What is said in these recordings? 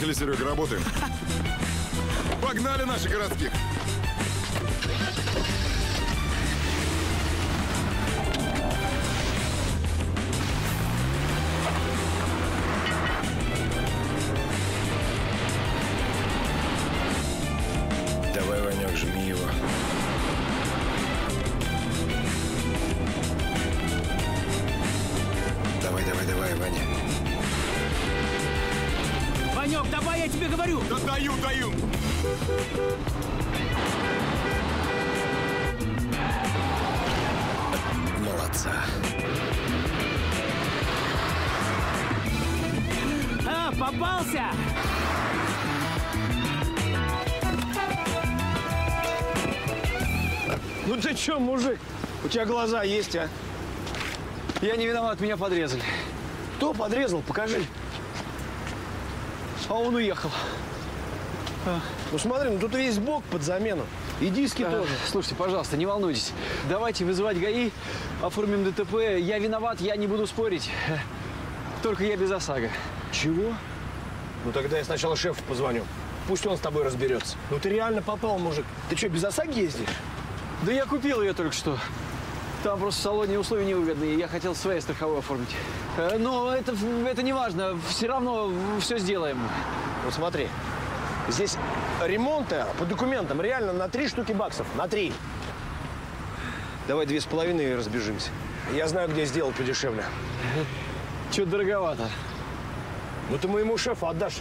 Поехали, Серега, работаем. Погнали наши городских. Глаза есть, а? Я не виноват, меня подрезали. Кто подрезал? Покажи. А он уехал. Ну смотри, ну тут весь бок под замену. И диски А, тоже. Слушайте, пожалуйста, не волнуйтесь. Давайте вызывать ГАИ, оформим ДТП. Я виноват, я не буду спорить. Только я без ОСАГО. Чего? Ну тогда я сначала шефу позвоню. Пусть он с тобой разберется. Ну ты реально попал, мужик. Ты что, без ОСАГИ ездишь? Да я купил ее только что. Там просто в салоне условия невыгодные. Я хотел своей страховой оформить. Э, Но это, это не важно. Все равно все сделаем. Ну смотри, здесь ремонта по документам реально на три штуки баксов. На три. Давай две с половиной и разбежимся. Я знаю, где сделать подешевле. Чего дороговато. Ну ты моему шефу отдашь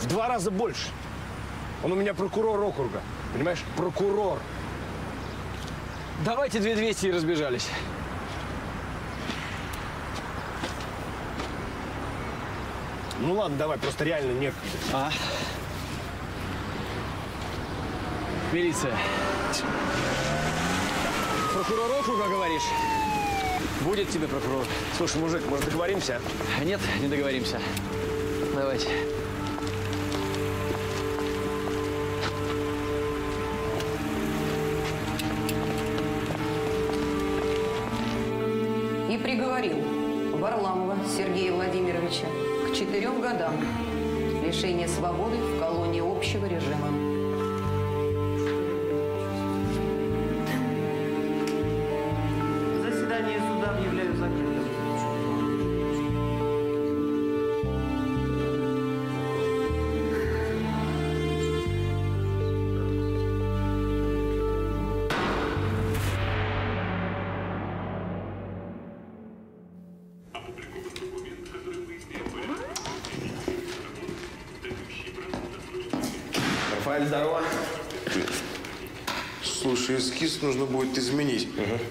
в два раза больше. Он у меня прокурор округа. Понимаешь? Прокурор. Давайте 2200 и разбежались. Ну ладно, давай, просто реально некогда. А? Милиция. Прокурор округа, говоришь? Будет тебе прокурор. Слушай, мужик, может договоримся? Нет, не договоримся. Давайте. Владимировича к четырем годам лишения свободы в колонии общего режима. Рафаэль, здорово. Слушай, эскиз нужно будет изменить.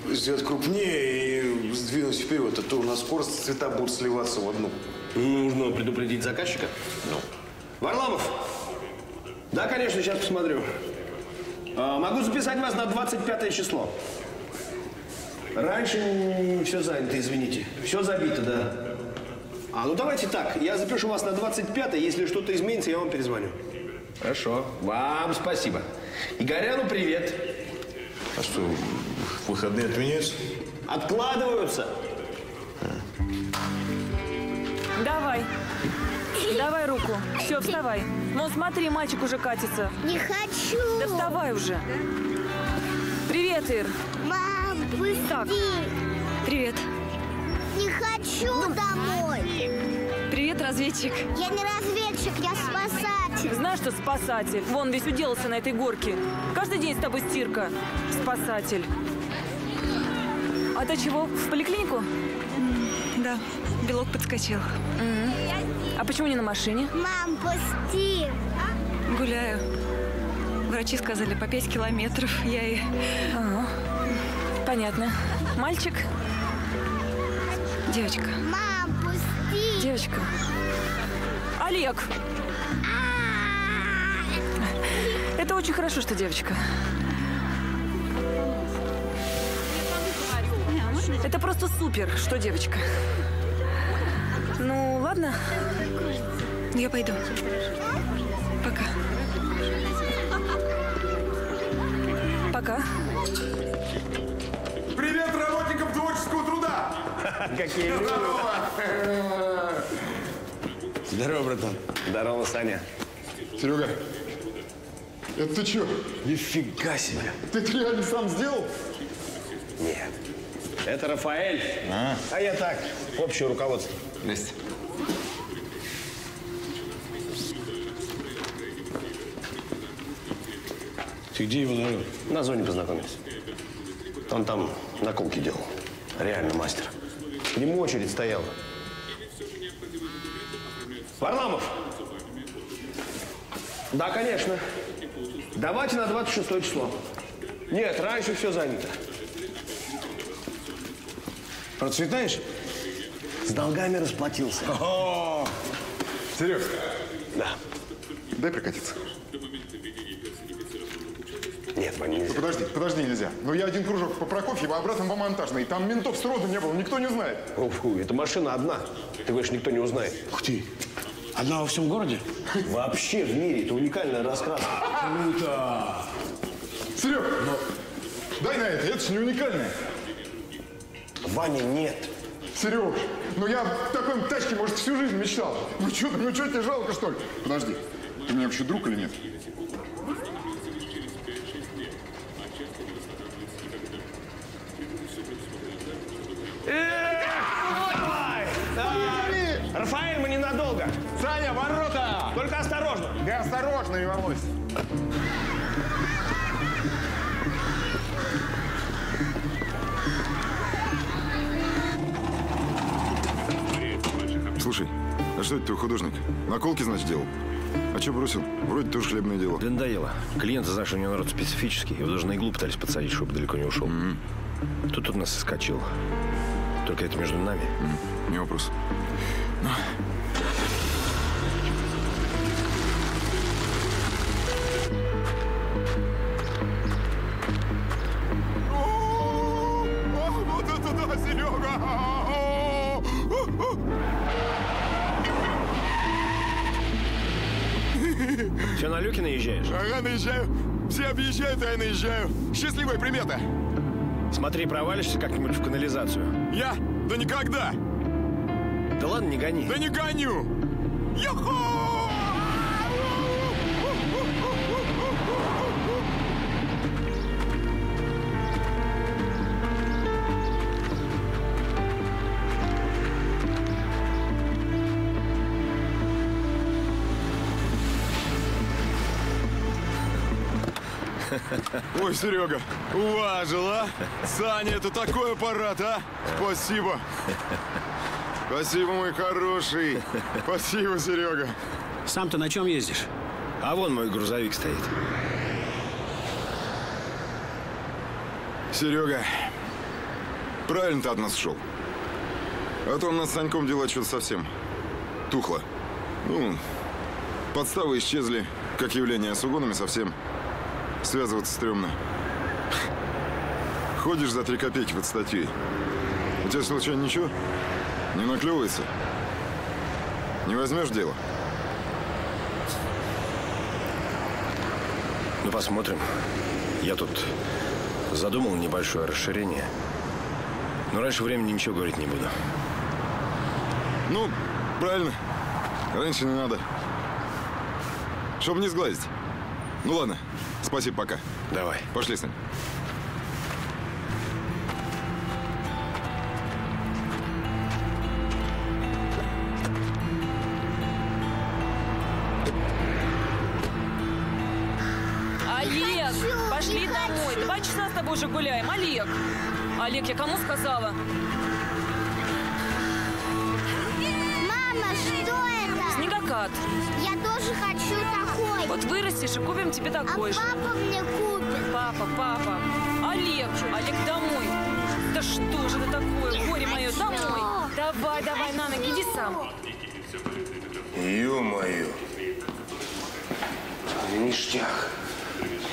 Сделать крупнее и сдвинуть вперед, а то у нас скоро цвета будут сливаться в одну. Нужно предупредить заказчика. Ну. Варламов! Да, конечно, сейчас посмотрю. А, могу записать вас на 25 число. Раньше все занято, извините. Все забито, да. А, ну давайте так. Я запишу вас на 25 если что-то изменится, я вам перезвоню. Хорошо. Вам спасибо. Игоряну привет. А что, выходные отменяются? Откладываются. Давай. Давай руку. Все, вставай. Ну смотри, мальчик уже катится. Не хочу. Да вставай уже. Привет, Ир. Мам, пусти. Так. Привет. Не хочу домой. Привет, разведчик. Я не разведчик, я спасатель. Знаешь, что спасатель? Вон весь уделался на этой горке. Каждый день с тобой стирка. Спасатель. А ты чего, в поликлинику? Да, белок подскочил. А почему не на машине? Мам, пусти. Гуляю. Врачи сказали по 5 километров. Я и... Ага. Понятно. Мальчик? Девочка. Мам, пусти. Девочка. Олег! Это очень хорошо, что девочка. Это просто супер, что девочка. Ну, ладно. Я пойду. Пока. Пока. Привет работникам творческого труда! Какие Здорово, братан. Здорово, Саня. Серега, это ты что? Нифига себе. Ты это реально сам сделал? Нет. Это Рафаэль. А, я так, общее руководство. Здрасте. Ты где его нарыл? На зоне познакомились. Он там наколки делал. Реально мастер. К нему очередь стояла. Варламов! Да, конечно. Давайте на 26 число. Нет, раньше все занято. Процветаешь? С долгами расплатился. Серег, Да. дай прокатиться. Нет, Ваня, Ну, нельзя. подожди, подожди, нельзя. Ну, я один кружок по Прокофьево, а обратно по Монтажной. Там ментов сроду не было, никто не знает. О, фу, эта машина одна. Ты говоришь, никто не узнает. Ух ты. Одна во всем городе? Вообще в мире это уникальная раскраска. Круто. Серег, дай на это, это же не уникальное. Ваня, нет. Серег, ну я в такой тачке, может, всю жизнь мечтал. Ну что, ну что тебе жалко, что ли? Подожди, ты мне вообще друг или нет? Рафаэль, мы ненадолго. Саня, ворота! Только осторожно. Ты осторожно, не волнуйся. Слушай, а что это твой художник? Наколки, значит, делал? А что бросил? Вроде тоже хлебное дело. Да надоело. Клиенты знаешь, у него народ специфический. Его даже на иглу пытались подсадить, чтобы далеко не ушел. Тут он нас соскочил. Только это между нами. Не вопрос. Вот наезжаю. Все объезжают, а я наезжаю. Счастливая примета. Смотри, провалишься как-нибудь в канализацию. Я? Да никогда! Да ладно, не гони. Да не гоню! Йоху! Ой, Серега, уважил, а? Саня, это такой аппарат, а? Спасибо. Спасибо, мой хороший. Спасибо, Серега. Сам-то на чем ездишь? А вон мой грузовик стоит. Серега, правильно ты от нас ушел. А то у нас с Саньком дела что-то совсем тухло. Ну, подставы исчезли, как явление, с угонами совсем связываться стрёмно. Ходишь за три копейки под статьей. У тебя случайно ничего? Не наклевывается? Не возьмешь дело? Ну, посмотрим. Я тут задумал небольшое расширение. Но раньше времени ничего говорить не буду. Ну, правильно. Раньше не надо. Чтобы не сглазить. Ну ладно. Спасибо, пока. Давай. Пошли, Сань. Олег, хочу, пошли не домой. хочу. Два часа с тобой уже гуляем. Олег. Олег, я кому сказала? Мама, что это? Снегокат. Я тоже хочу такой. Вот вырастешь и купим тебе А такой же. папа мне купит. Папа, папа. Олег, Олег, домой. Да что же это такое? Горе мое, домой. Давай, давай, на ноги, иди сам. Ё-моё. Ништяк.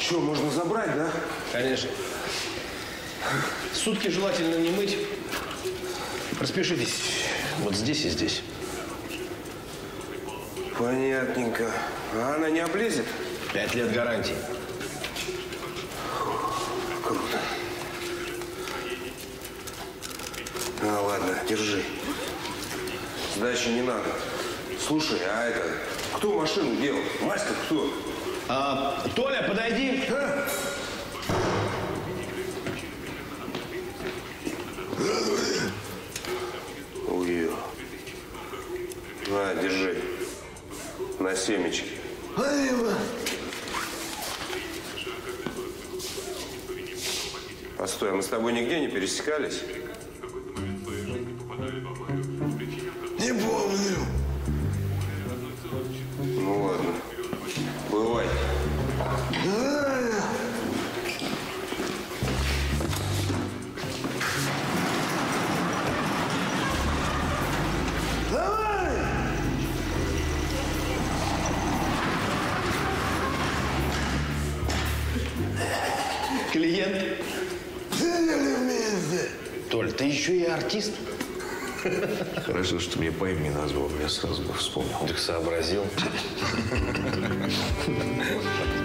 Что, можно забрать, да? Конечно. Сутки желательно не мыть. Распишитесь вот здесь и здесь. Понятненько. А она не облезет? Пять лет гарантии. Круто. А, ладно, держи. Сдачи не надо. Слушай, а это, кто машину делал? Мастер кто? А, Толя, подойди. А? Ой. На, держи. На семечки. Постой, а мы с тобой нигде не пересекались? Что мне по имени назвал, я сразу бы вспомнил. Так сообразил.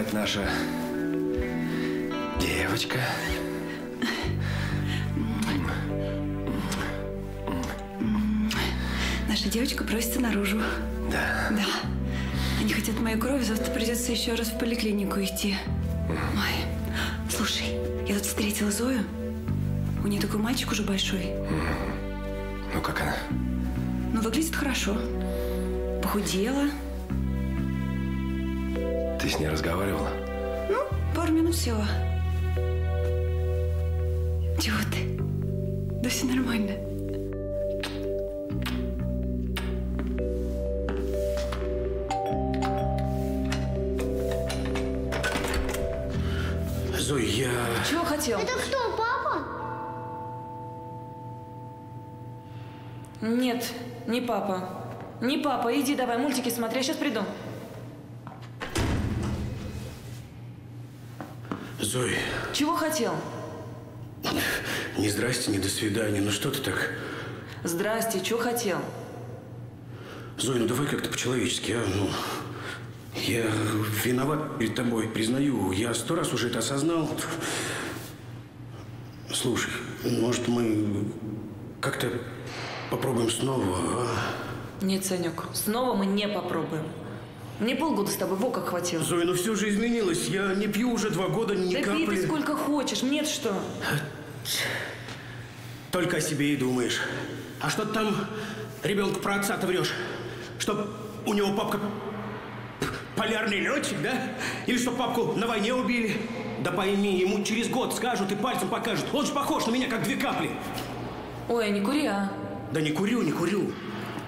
поживает наша девочка? Наша девочка просится наружу. Да. Да. Они хотят моей крови, завтра придется еще раз в поликлинику идти. Ой, слушай, я тут встретила Зою. У нее такой мальчик уже большой. Ну, как она? Ну, выглядит хорошо. Похудела. Ты с ней разговаривала? Ну, пару минут всего. Чего ты? Да все нормально. Зой, я... Чего хотел? Это кто, папа? Нет, не папа. Не папа, иди давай мультики смотри, я сейчас приду. Зой, Чего хотел? не здрасте, не до свидания. Ну что ты так... Здрасте, чего хотел? Зой, ну давай как-то по-человечески, а? Ну, я виноват перед тобой, признаю. Я сто раз уже это осознал. Слушай, может, мы как-то попробуем снова, а? Нет, Санек, снова мы не попробуем. Мне полгода с тобой во как хватило. Зой, ну все же изменилось. Я не пью уже два года ни да пей капли. ты сколько хочешь, мне что? Только о себе и думаешь. А что ты там ребенку про отца-то врешь? Что у него папка полярный летчик, да? Или что папку на войне убили? Да пойми, ему через год скажут и пальцем покажут. Он же похож на меня, как две капли. Ой, не кури, а. Да не курю, не курю.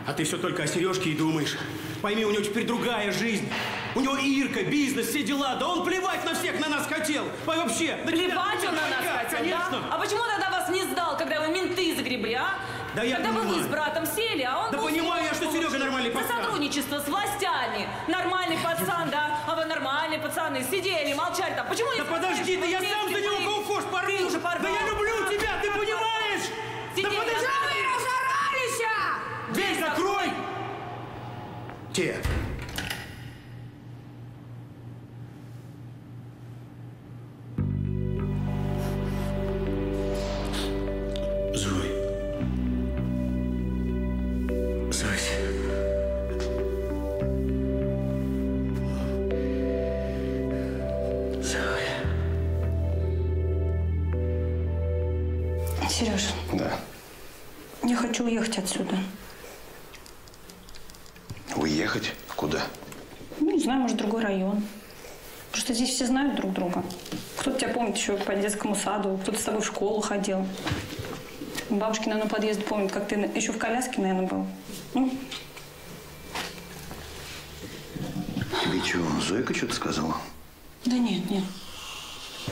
А ты все только о Сережке и думаешь. Пойми, у него теперь другая жизнь. У него Ирка, бизнес, все дела. Да он плевать на всех на нас хотел. Ой, Вообще. тебя, Плевать он на нас хотел, Конечно. да? А почему тогда вас не сдал, когда вы менты загребли, а? Да я Когда бы вы понимаю. с братом сели, а он Да понимаю я, что получил. Серега нормальный За пацан. сотрудничество с властями. Нормальный пацан, да? А вы нормальные пацаны. Сидели, молчали там. Почему не Да подожди, да я сам за него были? коуфош порву. Ты уже порвал. Да я люблю 借。Помнит еще по детскому саду, кто-то с тобой в школу ходил. Бабушки, наверное, подъезд помнят, как ты еще в коляске, наверное, был. Ну, Тебе что, Зойка что-то сказала? да нет, нет.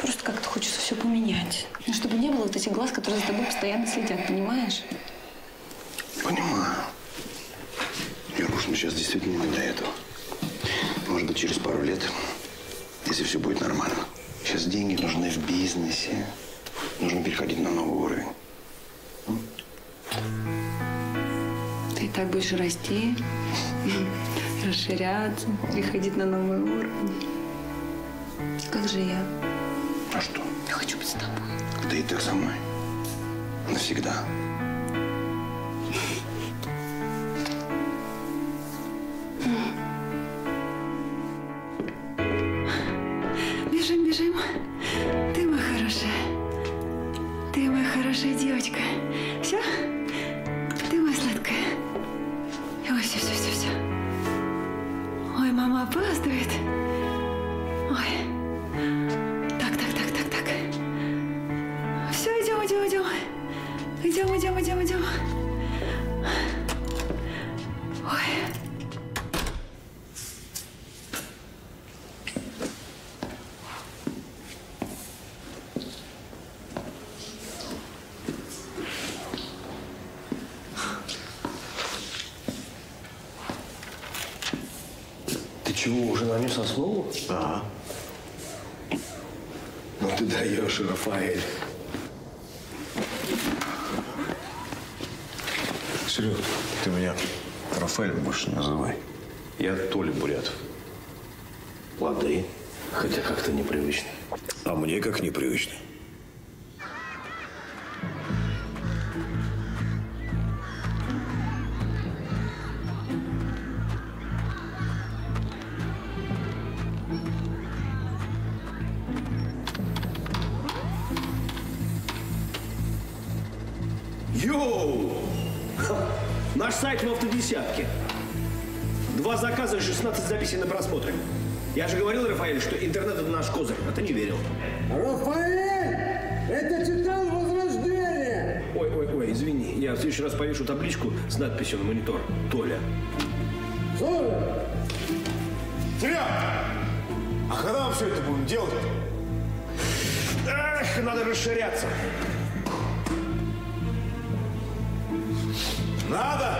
Просто как-то хочется все поменять. Ну, чтобы не было вот этих глаз, которые за тобой постоянно следят, понимаешь? Понимаю. Юруш, ну сейчас действительно не до этого. Может быть, через пару лет, если все будет нормально. Сейчас деньги нужны в бизнесе. Нужно переходить на новый уровень. Ты и так будешь расти, расширяться, переходить на новый уровень. Как же я? А что? Я хочу быть с тобой. Ты и так со мной. Навсегда. Бежим, бежим. Ты моя хорошая. Ты моя хорошая девочка. Все? Ты моя сладкая. Ой, все, все, все, все. Ой, мама опаздывает. Ой. Так, так, так, так, так. Все, идем, идем, идем. Идем, идем, идем, идем. Основу? Ага. Ну ты даешь, Рафаэль. Серег, ты меня Рафаэль больше не называй. Я Толя Бурятов. Лады. Хотя как-то непривычно. А мне как непривычно. 16 записей на просмотры. Я же говорил, Рафаэль, что интернет это наш козырь, а ты не верил. Рафаэль! Это Титан Возрождения! Ой, ой, ой, извини. Я в следующий раз повешу табличку с надписью на монитор. Толя. Соля! Зря! А когда мы все это будем делать? Эх, надо расширяться. Надо!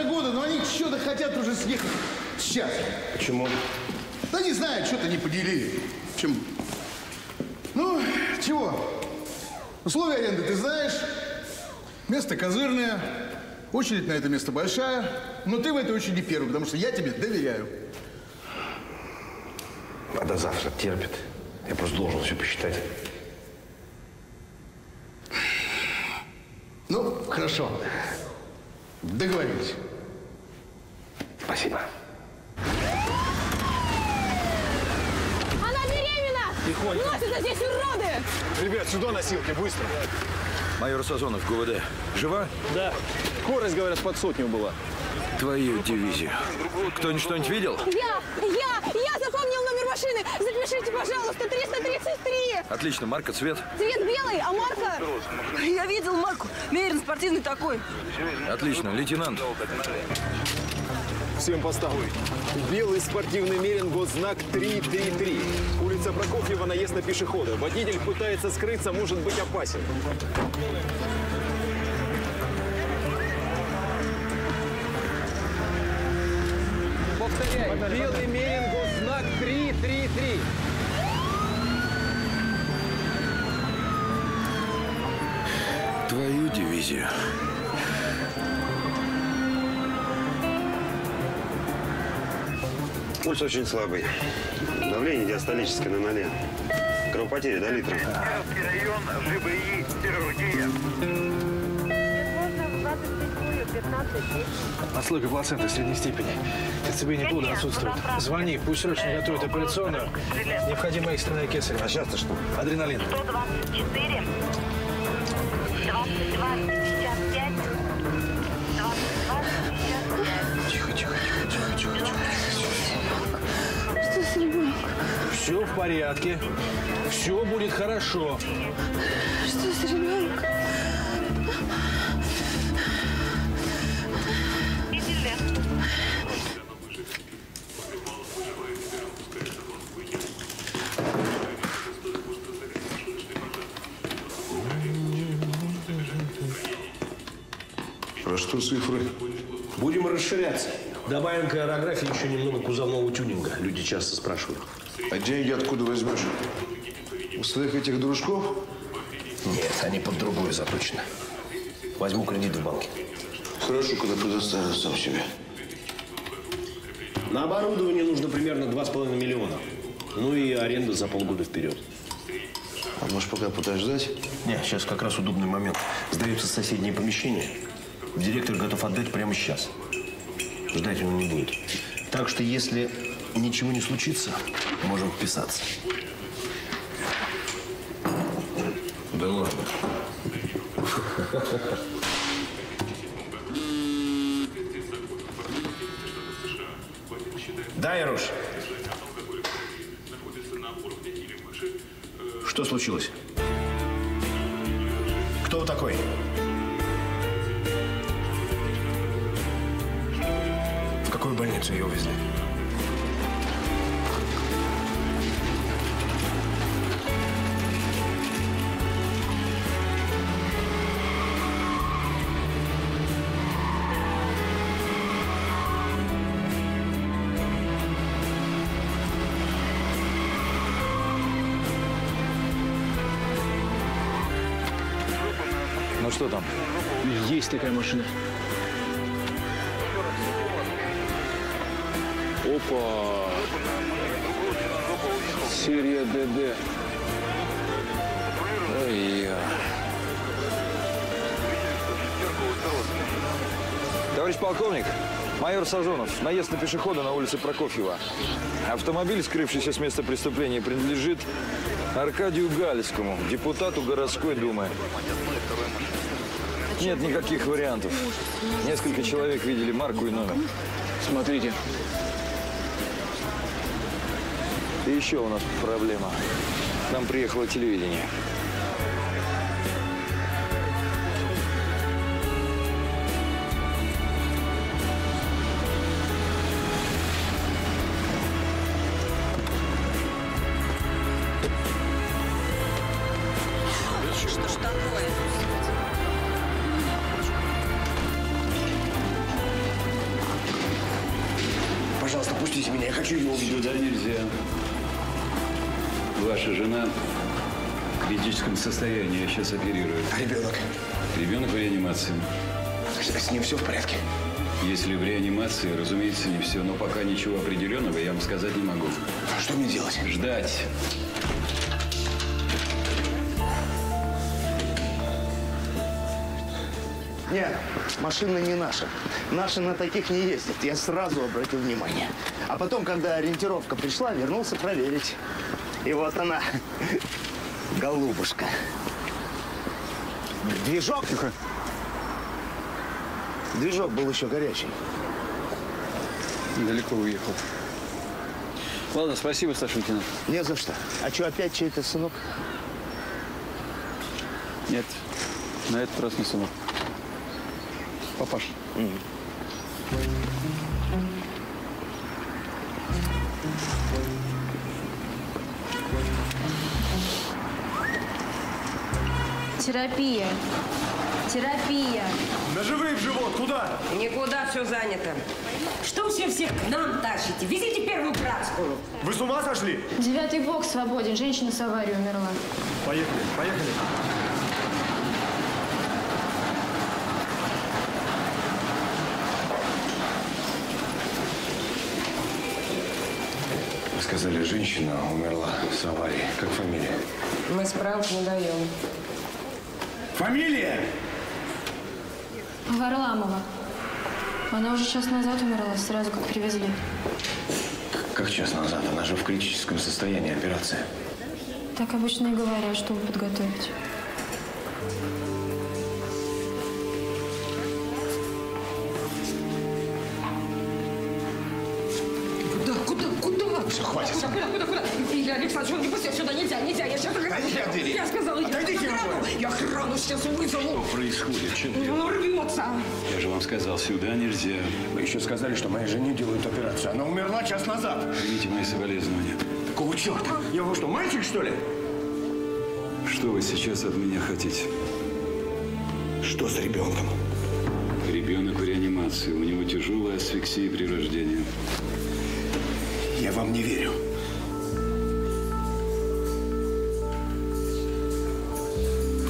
Конца года, но они что-то хотят уже съехать сейчас. Почему? Да не знаю, что-то не поделили. Общем, ну, чего? Условия аренды ты знаешь. Место козырное. Очередь на это место большая. Но ты в этой очереди первый, потому что я тебе доверяю. А до завтра терпит. Я просто должен все посчитать. Ну, хорошо. Договорились. Спасибо. Она беременна! Тихонько. Носятся здесь уроды! Ребят, сюда носилки, быстро. Майор Сазонов, ГУВД. Жива? Да. Скорость, говорят, под сотню была. Твою дивизию. Кто-нибудь что-нибудь видел? Я! Я! Я запомнил номер машины! Запишите, пожалуйста, 333! Отлично, марка, цвет. Цвет белый, а марка? Я видел марку. Мерин спортивный такой. Отлично, лейтенант. Всем постам. Белый спортивный мерин, госзнак 333. Улица Прокофьева, наезд на пешехода. Водитель пытается скрыться, может быть опасен. Повторяю, белый мерин, госзнак 333. Твою дивизию. Пульс очень слабый. Давление диастолическое на ноле. Кровопотери до литра. район, ЖБИ, хирургия. Отслойка плаценты средней степени. Сердцебиение плода отсутствует. Звони, пусть срочно готовят операционную. Необходимо экстренное кесарево. А сейчас-то что? Адреналин. 124, Все в порядке. Все будет хорошо. Что с ребенком? Про что цифры? Будем расширяться. Добавим к аэрографии еще немного кузовного тюнинга. Люди часто спрашивают. А деньги откуда возьмешь? У своих этих дружков? Нет, они под другое заточены. Возьму кредит в банке. Хорошо, когда предоставил сам себе. На оборудование нужно примерно 2,5 миллиона. Ну и аренда за полгода вперед. А может пока подождать? Нет, сейчас как раз удобный момент. Сдаются соседние помещения. Директор готов отдать прямо сейчас. Ждать он не будет. Так что если ничего не случится, можем вписаться. Да ладно. Да, Ярош? Что случилось? Кто вы такой? В какую больницу ее увезли? Есть такая машина. Опа! Серия ДД. Ой, я. Товарищ полковник, майор Сазонов, наезд на пешехода на улице Прокофьева. Автомобиль, скрывшийся с места преступления, принадлежит Аркадию Гальскому, депутату городской думы. Нет никаких вариантов. Несколько человек видели марку и номер. Смотрите. И еще у нас проблема. К нам приехало телевидение. Состоянии, я сейчас оперирую. А ребенок? Ребенок в реанимации. С, ним все в порядке? Если в реанимации, разумеется, не все. Но пока ничего определенного я вам сказать не могу. Что мне делать? Ждать. Нет, машина не наша. Наши на таких не ездят. Я сразу обратил внимание. А потом, когда ориентировка пришла, вернулся проверить. И вот она, голубушка. Движок? Движок был еще горячий. Далеко уехал. Ладно, спасибо, старший лейтенант. Не за что. А что, опять чей-то сынок? Нет, на этот раз не сынок. Папаш. Терапия. Терапия. Ножевые в живот, куда? Никуда все занято. Что все всех к нам тащите? Везите первую братскую. Вы с ума сошли? Девятый бокс свободен. Женщина с аварией умерла. Поехали, поехали. Вы сказали, женщина умерла с аварии. Как фамилия? Мы справок не даем. Фамилия? Варламова. Она уже час назад умерла, сразу как привезли. Как час назад? Она же в критическом состоянии операция. Так обычно и говорят, чтобы подготовить. Чем дело? Он рвется. Я же вам сказал, сюда нельзя. Вы еще сказали, что моей жене делают операцию. Она умерла час назад. Примите мои соболезнования. Какого черта? Я его что, мальчик, что ли? Что вы сейчас от меня хотите? Что с ребенком? Ребенок в реанимации. У него тяжелая асфиксия при рождении. Я вам не верю.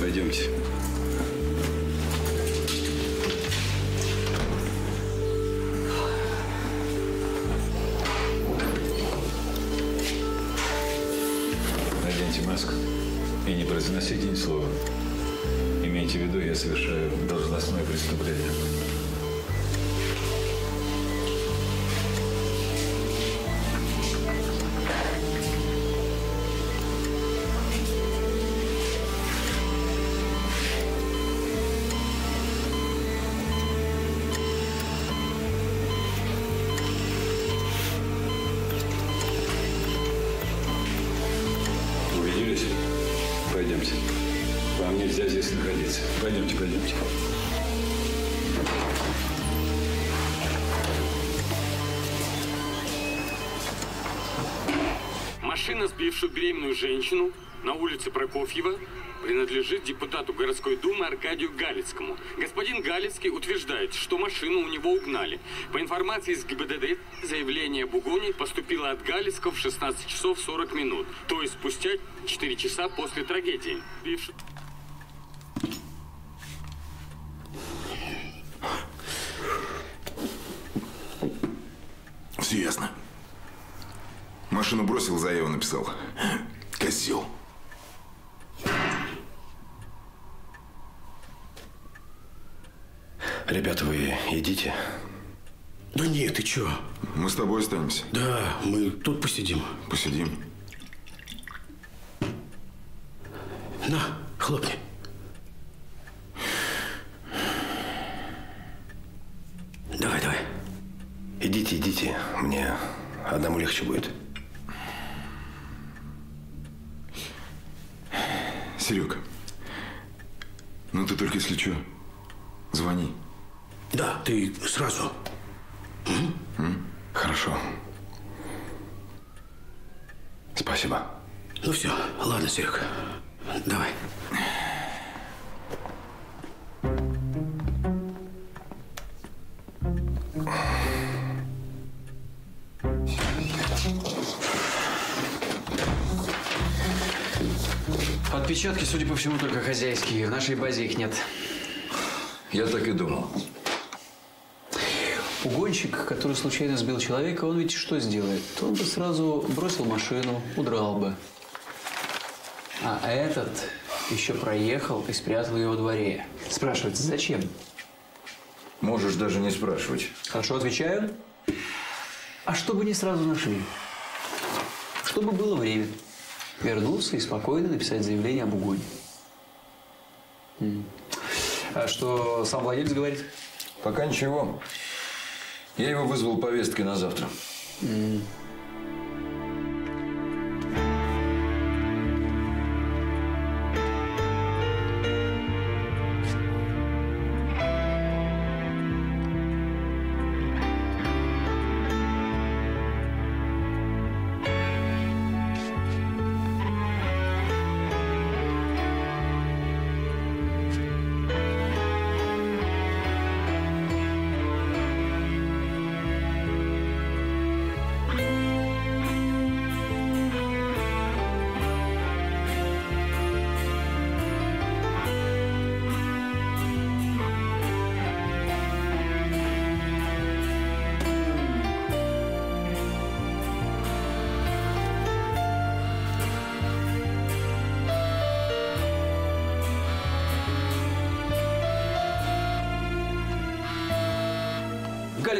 Пойдемте. Не произносите ни слова. Имейте в виду, я совершаю должностное преступление. Машина, сбившая беременную женщину на улице Прокофьева, принадлежит депутату городской думы Аркадию Галицкому. Господин Галицкий утверждает, что машину у него угнали. По информации из ГИБДД, заявление об угоне поступило от Галицкого в 16 часов 40 минут, то есть спустя 4 часа после трагедии. Бивший- Все ясно. Машину бросил, заяву написал. Козел. Ребята, вы идите. Да нет, ты чё? Мы с тобой останемся. Да, мы тут посидим. Посидим. На, хлопни. Давай, давай. Идите, идите. Мне одному легче будет. Серега, ну ты только если что, звони. Да, ты сразу. Хорошо. Спасибо. Ну все, ладно, Серег. Давай. Отпечатки, судя по всему, только хозяйские. В нашей базе их нет. Я так и думал. Угонщик, который случайно сбил человека, он ведь что сделает? Он бы сразу бросил машину, удрал бы. А этот еще проехал и спрятал ее во дворе. Спрашивается, зачем? Можешь даже не спрашивать. Хорошо, отвечаю. А чтобы не сразу нашли. Чтобы было время. Вернуться и спокойно написать заявление об угоне. А что сам владелец говорит? Пока ничего. Я его вызвал повесткой на завтра. М.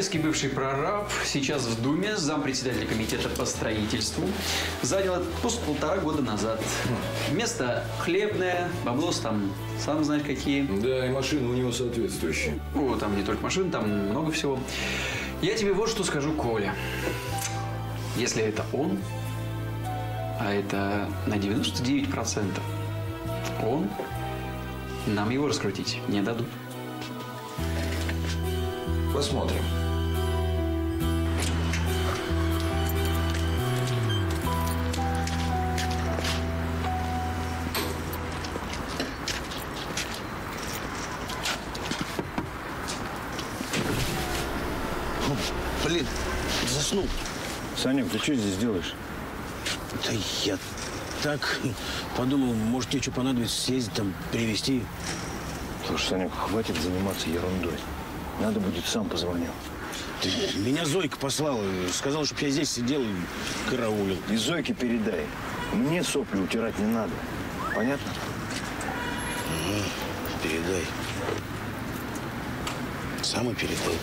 Галицкий бывший прораб, сейчас в Думе, зампредседателя комитета по строительству. Занял этот пост полтора года назад. Место хлебное, баблос там, сам знаешь какие. Да, и машины у него соответствующие. О, там не только машин, там много всего. Я тебе вот что скажу, Коля. Если это он, а это на 99%, он, нам его раскрутить не дадут. Посмотрим. Ты что здесь делаешь? Да я так подумал, может тебе что понадобится съездить там, привезти. Слушай, Санек, хватит заниматься ерундой. Надо будет, сам позвоню. Ты- меня Зойка послала, сказала, чтобы я здесь сидел и караулил. И Зойке передай. Мне сопли утирать не надо. Понятно? Ага, передай. Сам и передал.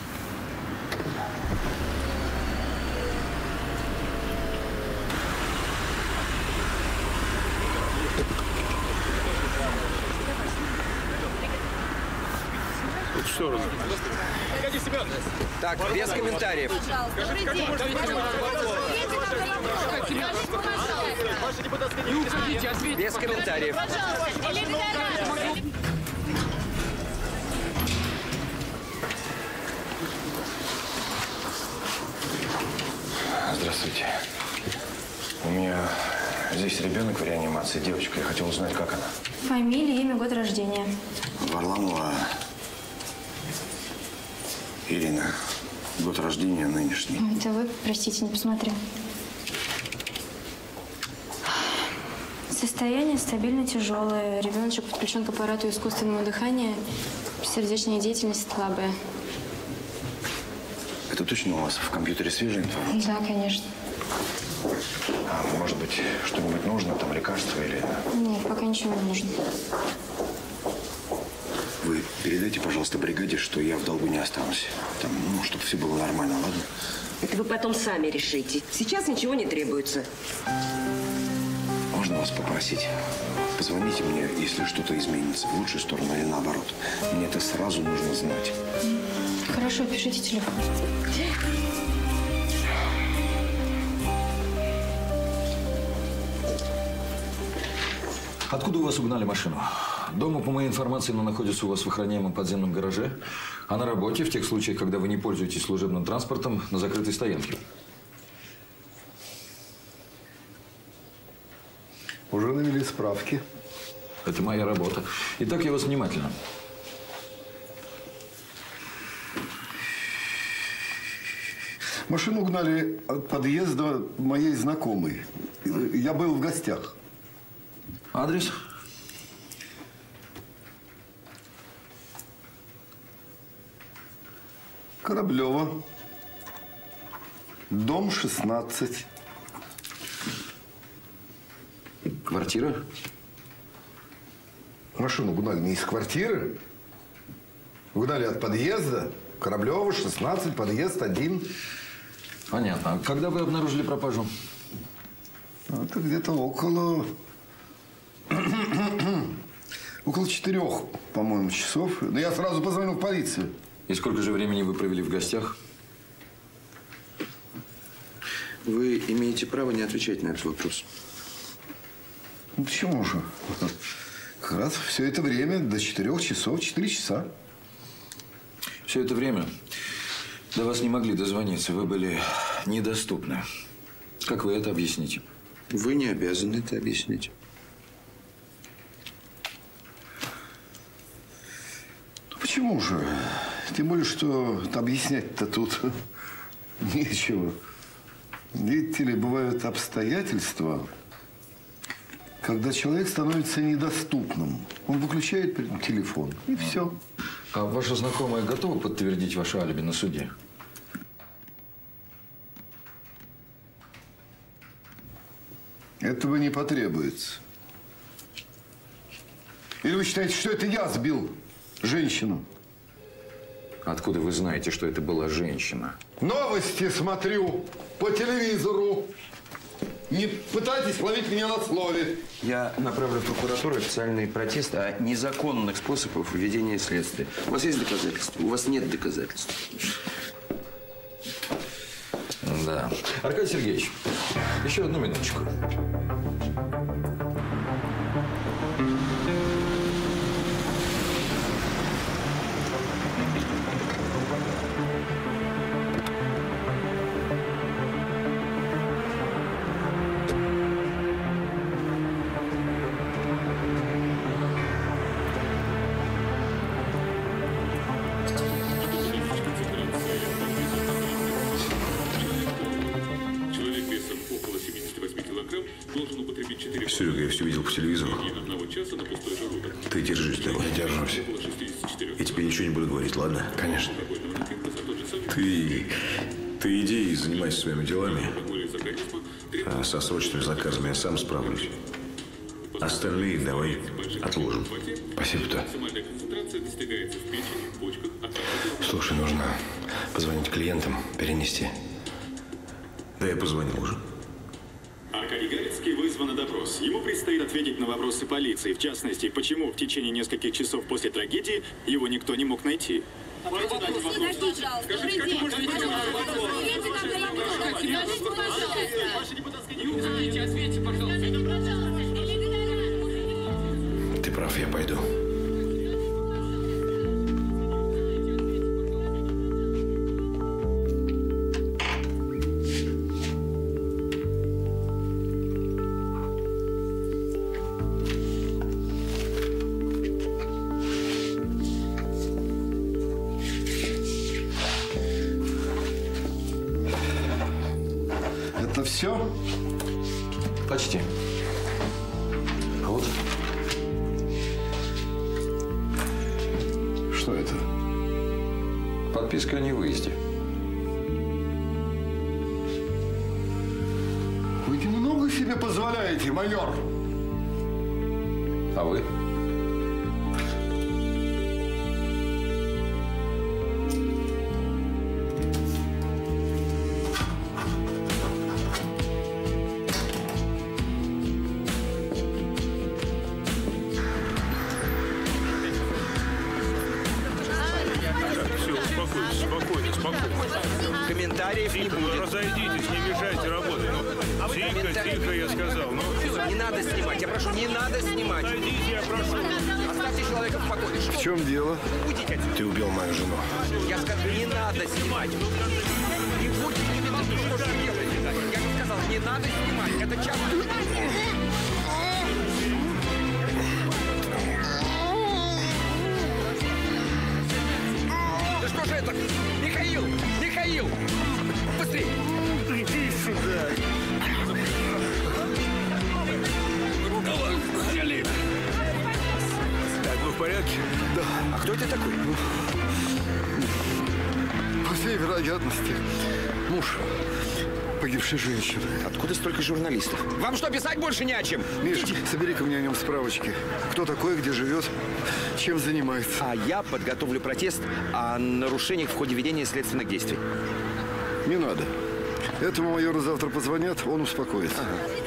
Сторону. Так, без комментариев. Без комментариев. Здравствуйте. У меня здесь ребенок в реанимации, девочка. Я хотел узнать, как она. Фамилия, имя, год рождения. Варламова Ирина. Год рождения нынешний. Это вы, простите, не посмотрел. Состояние стабильно тяжелое. Ребеночек подключен к аппарату искусственного дыхания. Сердечная деятельность слабая. Это точно у вас в компьютере свежая информация? Да, конечно. А может быть, что-нибудь нужно, там лекарства или... Нет, пока ничего не нужно. Передайте, пожалуйста, бригаде, что я в долгу не останусь. Там, ну, чтобы все было нормально, ладно? Это вы потом сами решите. Сейчас ничего не требуется. Можно вас попросить? Позвоните мне, если что-то изменится в лучшую сторону или наоборот. Мне это сразу нужно знать. Хорошо, пишите телефон. Откуда у вас угнали машину? Дома, по моей информации, она находится у вас в охраняемом подземном гараже, а на работе, в тех случаях, когда вы не пользуетесь служебным транспортом, на закрытой стоянке. Уже навели справки. Это моя работа. Итак, я вас внимательно. Машину угнали от подъезда моей знакомой. Я был в гостях. Адрес? Кораблева. Дом 16. Квартира? Машину угнали не из квартиры. Угнали от подъезда. Кораблева, 16, подъезд 1. Понятно. А когда вы обнаружили пропажу? Это где-то около... около четырех, по-моему, часов. Но я сразу позвонил в полицию. И сколько же времени вы провели в гостях? Вы имеете право не отвечать на этот вопрос. Ну почему же? Как раз все это время до четырех часов, четыре часа. Все это время до вас не могли дозвониться. Вы были недоступны. Как вы это объясните? Вы не обязаны это объяснить. Почему же? Тем более, что объяснять-то тут нечего. Видите ли, бывают обстоятельства, когда человек становится недоступным. Он выключает телефон, и все. А ваша знакомая готова подтвердить ваше алиби на суде? Этого не потребуется. Или вы считаете, что это я сбил женщину? Откуда вы знаете, что это была женщина? Новости смотрю по телевизору. Не пытайтесь ловить меня на слове. Я направлю в прокуратуру официальный протест о незаконных способах ведения следствия. У вас есть доказательства? У вас нет доказательств. Да. Аркадий Сергеевич, еще одну минуточку. 4 Серега, я все видел по телевизору. Ты держись, давай. Я держусь. Я тебе ничего не буду говорить, ладно? Конечно. Ты, ты иди и занимайся своими делами. А со срочными заказами я сам справлюсь. Остальные давай отложим. Спасибо-то. Слушай, нужно позвонить клиентам, перенести. Да я позвонил уже. Допрос. Ему предстоит ответить на вопросы полиции. В частности, почему в течение нескольких часов после трагедии его никто не мог найти. Ты прав, я пойду. Журналистов? Вам что, писать больше не о чем? Миш, собери-ка мне о нем справочки. Кто такой, где живет, чем занимается. А я подготовлю протест о нарушениях в ходе ведения следственных действий. Не надо. Этому майору завтра позвонят, он успокоится. Да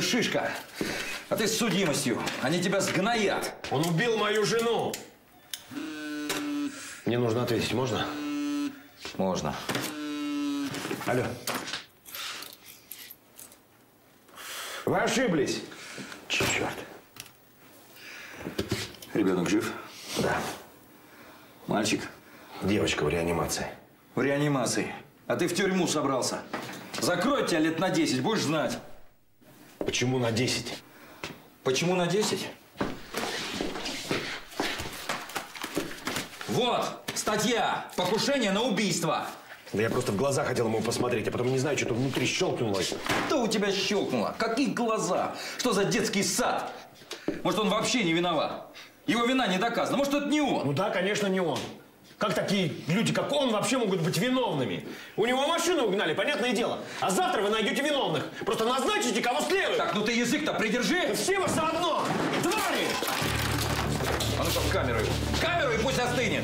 же шишка. А ты с судимостью. Они тебя сгноят. Он убил мою жену. Мне нужно ответить, можно? Можно. Алло. Вы ошиблись. Черт. Ребенок жив? Да. Мальчик? Девочка в реанимации. В реанимации. А ты в тюрьму собрался. Закрой тебя лет на 10, будешь знать. Почему на 10? Почему на 10? Вот, статья «Покушение на убийство». Да я просто в глаза хотел ему посмотреть, а потом не знаю, что-то внутри щелкнулось. Что у тебя щелкнуло? Какие глаза? Что за детский сад? Может, он вообще не виноват? Его вина не доказана. Может, это не он? Ну да, конечно, не он. Как такие люди, как он, вообще могут быть виновными? У него машину угнали, понятное дело. А завтра вы найдете виновных. Просто назначите, кого следует. Так, ну ты язык-то придержи. Да все вы заодно! Твари! А ну-ка в камеру его. В камеру и пусть остынет.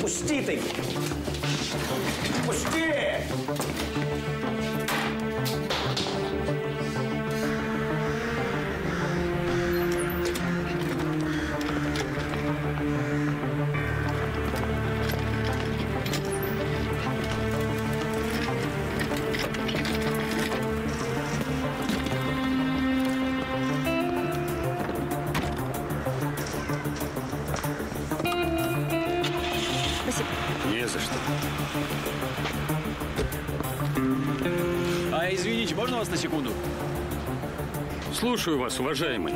Пусти ты! Пусти! Слушаю вас, уважаемый.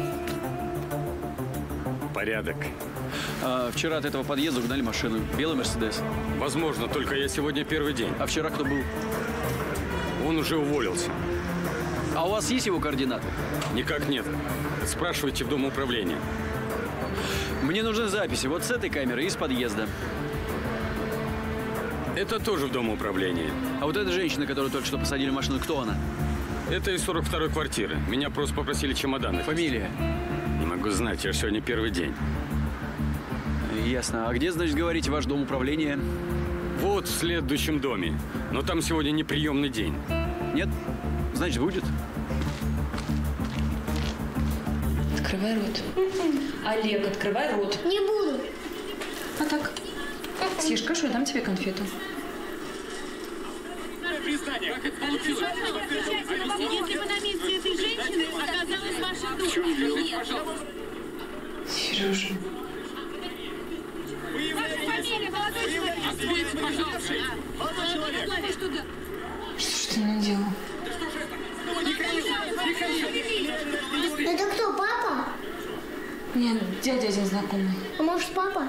Порядок. А, вчера от этого подъезда угнали машину. Белый Мерседес. Возможно, только я сегодня первый день. А вчера кто был? Он уже уволился. А у вас есть его координаты? Никак нет. Спрашивайте в Дом управления. Мне нужны записи вот с этой камеры и с подъезда. Это тоже в Дом управления. А вот эта женщина, которую только что посадили в машину, кто она? Это из 42-й квартиры. Меня просто попросили чемоданы. Фамилия? Не могу знать, я же сегодня первый день. Ясно. А где, значит, говорите, ваш дом управления? Вот в следующем доме. Но там сегодня не приемный день. Нет? Значит, будет. Открывай рот. Олег, открывай рот. Не буду. А так? Съешь кашу, я дам тебе конфету. Если Сережа. Что ж ты наделал? Это кто, папа? Нет, дядя один знакомый. А может, папа?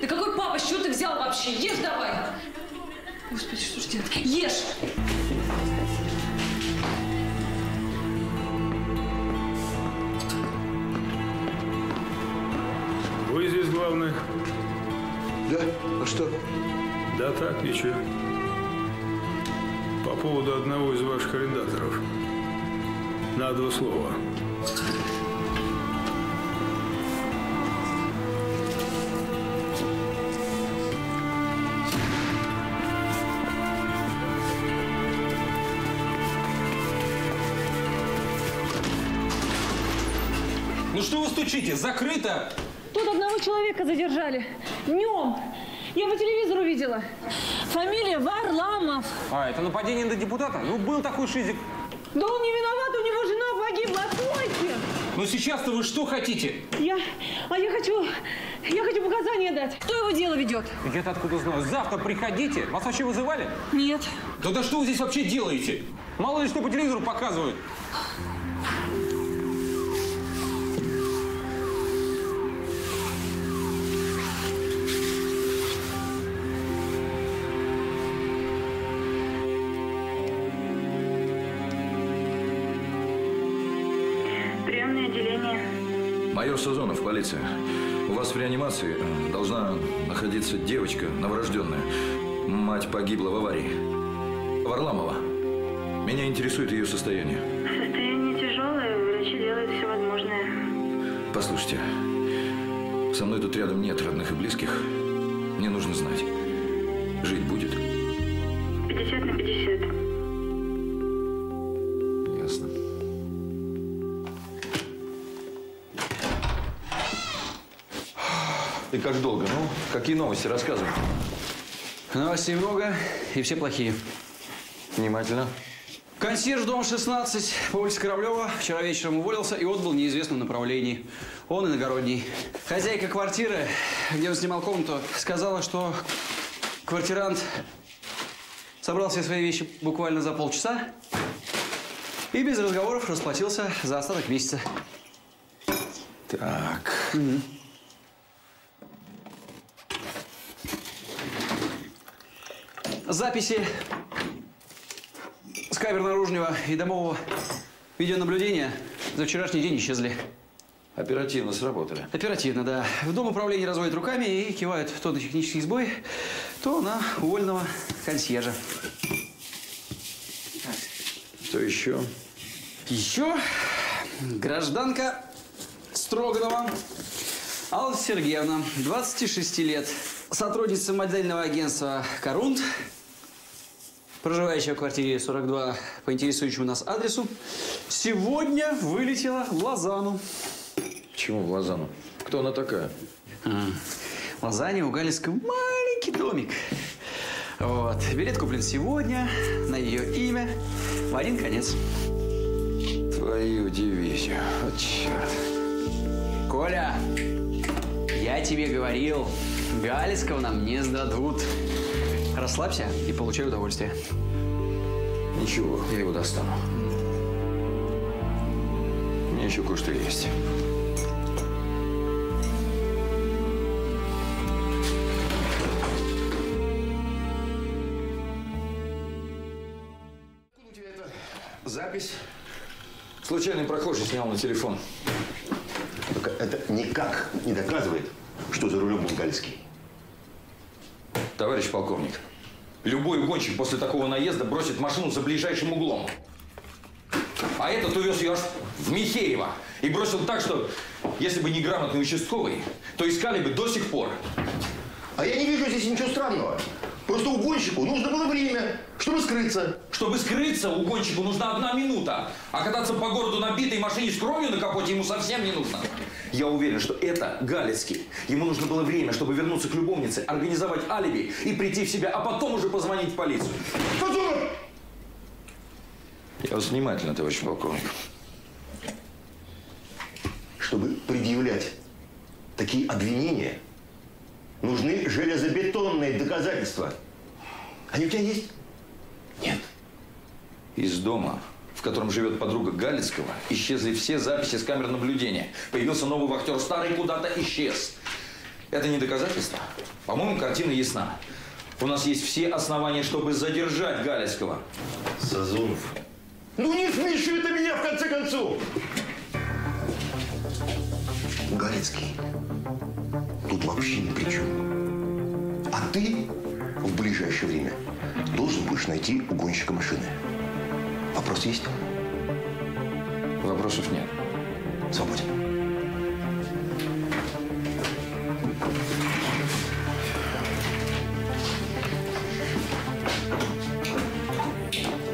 Да какой папа, чего ты взял вообще? Ешь давай. Господи, что ж делать? Ешь. Главный? Да? А что? Да так, ничего. По поводу одного из ваших арендаторов. На два слова. Ну что вы стучите? Закрыто! Человека задержали. Днем. Я по телевизору видела. Фамилия Варламов. А, это нападение на депутата? Ну, был такой шизик. Да он не виноват, у него жена погибла. Откройте. Ну, сейчас-то вы что хотите? Я, а я хочу, я хочу показания дать. Кто его дело ведет? Я-то откуда знаю? Завтра приходите. Вас вообще вызывали? Нет. Да, да что вы здесь вообще делаете? Мало ли что по телевизору показывают. Полиция. У вас в реанимации э, должна находиться девочка новорожденная. Мать погибла в аварии. Варламова. Меня интересует ее состояние. Состояние тяжелое, врачи делают все возможное. Послушайте, со мной тут рядом нет родных и близких. Мне нужно знать, жить будет. 50 на 50. Ты как долго? Ну, какие новости? Рассказывай. Новостей много, и все плохие. Внимательно. Консьерж дома 16 по улице Кораблева вчера вечером уволился и отбыл в неизвестном направлении. Он иногородний. Хозяйка квартиры, где он снимал комнату, сказала, что квартирант собрал все свои вещи буквально за полчаса и без разговоров расплатился за остаток месяца. Так. Записи с камер наружного и домового видеонаблюдения за вчерашний день исчезли. Оперативно сработали. Оперативно, да. В дом управления разводят руками и кивают то на технический сбой, то на увольного консьержа. Что еще? Еще гражданка Строганова Алла Сергеевна, 26 лет, сотрудница модельного агентства «Корунд», проживающая в квартире 42 по интересующему нас адресу, сегодня вылетела в Лозану. Почему в Лозану? Кто она такая? А, в Лозанне у Галицкого маленький домик. Вот. Билет куплен сегодня на ее имя в один конец. Твою дивизию. Вот черт. Коля, я тебе говорил, Галицкого нам не сдадут. Расслабься и получай удовольствие. Ничего, я его достану. У меня еще кое-что есть. Запись. Случайный прохожий снял на телефон. Только это никак не доказывает, что за рулем был Гальский. Товарищ полковник, любой гонщик после такого наезда бросит машину за ближайшим углом. А этот увез ее аж в Михеево. И бросил так, что если бы не грамотный участковый, то искали бы до сих пор. А я не вижу здесь ничего странного. Просто угонщику нужно было время, чтобы скрыться. Чтобы скрыться, угонщику нужна одна минута. А кататься по городу на битой машине с кровью на капоте ему совсем не нужно. Я уверен, что это Галицкий. Ему нужно было время, чтобы вернуться к любовнице, организовать алиби и прийти в себя, а потом уже позвонить в полицию. Я вас внимательно, товарищ полковник. Чтобы предъявлять такие обвинения, нужны железобетонные доказательства. Они у тебя есть? Нет. Из дома, котором живет подруга Галицкого, исчезли все записи с камер наблюдения. Появился новый вахтер, старый куда-то исчез. Это не доказательство? По-моему, картина ясна. У нас есть все основания, чтобы задержать Галицкого. Сазонов. Ну не смеши ты меня в конце концов! Галицкий тут вообще ни при чем. А ты в ближайшее время должен будешь найти угонщика машины. Вопрос есть? Вопросов нет. Свободен.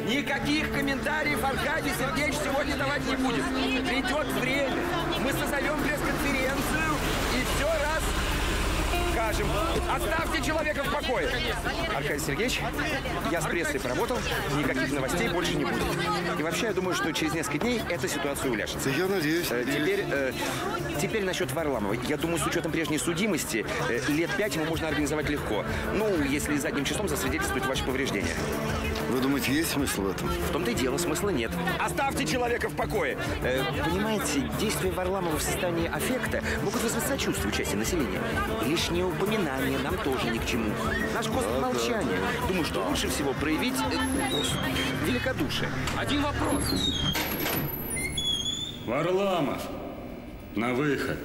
Никаких комментариев Аркадий Сергеевич сегодня давать не будет. Придет время. Скажем. Оставьте человека в покое. Аркадий Сергеевич, я с прессой поработал, никаких новостей больше не будет. И вообще, я думаю, что через несколько дней эта ситуация уляжется. Я надеюсь. Э, Теперь, э, теперь насчет Варламова. Я думаю, с учетом прежней судимости, э, лет пять ему можно организовать легко. Ну, если задним числом засвидетельствовать ваши повреждения. Вы думаете, есть смысл в этом? В том-то и дело, смысла нет. Оставьте человека в покое! Э, понимаете, действия Варламова в состоянии аффекта могут вызвать сочувствие части населения. Лишнее упоминание нам тоже ни к чему. Наш козырь молчания. Думаю, что лучше всего проявить э, великодушие. Один вопрос. Варламов, на выход.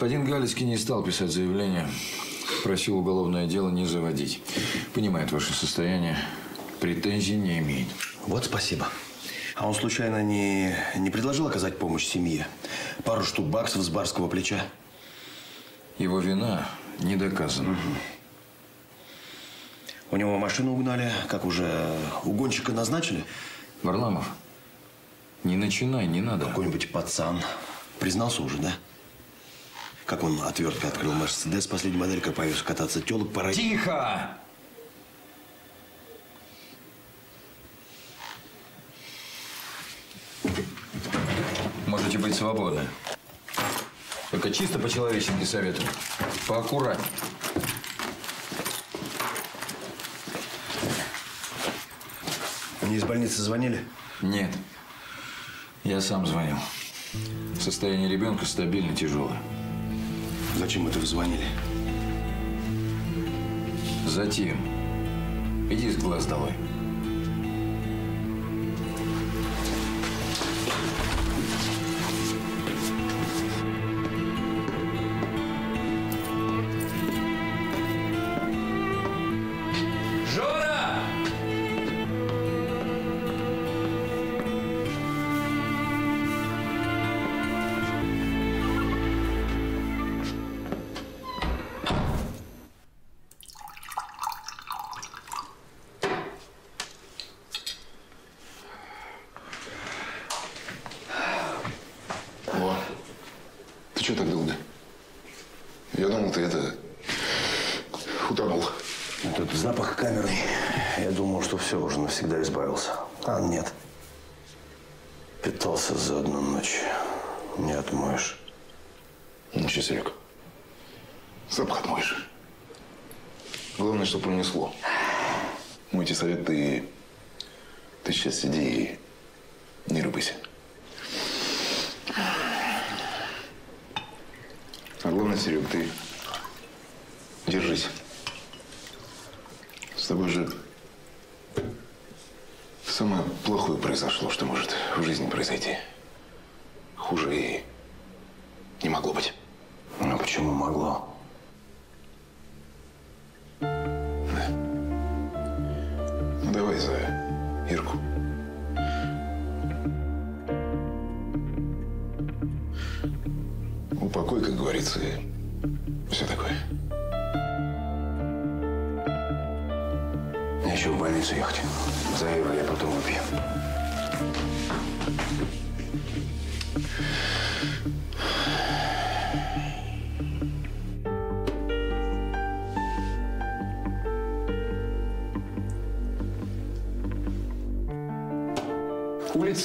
Господин Галицкий не стал писать заявление. Просил уголовное дело не заводить. Понимает ваше состояние. Претензий не имеет. Вот спасибо. А он случайно не, не предложил оказать помощь семье? Пару штук баксов с барского плеча? Его вина не доказана. У него машину угнали, как уже угонщика назначили? Варламов, не начинай, не надо. Какой-нибудь пацан Признался уже, да? Как он отверткой открыл Мерседес последней модели, как повез кататься телок по району. Тихо! Можете быть свободны. Только чисто по-человечески советую. Поаккуратней. Мне из больницы звонили? Нет. Я сам звонил. Состояние ребенка стабильно тяжелое. Зачем это вы звонили? Затем. Иди с глаз долой. Сейчас сиди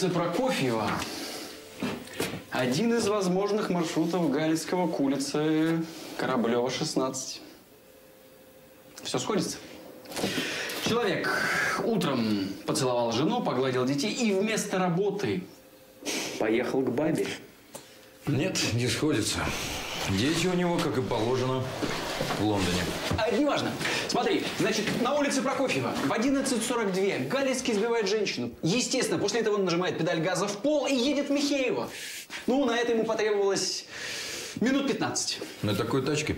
Улица Прокофьева. Один из возможных маршрутов Галицкого к улице Кораблева, 16. Все сходится. Человек утром поцеловал жену, погладил детей и вместо работы поехал к бабе. Нет, не сходится. Дети у него, как и положено, в Лондоне. А это не важно. Смотри, значит, на улице Прокофьева в 11.42 Галицкий сбивает женщину. Естественно, после этого он нажимает педаль газа в пол и едет в Михеево. Ну, на это ему потребовалось минут 15. На такой тачке?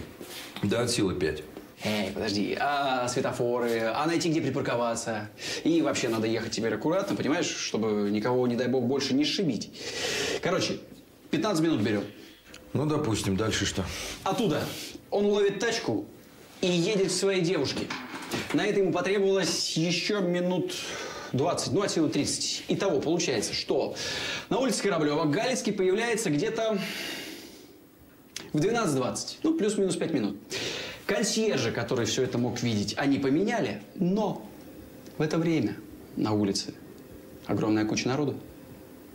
Да, от силы пять. Эй, подожди, а светофоры, а найти, где припарковаться. И вообще надо ехать теперь аккуратно, понимаешь, чтобы никого, не дай бог, больше не сшибить. Короче, 15 минут берем. Ну, допустим, дальше что? Оттуда он ловит тачку и едет к своей девушке. На это ему потребовалось еще минут 20, ну, от силы 30. Итого получается, что на улице Кораблева Галицкий появляется где-то в 12.20, ну, плюс-минус 5 минут. Консьержи, который все это мог видеть, они поменяли, но в это время на улице огромная куча народу.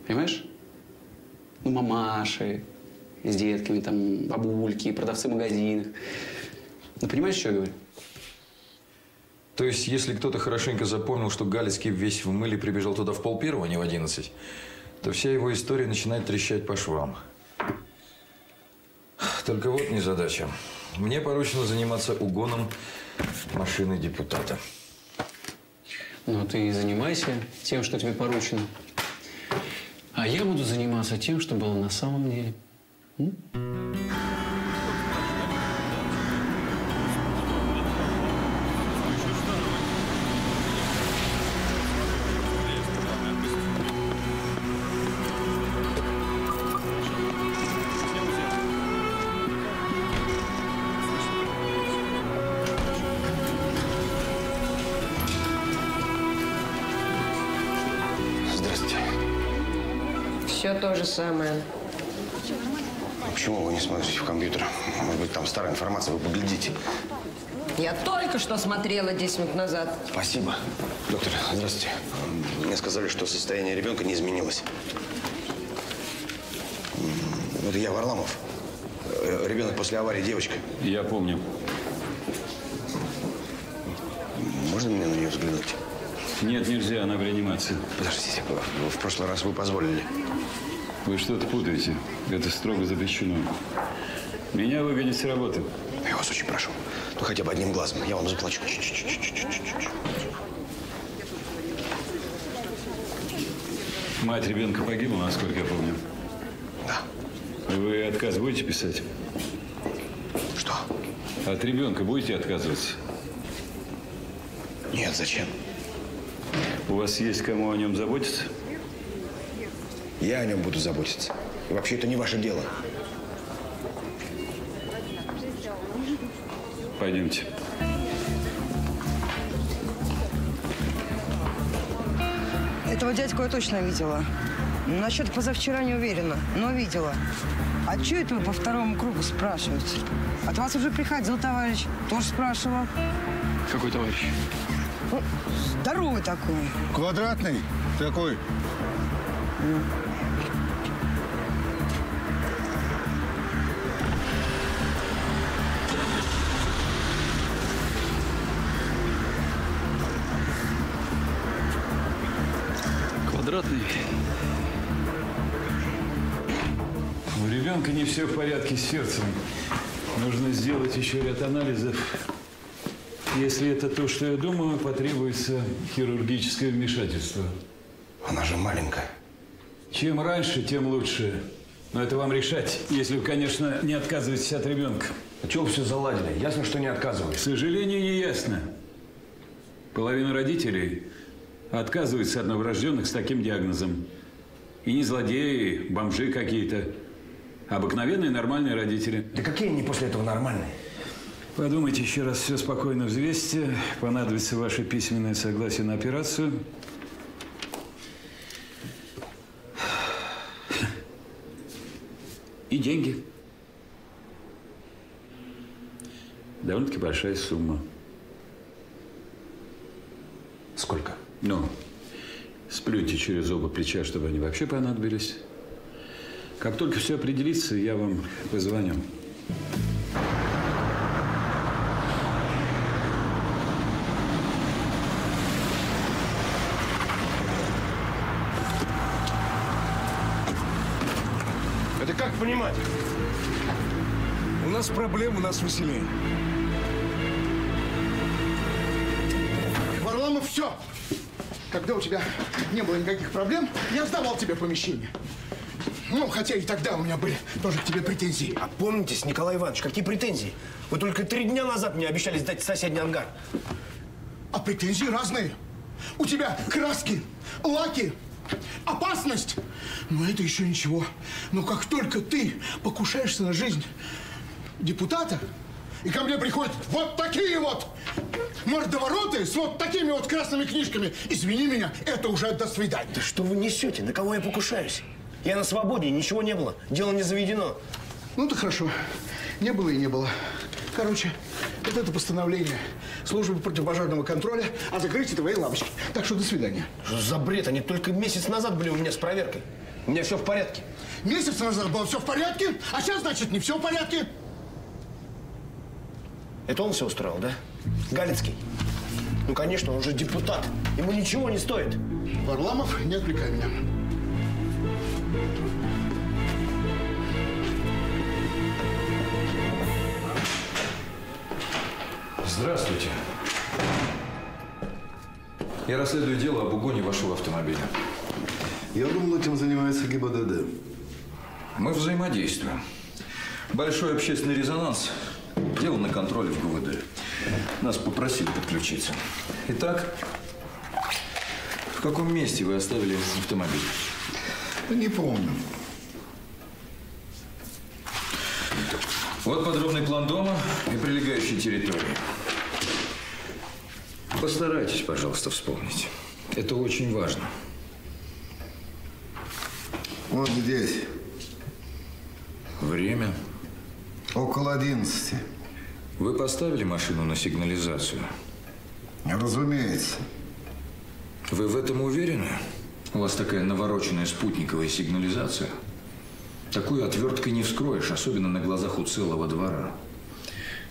Понимаешь? Ну, мамаши с детками, там, бабульки, продавцы в магазинах. Ну, понимаешь, что я говорю? То есть, если кто-то хорошенько запомнил, что Галицкий весь в мыле прибежал туда в пол первого, а не в одиннадцать, то вся его история начинает трещать по швам. Только вот незадача. Мне поручено заниматься угоном машины депутата. Ну, ты занимайся тем, что тебе поручено. А я буду заниматься тем, что было на самом деле. М? Все то же самое. Почему вы не смотрите в компьютер? Может быть, там старая информация, вы поглядите. Я только что смотрела 10 минут назад. Спасибо. Доктор, здравствуйте. Мне сказали, что состояние ребенка не изменилось. Это я Варламов. Э, Ребенок после аварии, девочка. Я помню. Можно мне на нее взглянуть? Нет, нельзя, она в реанимации. Подождите, в- в прошлый раз вы позволили. Вы что-то путаете. Это строго запрещено. Меня выгонят с работы. Я вас очень прошу. Ну, хотя бы одним глазом. Я вам заплачу. Чуть-чуть. Мать ребенка погибла, насколько я помню. Да. Вы отказ будете писать? Что? От ребенка будете отказываться? Нет, зачем? У вас есть кому о нем заботиться? Я о нем буду заботиться. И вообще это не ваше дело. Пойдемте. Этого дядьку я точно видела. Насчет позавчера не уверена, но видела. А что это вы по второму кругу спрашиваете? От вас уже приходил товарищ, тоже спрашивал. Какой товарищ? Ну, здоровый такой. Квадратный такой. Квадратный. У ребенка не все в порядке с сердцем. Нужно сделать еще ряд анализов. Если это то, что я думаю, потребуется хирургическое вмешательство. Она же маленькая. Чем раньше, тем лучше. Но это вам решать, если вы, конечно, не отказываетесь от ребенка. А чего вы все заладили? Ясно, что не К отказываюсь. сожалению, не ясно. Половина родителей отказывается от новорожденных с таким диагнозом. И не злодеи, бомжи какие-то. Обыкновенные нормальные родители. Да какие они после этого нормальные? Подумайте еще раз, все спокойно взвесьте. Понадобится ваше письменное согласие на операцию. И деньги. Довольно-таки большая сумма. Сколько? Ну, сплюньте через оба плеча, чтобы они вообще понадобились. Как только все определится, я вам позвоню. Это как понимать? У нас проблемы, у нас выселение. Когда у тебя не было никаких проблем, я сдавал тебе помещение. Ну, хотя и тогда у меня были тоже к тебе претензии. Опомнитесь, Николай Иванович, какие претензии? Вы только три дня назад мне обещали сдать соседний ангар. А претензии разные. У тебя краски, лаки, опасность. Но это еще ничего. Но как только ты покушаешься на жизнь депутата, и ко мне приходят вот такие вот мордовороты с вот такими вот красными книжками, извини меня, это уже до свидания. Да что вы несете? На кого я покушаюсь? Я на свободе, ничего не было. Дело не заведено. Ну, то хорошо. Не было и не было. Короче, вот это постановление службы противопожарного контроля о закрытии твоей лавочки. Так что до свидания. Что за бред? Они только месяц назад были у меня с проверкой. У меня все в порядке. Месяц назад было все в порядке, а сейчас, значит, не все в порядке. Это он все устроил, да? Галицкий? Ну, конечно, он же депутат. Ему ничего не стоит. Варламов, не отвлекай меня. Здравствуйте. Я расследую дело об угоне вашего автомобиля. Я думал, этим занимается ГИБДД. Мы взаимодействуем. Большой общественный резонанс. Дело на контроле в ГУВД. Нас попросили подключиться. Итак, в каком месте вы оставили автомобиль? Не помню. Вот подробный план дома и прилегающей территории. Постарайтесь, пожалуйста, вспомнить. Это очень важно. Вот здесь. Время? Около одиннадцати. Вы поставили машину на сигнализацию? Разумеется. Вы в этом уверены? У вас такая навороченная спутниковая сигнализация. Такую отверткой не вскроешь, особенно на глазах у целого двора.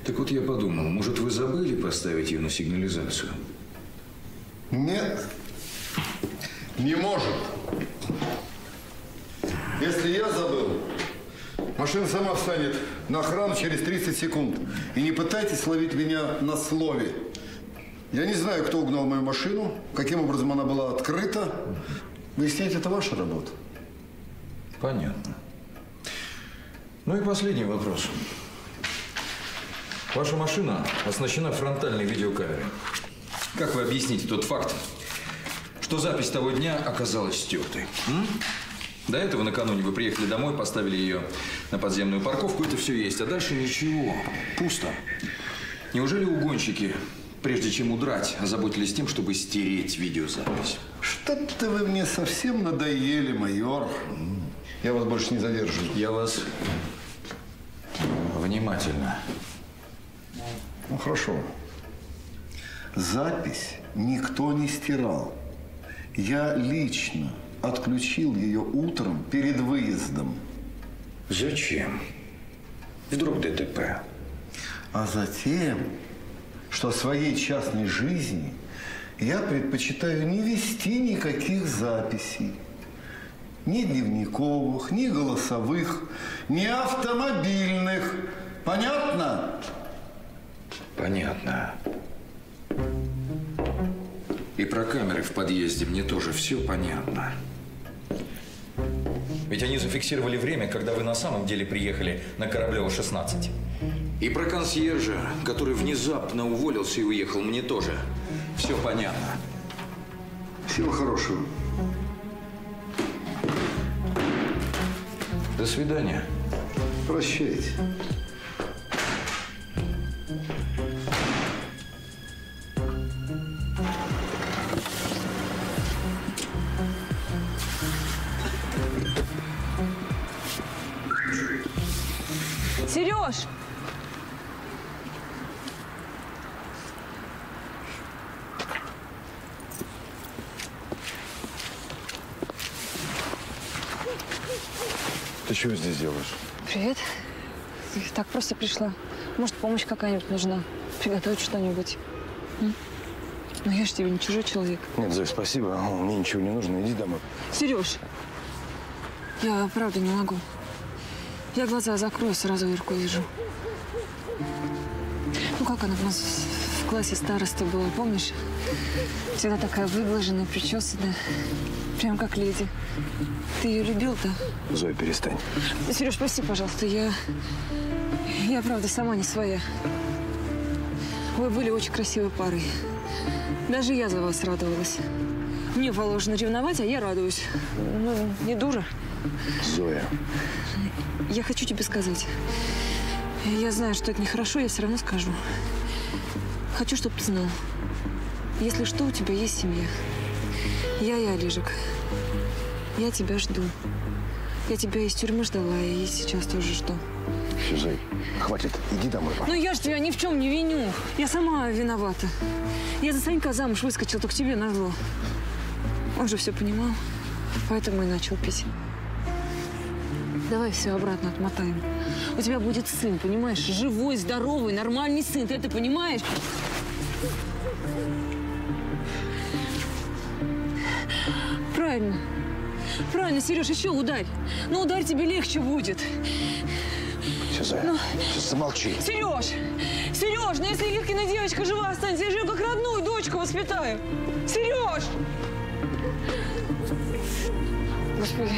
Так вот я подумал, может вы забыли поставить ее на сигнализацию? Нет. Не может. Если я забыл, машина сама встанет на охрану через 30 секунд. И не пытайтесь ловить меня на слове. Я не знаю, кто угнал мою машину, каким образом она была открыта. Выяснять это ваша работа. Понятно. Ну и последний вопрос. Ваша машина оснащена фронтальной видеокамерой. Как вы объясните тот факт, что запись того дня оказалась стертой? М? До этого накануне вы приехали домой, поставили ее на подземную парковку, это все есть. А дальше ничего, пусто. Неужели угонщики, прежде чем удрать, озаботились тем, чтобы стереть видеозапись? Что-то вы мне совсем надоели, майор. Я вас больше не задержу. Я вас внимательно. Ну, хорошо. Запись никто не стирал. Я лично отключил ее утром перед выездом. Зачем? Вдруг ДТП? А затем, что о своей частной жизни я предпочитаю не вести никаких записей. Ни дневниковых, ни голосовых, ни автомобильных. Понятно? Понятно. И про камеры в подъезде мне тоже все понятно. Ведь они зафиксировали время, когда вы на самом деле приехали на Кораблево 16. И про консьержа, который внезапно уволился и уехал, мне тоже все понятно. Всего хорошего. До свидания. Прощайте. Сереж! Ты чего здесь делаешь? Привет. Я так просто пришла. Может, помощь какая-нибудь нужна? Приготовить что-нибудь. Ну, я же тебе не чужой человек. Нет, Зоя, спасибо. Мне ничего не нужно. Иди домой. Сереж, я правда не могу. Я глаза закрою, сразу Ирку вижу. Ну, как она у нас в классе староста была, помнишь? Всегда такая выглаженная, причесанная. Прям как леди. Ты ее любил-то? Зоя, перестань. Сереж, прости, пожалуйста, я... Я, правда, сама не своя. Вы были очень красивой парой. Даже я за вас радовалась. Мне положено ревновать, а я радуюсь. Ну, не дура. Зоя. Я хочу тебе сказать. Я знаю, что это нехорошо, я все равно скажу. Хочу, чтобы ты знал. Если что, у тебя есть семья. Я и Олежек. Я тебя жду. Я тебя из тюрьмы ждала, и сейчас тоже жду. Все, Зой, хватит. Иди домой, пожалуйста. Ну я же тебя ни в чем не виню. Я сама виновата. Я за Санька замуж выскочила, только тебе назло. Он же все понимал, поэтому и начал пить. Давай все обратно отмотаем. У тебя будет сын, понимаешь? Живой, здоровый, нормальный сын. Ты это понимаешь? Правильно. Правильно, Сереж, еще ударь. Ну, ударь тебе легче будет. Все, Зоя, Ну. сейчас замолчи. Сереж! Сереж, ну если Иркина девочка жива останется, я же ее как родную дочку воспитаю. Сереж! Господи,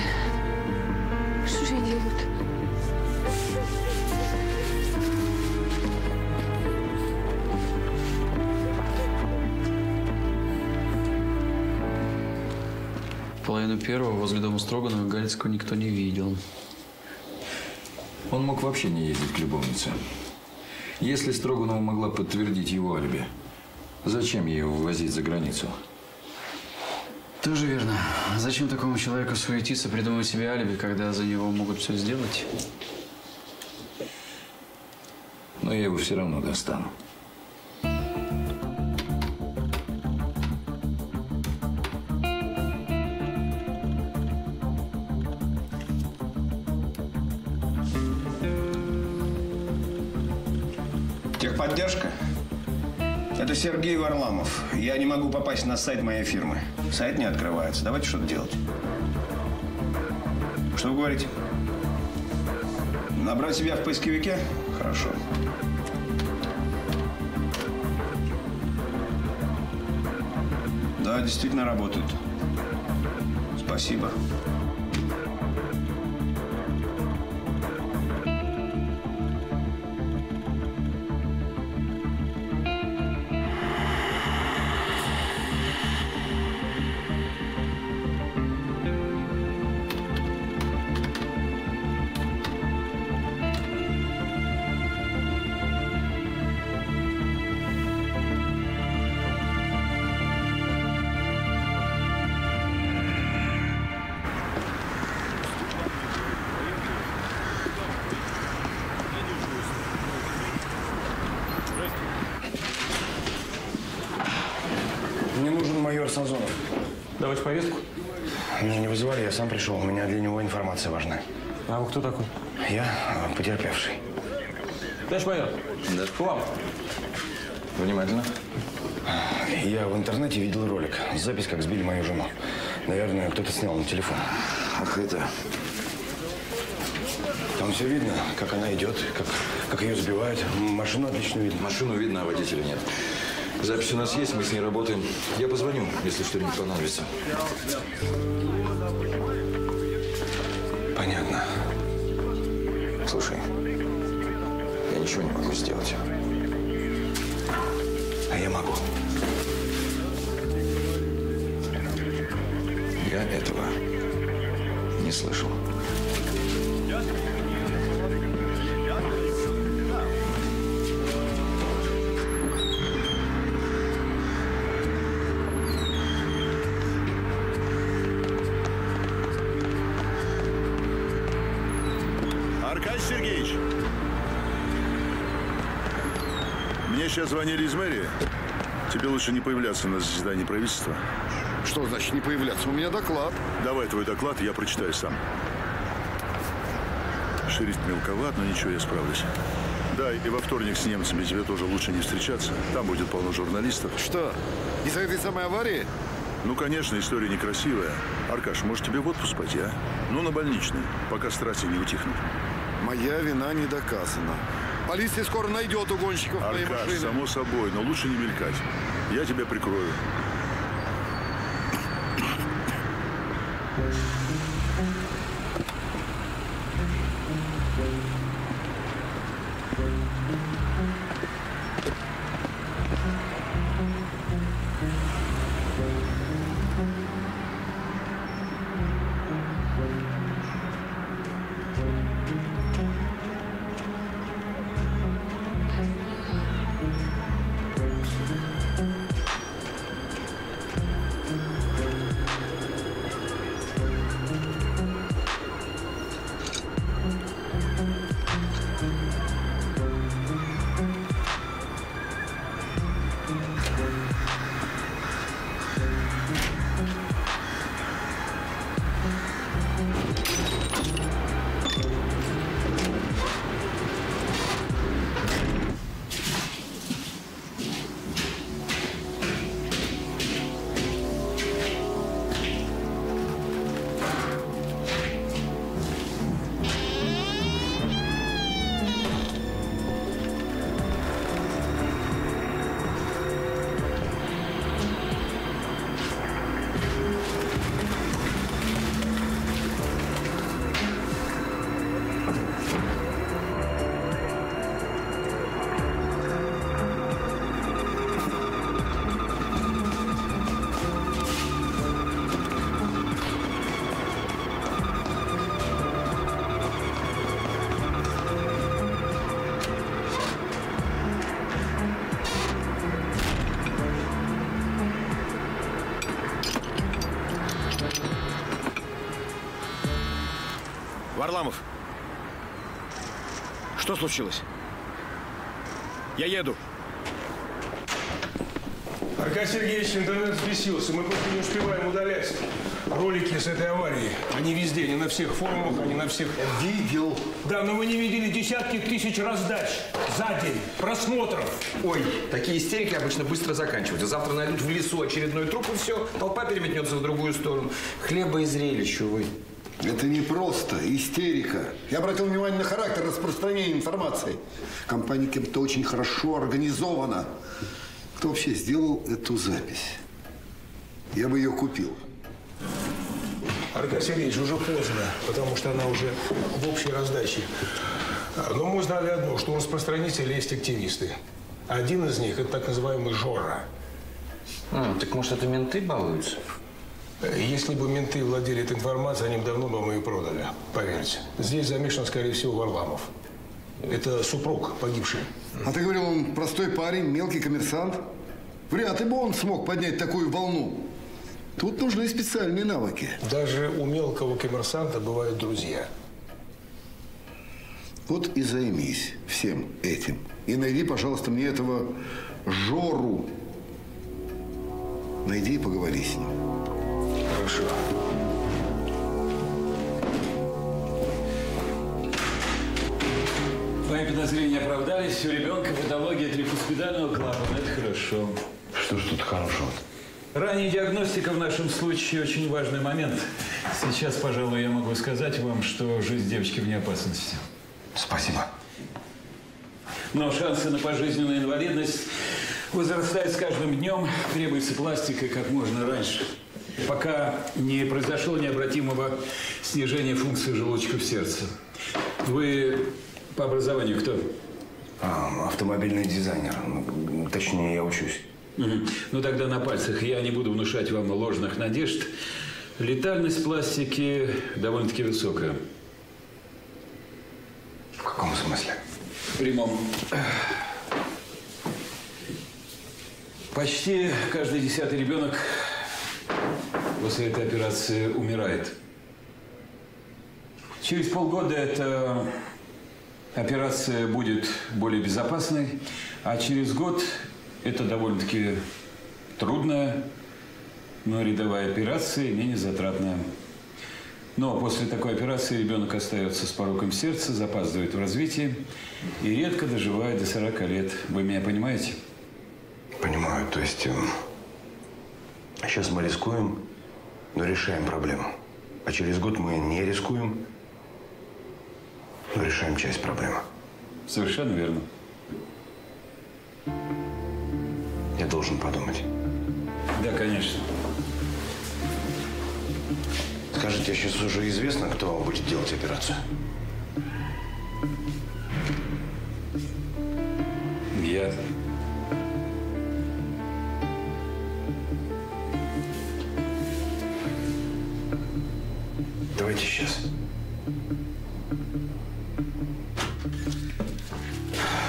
же? В половину первого возле дома Строганова Галицкого никто не видел. Он мог вообще не ездить к любовнице. Если Строганова могла подтвердить его алиби, зачем ее вывозить за границу? Тоже верно. Зачем такому человеку суетиться, придумывать себе алиби, когда за него могут все сделать? Но я его все равно достану. Техподдержка? Это Сергей Варламов. Я не могу попасть на сайт моей фирмы. Сайт не открывается. Давайте что-то делать. Что вы говорите? Набрать себя в поисковике? Хорошо. Да, действительно работает. Спасибо. Пришел. У меня для него информация важна. А вы кто такой? Я э, потерпевший. Товарищ майор, да. к вам. Внимательно. Я в интернете видел ролик. Запись, как сбили мою жену. Наверное, кто-то снял на телефон. Ах, это... Там все видно, как она идет, как, как ее сбивают. Машину отлично видно. Машину видно, а водителя нет. Запись у нас есть, мы с ней работаем. Я позвоню, если что-нибудь понадобится. Ничего не могу сделать. а я могу. Мне сейчас звонили из мэрии. Тебе лучше не появляться на заседании правительства. Что значит не появляться? У меня доклад. Давай твой доклад, я прочитаю сам. Шрифт мелковат, но ничего, я справлюсь. Да, и во вторник с немцами тебе тоже лучше не встречаться. Там будет полно журналистов. Что? Из-за этой самой аварии? Ну, конечно, история некрасивая. Аркаш, может тебе в отпуск пойти, а? Ну, на больничный, пока страсти не утихнут. Моя вина не доказана. Полиция скоро найдет угонщиков моей Аркаш, машины. само собой, но лучше не мелькать. Я тебя прикрою. Варламов, что случилось? Я еду. Аркадий Сергеевич, интернет взбесился. Мы просто не успеваем удалять ролики с этой аварии. Они везде, не на всех форумах, они на всех... Видел. Да, но вы не видели десятки тысяч раздач за день, просмотров. Ой, такие истерики обычно быстро заканчиваются. Завтра найдут в лесу очередной труп, и все. Толпа переметнется в другую сторону. Хлеба и зрелищ, увы. Это не просто истерика. Я обратил внимание на характер распространения информации. Компания кем-то очень хорошо организована. Кто вообще сделал эту запись? Я бы ее купил. Аркадий Сергеевич, уже поздно, потому что она уже в общей раздаче. А, Но мы знали одно, что у распространителей есть активисты. Один из них – это так называемый Жора. так может, это менты балуются? Если бы менты владели этой информацией, они бы давно бы мы ее продали. Поверьте. Здесь замешан, скорее всего, Варламов. Это супруг погибший. А ты говорил, он простой парень, мелкий коммерсант? Вряд ли бы он смог поднять такую волну. Тут нужны специальные навыки. Даже у мелкого коммерсанта бывают друзья. Вот и займись всем этим. И найди, пожалуйста, мне этого Жору. Найди и поговори с ним. Хорошо. Твои подозрения оправдались. У ребенка патология трифоспидального клапана. Это хорошо. Что ж тут хорошего? Ранняя диагностика в нашем случае очень важный момент. Сейчас, пожалуй, я могу сказать вам, что жизнь девочки вне опасности. Спасибо. Но шансы на пожизненную инвалидность возрастают с каждым днем. Требуется пластика как можно раньше. Пока не произошло необратимого снижения функции желудочков сердца. Вы по образованию кто? А, автомобильный дизайнер. Ну, Точнее, я учусь. Мгм. Ну тогда на пальцах я не буду внушать вам ложных надежд. Летальность пластики довольно-таки высокая. В каком смысле? В прямом. Почти каждый десятый ребенок после этой операции умирает. Через полгода эта операция будет более безопасной, а через год это довольно-таки трудная, но рядовая операция, менее затратная. Но после такой операции ребенок остается с пороком сердца, запаздывает в развитии и редко доживает до 40 лет. Вы меня понимаете? Понимаю, то есть эм, сейчас мы рискуем, но решаем проблему. А через год мы не рискуем, но решаем часть проблемы. Совершенно верно. Я должен подумать. Да, конечно. Скажите, сейчас уже известно, кто будет делать операцию? Я. сейчас.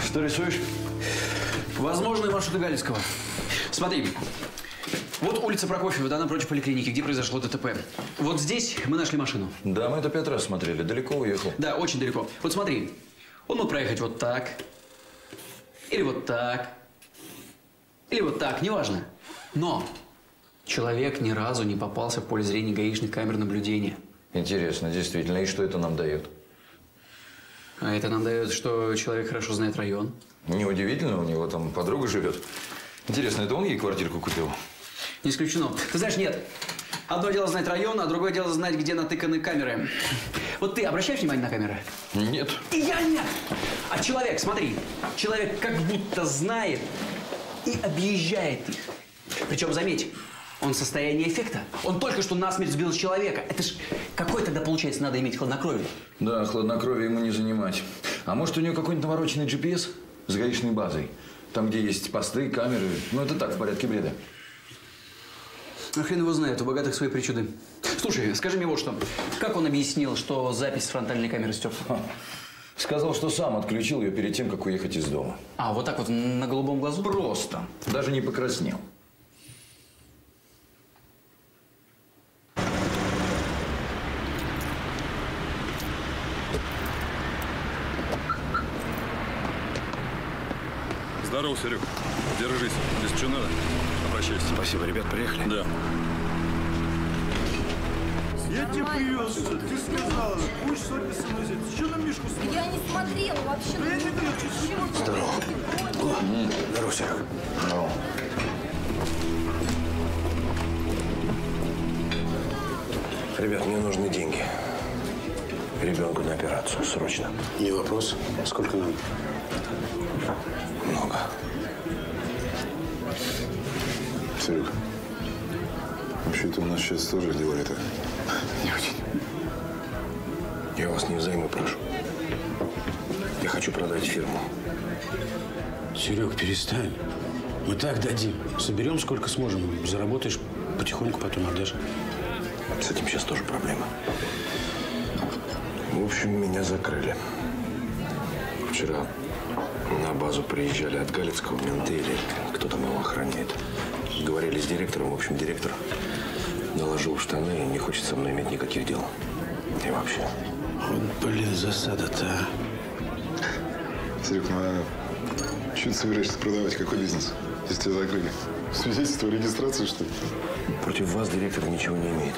Что рисуешь? Возможные маршруты Галицкого. Смотри. Вот улица Прокофьева, да, напротив поликлиники, где произошло ДТП. Вот здесь мы нашли машину. Да, мы это пять раз смотрели. Далеко уехал. Да, очень далеко. Вот смотри. Он мог проехать вот так. Или вот так. Или вот так, неважно. Но человек ни разу не попался в поле зрения гаишных камер наблюдения. Интересно, действительно. И что это нам дает? А это нам дает, что человек хорошо знает район. Неудивительно, у него там подруга живет. Интересно, это он ей квартирку купил? Не исключено. Ты знаешь, нет. Одно дело знать район, а другое дело знать, где натыканы камеры. Вот ты обращаешь внимание на камеры? Нет. И я нет. А человек, смотри, человек как будто знает и объезжает их. Причем, заметь, он в состоянии эффекта. Он только что насмерть сбил человека. Это ж какой тогда, получается, надо иметь хладнокровие? Да, хладнокровие ему не занимать. А может, у него какой-нибудь навороченный GPS с гаишной базой? Там, где есть посты, камеры. Ну, это так, в порядке бреда. А хрен его знает, у богатых свои причуды. Слушай, скажи мне вот что. Как он объяснил, что запись с фронтальной камеры стерта? Сказал, что сам отключил ее перед тем, как уехать из дома. А, вот так вот на голубом глазу? Просто. Даже не покраснел. Здорово, Серег. Держись. Если что надо, обращайся. Спасибо, ребят, приехали? Да. Я тебе привез сюда. Ты сказала, будешь сегодня со мной взять. Что на Мишку смотришь? Я не смотрела вообще. Ну, я не чуть Здорово. Здорово, Серег. Ну. Ребят, мне нужны деньги. Ребенку на операцию, срочно. Не вопрос. Сколько надо? Много. Серег, вообще-то у нас сейчас тоже дела это не очень. Я вас не взаймы прошу. Я хочу продать фирму. Серег, перестань. Мы так дадим. Соберем сколько сможем. Заработаешь потихоньку, потом отдашь. С этим сейчас тоже проблема. В общем, меня закрыли. Вчера на базу приезжали от Галицкого менты или кто там его охраняет. Говорили с директором. В общем, директор наложил штаны и не хочет со мной иметь никаких дел. И вообще. Вот, блин, засада-то, а. Серег, ну а что ты собираешься продавать? Какой бизнес? Если тебя закрыли? Свидетельство о регистрации, что ли? Против вас директор ничего не имеет.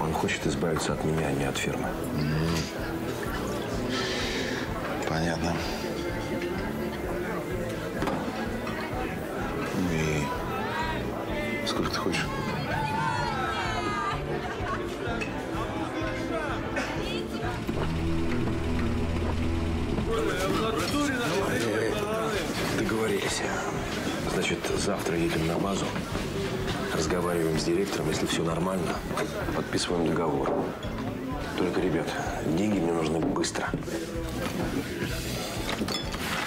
Он хочет избавиться от меня, а не от фирмы. Понятно. Подписываем договор. Только, ребят, деньги мне нужны быстро.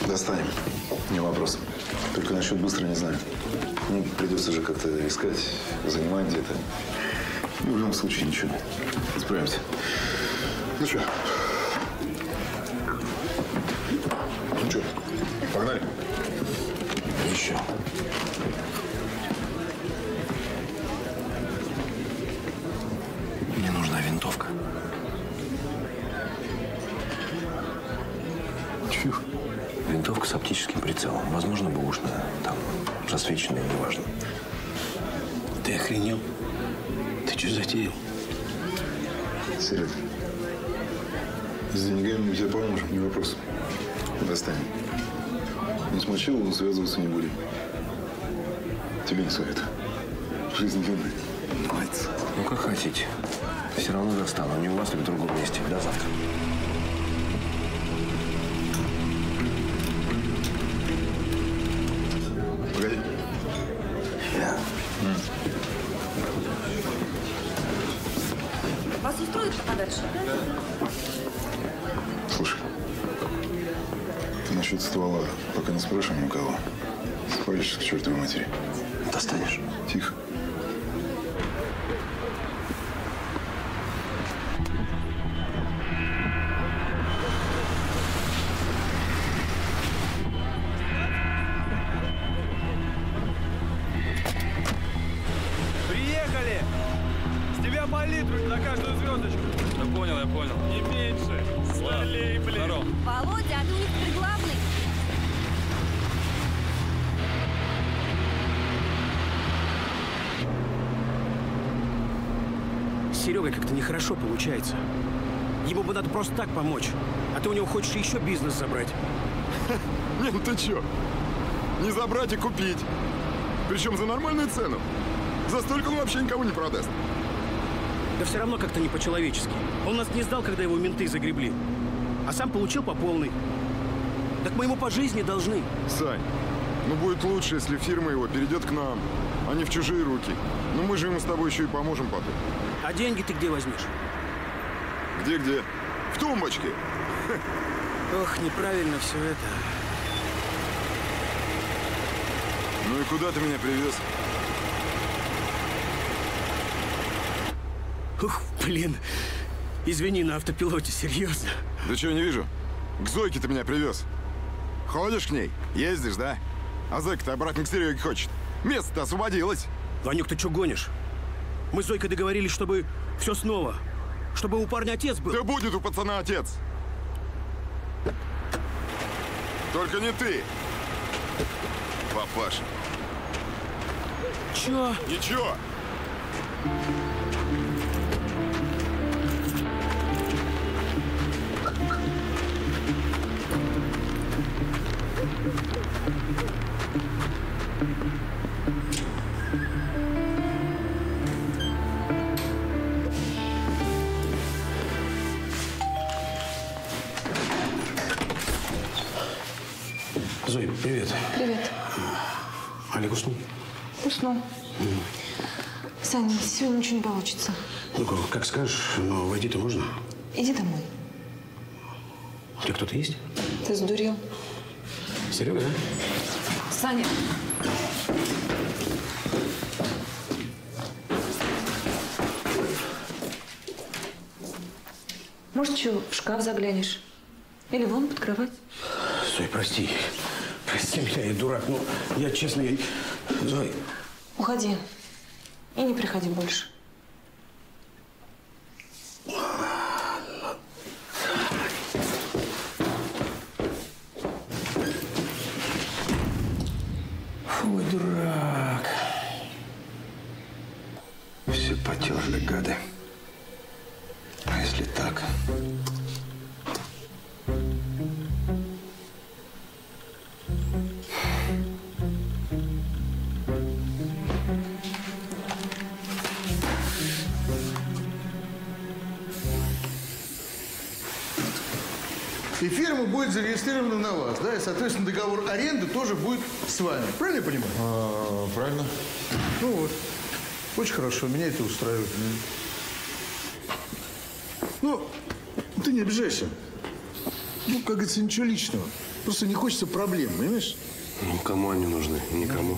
Достанем. Не вопрос. Только насчет быстро не знаю. Ну, придется же как-то искать, занимать где-то. Ну, в любом случае, ничего. Справимся. Ну что? Неважно. Ты охренел? Ты что затеял? Серег, с деньгами мы тебе поможем, не вопрос. Достанем. Не с Мочиловым связываться не будем. Тебе не советую. Жизнь длинная. Молодец. Ну, как хотите. Все равно достану. Не у вас, так в другом месте. До завтра. Чертовой матери. С Серегой как-то нехорошо получается. Ему бы надо просто так помочь. А ты у него хочешь еще бизнес забрать. Не, ну ты чё? Не забрать и купить. Причем за нормальную цену. За столько он вообще никому не продаст. Да все равно как-то не по-человечески. Он нас не сдал, когда его менты загребли. А сам получил по полной. Так мы ему по жизни должны. Сань, ну будет лучше, если фирма его перейдет к нам, а не в чужие руки. Ну мы же ему с тобой еще и поможем потом. А деньги ты где возьмешь? Где-где? В тумбочке. Ох, неправильно все это. Ну и куда ты меня привез? Ух, блин. Извини, на автопилоте, серьезно. Да что, не вижу? К Зойке ты меня привез. Ходишь к ней? Ездишь, да? А Зойка-то обратно к Сереге хочет. Место-то освободилось. Ванюк, ты что гонишь? Мы с Зойкой договорились, чтобы все снова. Чтобы у парня отец был. Да будет у пацана отец. Только не ты. папаша. Чё? Ничего. Получится. Ну, как- скажешь, но войти-то можно. Иди домой. У тебя кто-то есть? Ты сдурел. Серега, да? Саня. Может, что, в шкаф заглянешь? Или вон под кровать? Зой, прости. Прости меня, я дурак. Ну, я честно, я... Зой, Уходи. И не приходи больше. Фу, дурак. Все гады. А если так? И фирма будет зарегистрирована на вас, да, и, соответственно, договор аренды тоже будет с вами. Правильно я понимаю? правильно. Ну вот. Очень хорошо, меня это устраивает. Ну, ты не обижайся. Ну, как говорится, ничего личного. Просто не хочется проблем, понимаешь? Ну, кому они нужны? Никому.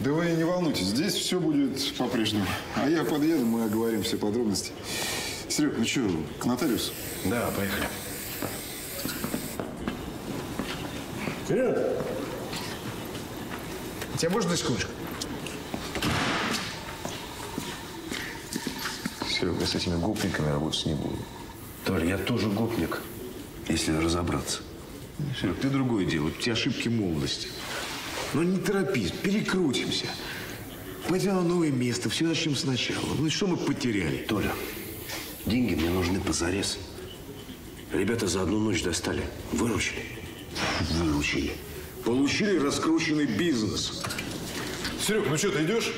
Да вы не волнуйтесь, здесь все будет по-прежнему. А я подъеду, мы оговорим все подробности. Серег, ну что, к нотариусу? Да, поехали. Серег! Тебя можно на секундочку? Серега, я с этими гопниками работать не буду. Толя, я тоже гопник, если разобраться. Серег, ты другое дело. У тебя ошибки молодости. Но не торопись, перекрутимся. Пойдем на новое место, все начнем сначала. Ну и что мы потеряли? Толя, деньги мне нужны позарез. Ребята за одну ночь достали. Выручили. Выручили. Получили раскрученный бизнес. Серег, ну что, ты идешь?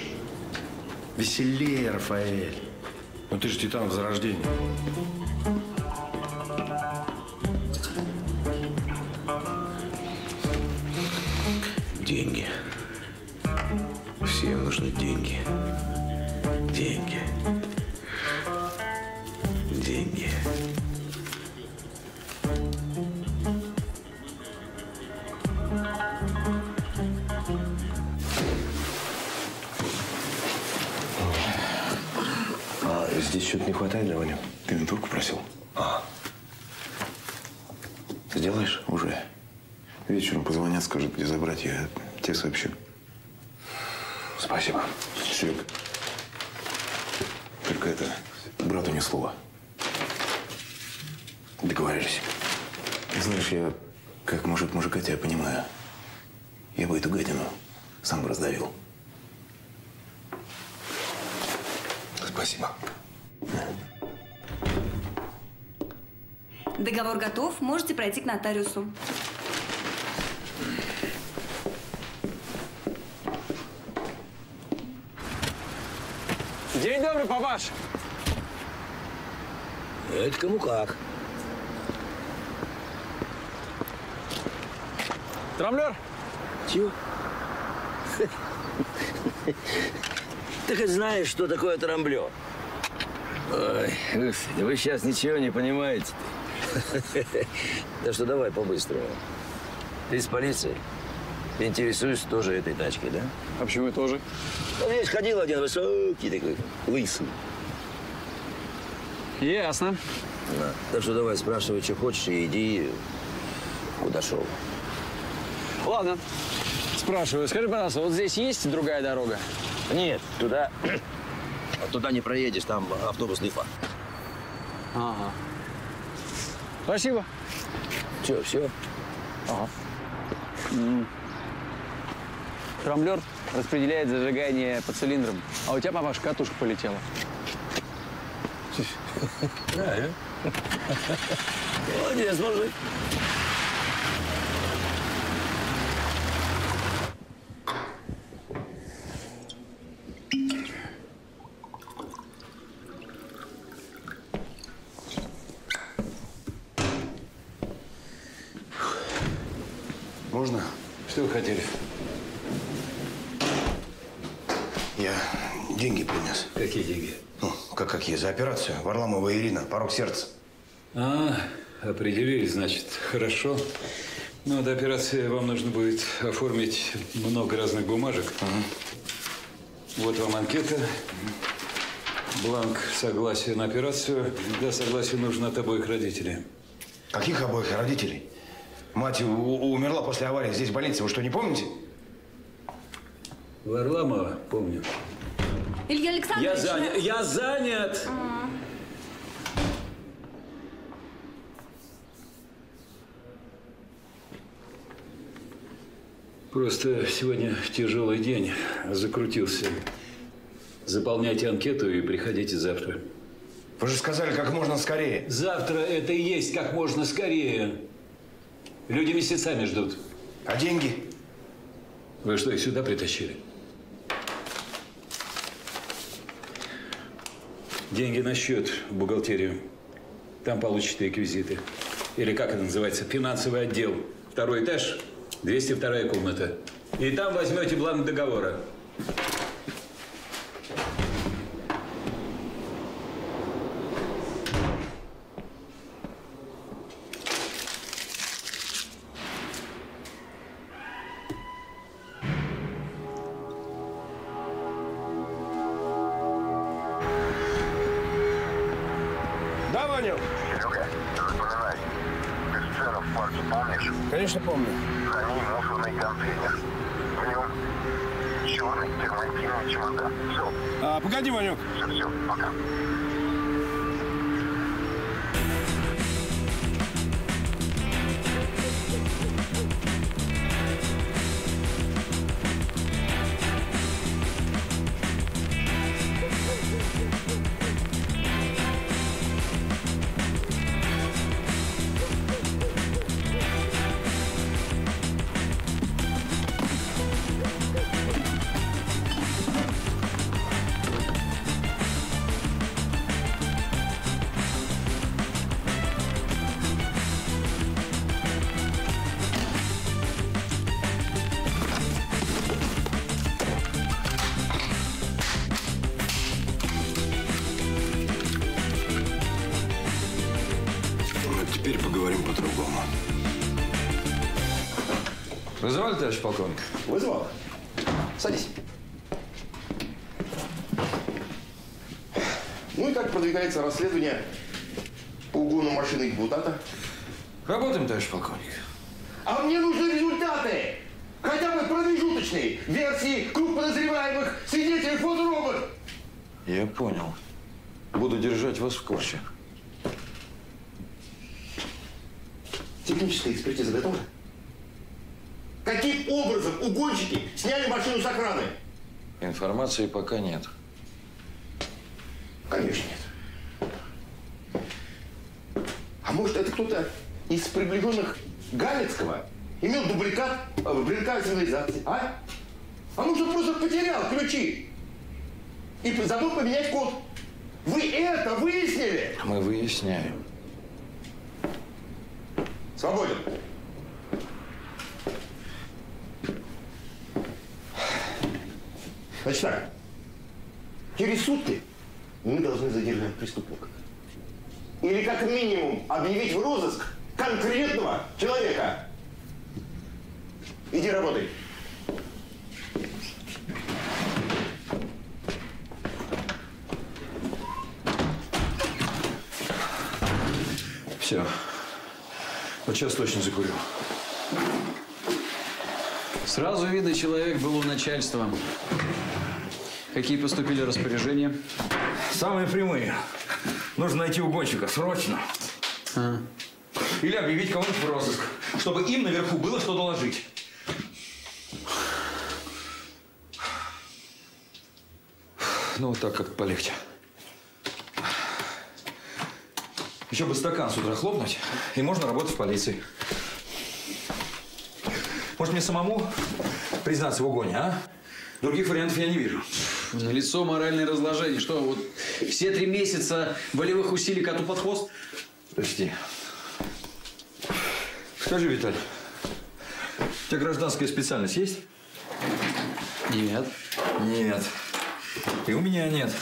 Веселее, Рафаэль. Ну ты же титан Возрождения. Деньги. Здесь что-то не хватает для Ваня? Ты винтовку просил? А. Сделаешь? Уже. Вечером позвонят, скажут, где забрать, я тебе сообщу. Спасибо. Серег, только это, брату ни слова. Договорились. Знаешь, я как мужик мужика тебя понимаю. Я бы эту гадину сам бы раздавил. Спасибо. Договор готов, можете пройти к нотариусу. День добрый, папаш. Это кому как. Трамблер? Чего? Ты хоть знаешь, что такое трамблер? Ой, господи, вы сейчас ничего не понимаете. Да что давай по-быстрому. Ты из полиции? Интересуюсь тоже этой тачкой, да? А почему тоже? Ну, здесь ходил один высокий такой, лысый. Ясно. Да. Так что давай, спрашивай, что хочешь, и иди, куда шел. Ладно. Спрашиваю, скажи, пожалуйста, вот здесь есть другая дорога? Нет, туда, туда не проедешь, там автобусный парк. Ага. Спасибо. Че, все? Ага. Трамблер распределяет зажигание по цилиндрам, а у тебя, папаш, катушка полетела. Правильно. Молодец, мужик. Можно? Что вы хотели? Я деньги принес. Какие деньги? Ну, как какие? За операцию. Варламова Ирина. Порог сердца. А, определились, значит. Хорошо. Ну, до операции вам нужно будет оформить много разных бумажек. Вот вам анкета. Бланк согласия на операцию. Для согласия нужно от обоих родителей. Каких обоих родителей? Мать умерла после аварии здесь в больнице. Вы что, не помните? Варламова, помню. Илья Александрович. Я занят. Я занят. А, Просто сегодня тяжелый день. Закрутился. Заполняйте анкету и приходите завтра. Вы же сказали, как можно скорее. Завтра это и есть как можно скорее. Люди месяцами ждут. А деньги? Вы что, их сюда притащили? Деньги на счет в бухгалтерию. Там получите реквизиты. Или как это называется? Финансовый отдел. Второй этаж, 202 комната. И там возьмете бланк договора. Товарищ полковник? Вызвал. Садись. Ну и как продвигается расследование по угону машины депутата? Работаем, товарищ полковник. А мне нужны результаты! Хотя бы промежуточные версии круг подозреваемых, свидетелей, фоторобот. Я понял. Буду держать вас в курсе. Техническая экспертиза готова? Каким образом угонщики сняли машину с охраны? Информации пока нет. Конечно нет. А может это кто-то из приближенных Галицкого имел дубликат э, брелка цивилизации, а? А может он просто потерял ключи и забыл поменять код? Вы это выяснили? Мы выясняем. Свободен. Значит так, через сутки мы должны задержать преступника. Или как минимум объявить в розыск конкретного человека. Иди работай. Все. Вот сейчас точно закурю. Сразу видно, человек был у начальства. Какие поступили распоряжения? Самые прямые. Нужно найти угонщика, срочно. А. Или объявить кого-нибудь в розыск, чтобы им наверху было что доложить. Ну, вот так как полегче. Еще бы стакан с утра хлопнуть, и можно работать в полиции. Может, мне самому признаться в угоне, а? Других вариантов я не вижу. На лицо моральное разложение. Что, вот все три месяца волевых усилий коту под хвост? Прости. Скажи, Виталь, у тебя гражданская специальность есть? Нет. Нет. И у меня нет.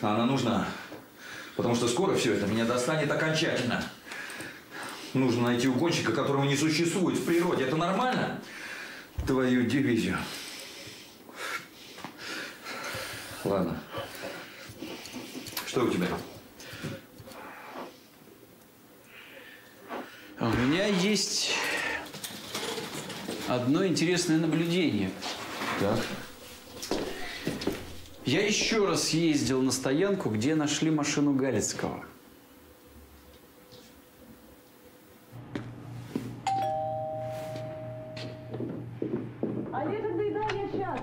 А она нужна. Потому что скоро все это меня достанет окончательно. Нужно найти угонщика, которого не существует в природе. Это нормально? Твою дивизию. Ладно. Что у тебя? А У меня есть одно интересное наблюдение. Так. Я еще раз ездил на стоянку, где нашли машину Галицкого. Олег, да я сейчас.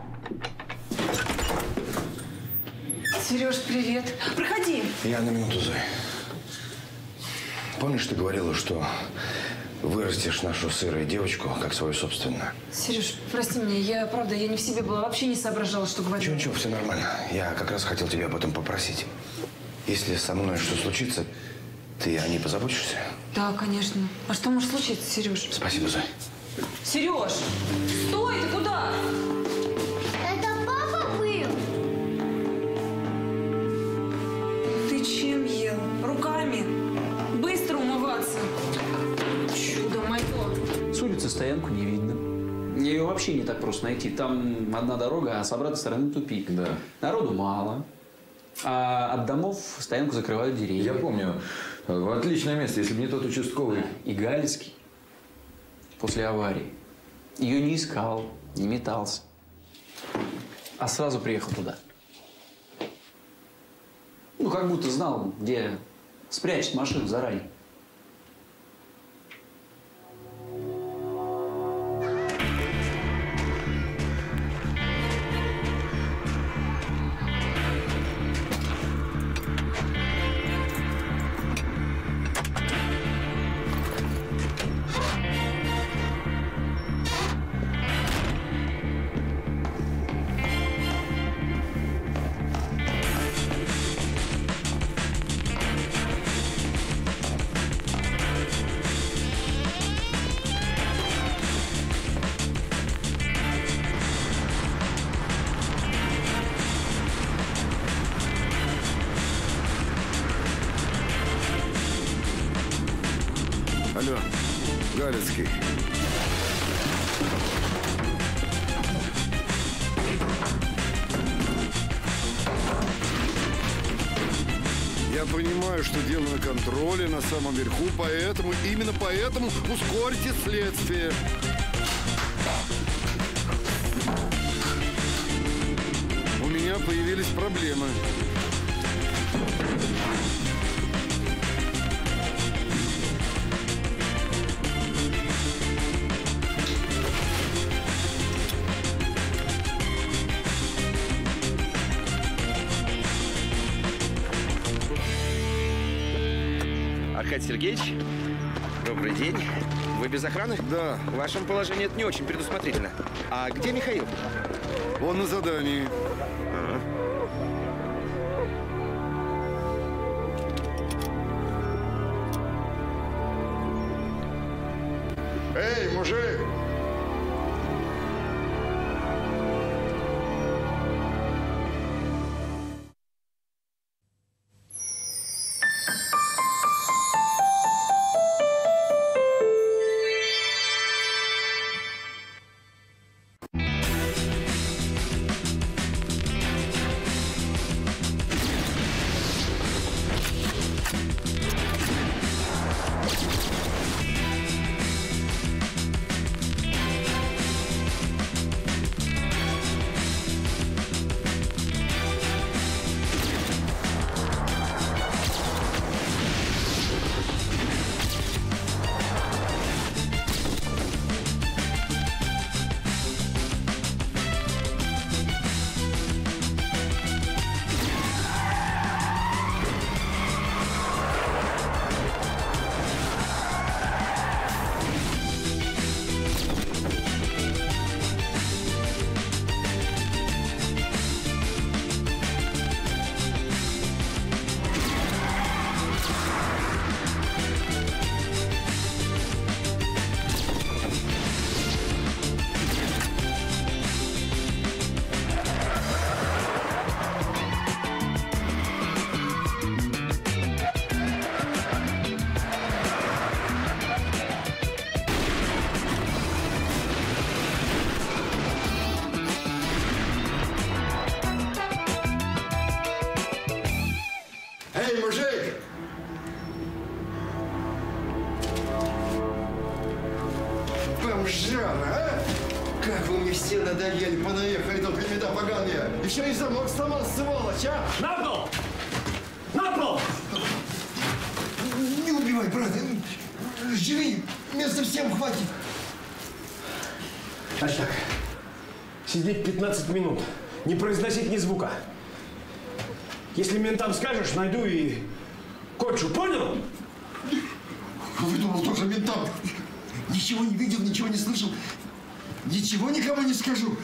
Сереж, привет. Проходи. Я на минуту, Зоя. Помнишь, ты говорила, что вырастешь нашу сырую девочку, как свою собственную? Сереж, прости меня, я, правда, я не в себе была, вообще не соображала, что говорю. Ничего, ничего, все нормально. Я как раз хотел тебя об этом попросить. Если со мной что случится, ты о ней позаботишься? Да, конечно. А что может случиться, Сереж? Спасибо, Зоя. Сереж! Стой, ты куда? Стоянку не видно. Ее вообще не так просто найти. Там одна дорога, а с обратной стороны тупик. Да. Народу мало. А от домов стоянку закрывают деревья. Я помню. Отличное место, если бы не тот участковый. И Галицкий после аварии ее не искал, не метался. А сразу приехал туда. Ну, как будто знал, где спрячет машину заранее. Именно поэтому ускорьте следствие. Без охраны? Да. В вашем положении это не очень предусмотрительно. А где Михаил? Он на задании. 15 минут, не произносить ни звука. Если ментам скажешь, найду и кончу, понял? Выдумал тоже ментам. Ничего не видел, ничего не слышал. Ничего никому не скажу.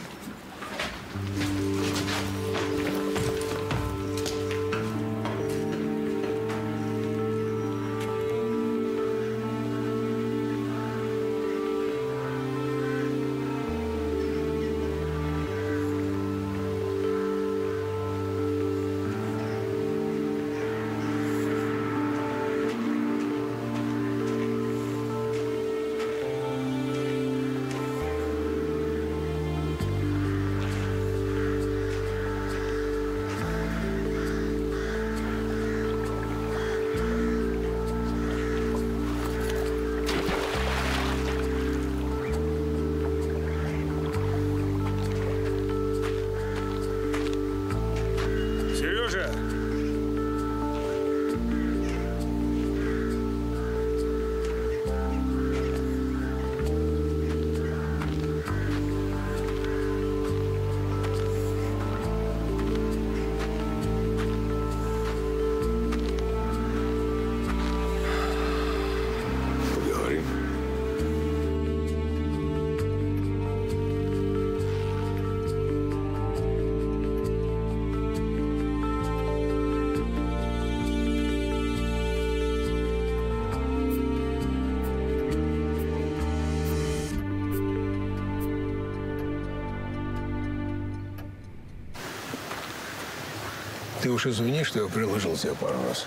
Ты уж извини, что я приложил тебя пару раз.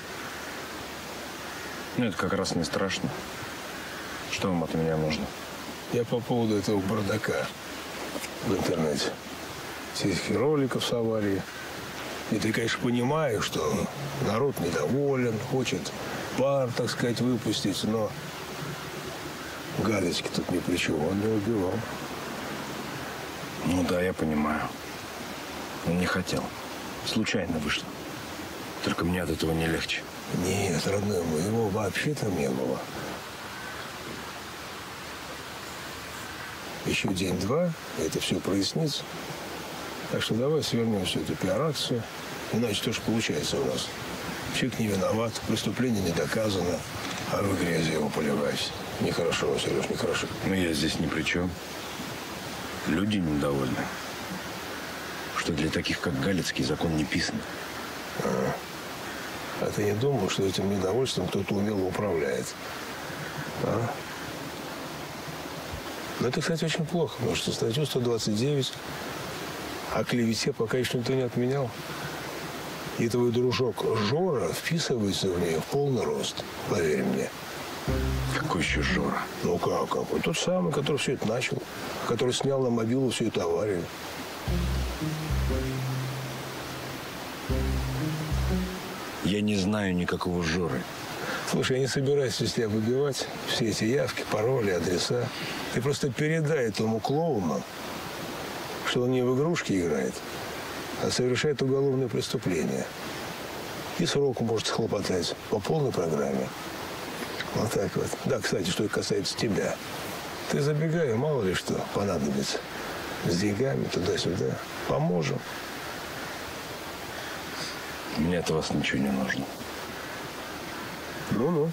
Ну, это как раз не страшно. Что вам от меня нужно? Я по поводу этого бардака в интернете. Всех роликов с аварии. И ты, конечно, понимаешь, что народ недоволен, хочет пар, так сказать, выпустить, но Галечки тут ни при чем, он не убивал. Ну да, я понимаю. Он не хотел. Случайно вышло. Только мне от этого не легче. Нет, родной мой, его вообще там не было. Еще день-два, это все прояснится. Так что давай свернем всю эту пиар-акцию. Иначе тоже получается у нас. Человек не виноват, преступление не доказано, а вы грязью его поливаете. Нехорошо, Сереж, нехорошо. Но я здесь ни при чем. Люди недовольны. Таких, как Галицкий, закон не писан. А, а ты не думал, что этим недовольством кто-то умело управляет? А? Ну, это, кстати, очень плохо, потому что статью 129 о клевете пока еще никто не отменял. И твой дружок Жора вписывается в нее в полный рост, поверь мне. Какой еще Жора? Ну как, какой? Тот самый, который все это начал, который снял на мобилу всю эту аварию. Я не знаю никакого Жоры. Слушай, я не собираюсь из тебя выбивать все эти явки, пароли, адреса. Ты просто передай этому клоуну, что он не в игрушки играет, а совершает уголовное преступление. И срок может схлопотать по полной программе. Вот так вот. Да, кстати, что касается тебя. Ты забегай, мало ли что понадобится. С деньгами туда-сюда. Поможем. Мне от вас ничего не нужно. Ну-ну.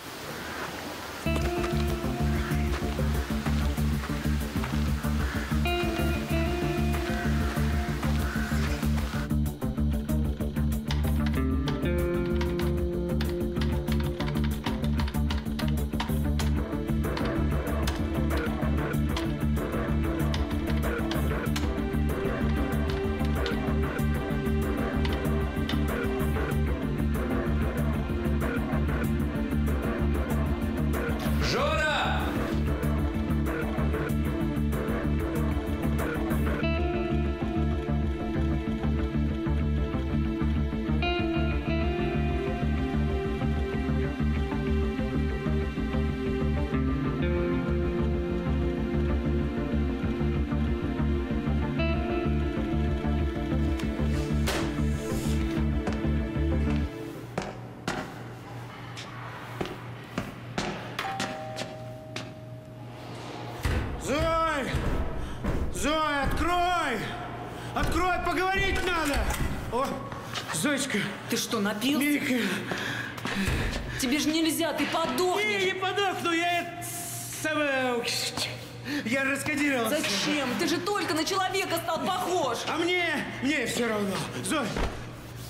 Я раскодировался. Зачем? Ты же только на человека стал похож. А мне, мне все равно. Зой,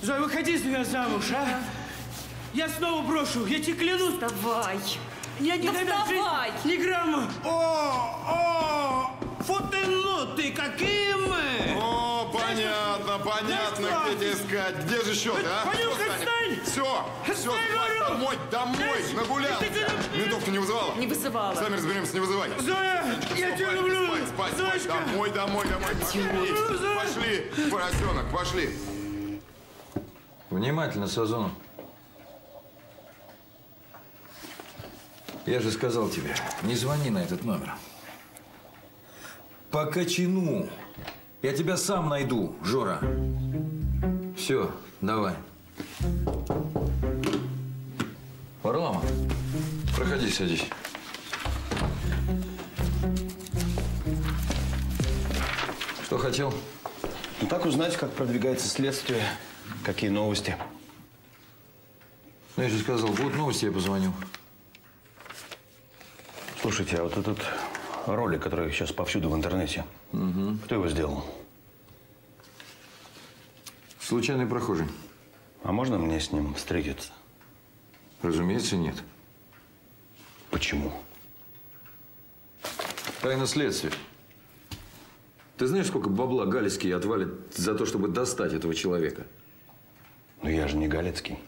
Зой, выходи за меня замуж, а? Я снова брошу, я тебе клянусь. Давай. Я Да в жизни вставай. ни грамма. О, о, фотелу, ты какие мы? О, понятно, понятно, Да где тебя искать. Где же счет, а? Ванюха, отстань! Все, все, говорю! домой, домой, Знаешь, нагулялся. Ментовку не вызывала? Не вызывала. Сами разберемся, не вызывай. Зоя, я тебя люблю. Спать, спать, спать. Домой, домой, домой. Пошли, пошли, поросенок, пошли. Внимательно, Сазонов. Я же сказал тебе, не звони на этот номер. По кочану. Я тебя сам найду, Жора. Все, давай. Варламов, проходи, садись. Что хотел? Ну так узнать, как продвигается следствие, какие новости. Ну, я же сказал, будут новости, я позвоню. Слушайте, а вот этот ролик, который сейчас повсюду в интернете, кто его сделал? Случайный прохожий. А можно мне с ним встретиться? Разумеется, нет. Почему? Тайна следствия. Ты знаешь, сколько бабла Галицкий отвалит за то, чтобы достать этого человека? Ну я же не Галицкий.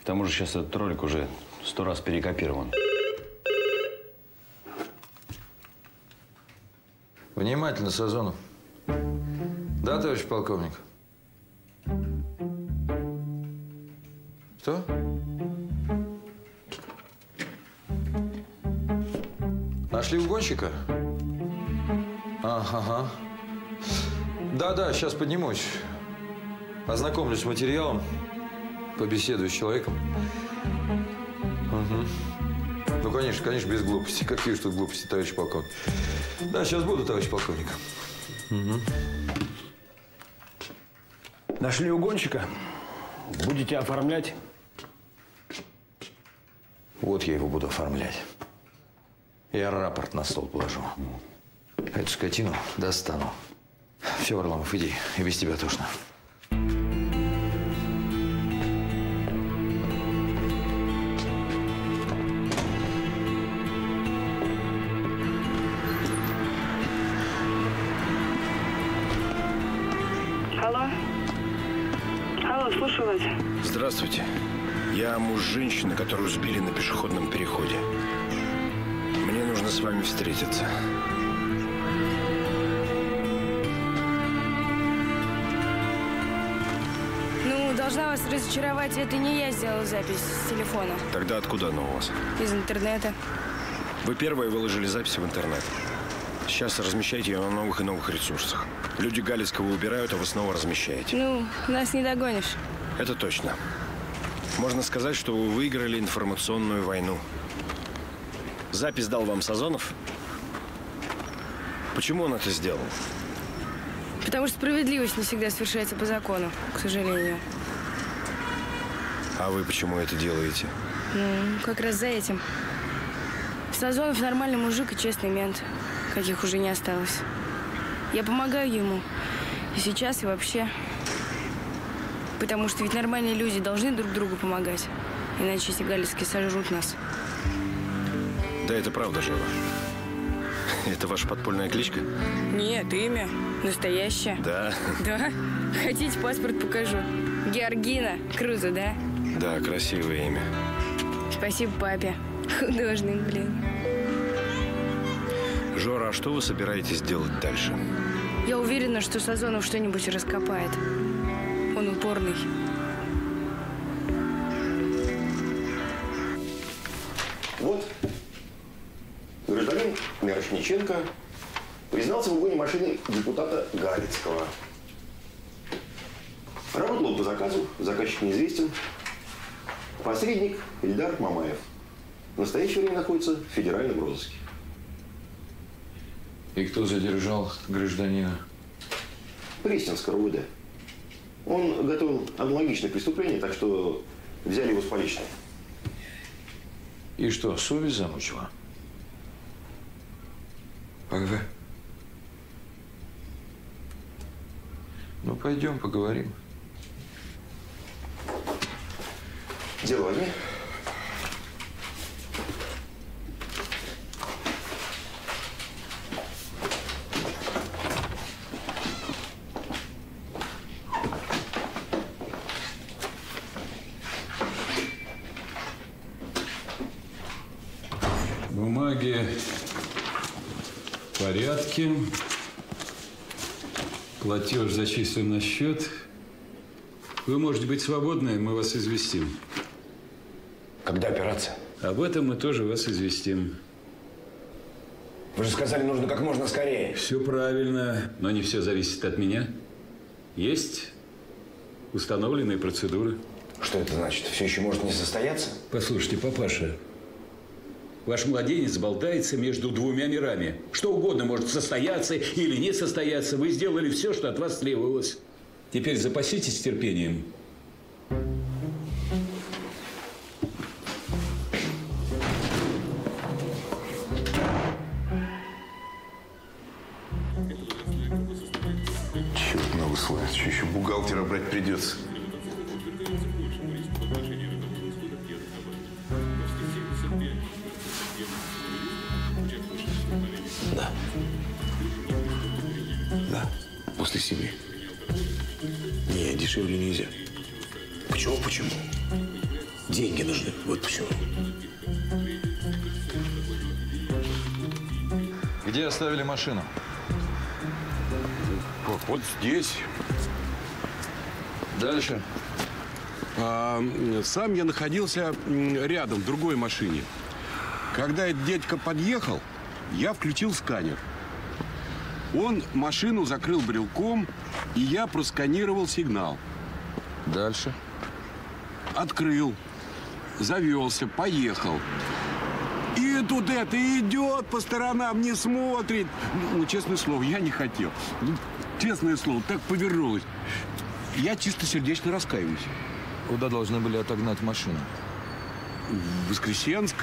К тому же сейчас этот ролик уже сто раз перекопирован. Внимательно, Сазонов. Да, товарищ полковник? Что? Нашли угонщика? Ага. Да-да, сейчас поднимусь. Ознакомлюсь с материалом, побеседую с человеком. Угу. Ну, конечно, конечно, без глупости. Какие уж тут глупости, товарищ полковник. Да, сейчас буду, товарищ полковник. Угу. Нашли угонщика? Будете оформлять? Вот я его буду оформлять. Я рапорт на стол положу. Эту скотину достану. Все, Варламов, иди. И без тебя тошно. Алло. Алло, слушаю вас. Здравствуйте. Я муж женщины, которую сбили на пешеходном переходе. Мне нужно с вами встретиться. Ну, должна вас разочаровать, это не я сделала запись с телефона. Тогда откуда она у вас? Из интернета. Вы первые выложили запись в интернет. Сейчас размещайте ее на новых и новых ресурсах. Люди Галицкого убирают, а вы снова размещаете. Ну, нас не догонишь. Это точно. Можно сказать, что вы выиграли информационную войну. Запись дал вам Сазонов? Почему он это сделал? Потому что справедливость не всегда совершается по закону, к сожалению. А вы почему это делаете? Ну, как раз за этим. Сазонов нормальный мужик и честный мент, каких уже не осталось. Я помогаю ему. И сейчас, и вообще. Потому что ведь нормальные люди должны друг другу помогать. Иначе эти галицкие сожрут нас. Да, это правда, Жора. Это ваша подпольная кличка? Нет, имя. Настоящее. Да. Да? Хотите, паспорт покажу. Георгина. Круто, да? Да, красивое имя. Спасибо папе. Художник, блин. Жора, а что вы собираетесь делать дальше? Я уверена, что Сазонов что-нибудь раскопает. Он упорный. Вот. Гражданин Мирошниченко признался в угоне машины депутата Галицкого. Работал он по заказу, заказчик неизвестен. Посредник Ильдар Мамаев. В настоящее время находится в федеральном розыске. И кто задержал гражданина? Пресненского РУВД. Он готовил аналогичное преступление, так что взяли его с поличным. И что, совесть замучила? Ага. Ну, пойдем поговорим. Дело возьми. Бумаги в порядке. Платеж зачислен на счет. Вы можете быть свободны, мы вас известим. Когда операция? Об этом мы тоже вас известим. Вы же сказали, нужно как можно скорее. Все правильно, но не все зависит от меня. Есть установленные процедуры. Что это значит? Все еще может не состояться? Послушайте, папаша, ваш младенец болтается между двумя мирами. Что угодно может состояться или не состояться. Вы сделали все, что от вас требовалось. Теперь запаситесь терпением. Черт, Семи. Не, дешевле нельзя. Почему, почему? Деньги нужны. Вот почему. Где оставили машину? Вот, вот здесь. Дальше. А, сам я находился рядом, в другой машине. Когда этот дядька подъехал, я включил сканер. Он машину закрыл брелком, и я просканировал сигнал. Дальше. Открыл, завелся, поехал. И тут это идет по сторонам, не смотрит. Ну, честное слово, я не хотел. Ну, Честное слово, так повернулось. Я чисто сердечно раскаиваюсь. Куда должны были отогнать машину? В Воскресенск.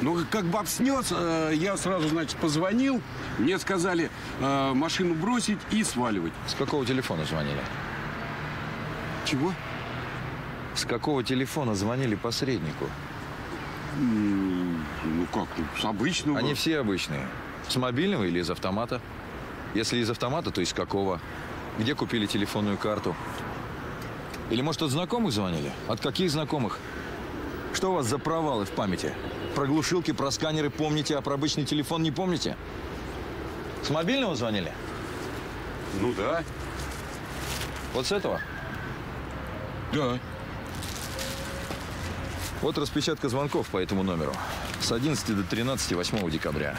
Ну, как баб снес, э, я сразу, значит, позвонил. Мне сказали э, машину бросить и сваливать. С какого телефона звонили? Чего? С какого телефона звонили посреднику? Ну как, ну, с обычного. Они все обычные. С мобильного или из автомата? Если из автомата, то из какого? Где купили телефонную карту? Или, может, от знакомых звонили? От каких знакомых? Что у вас за провалы в памяти? Про глушилки, про сканеры помните, а про обычный телефон не помните? С мобильного звонили? Ну да. Вот с этого? Да. Вот распечатка звонков по этому номеру. С 11 до 13 8 декабря.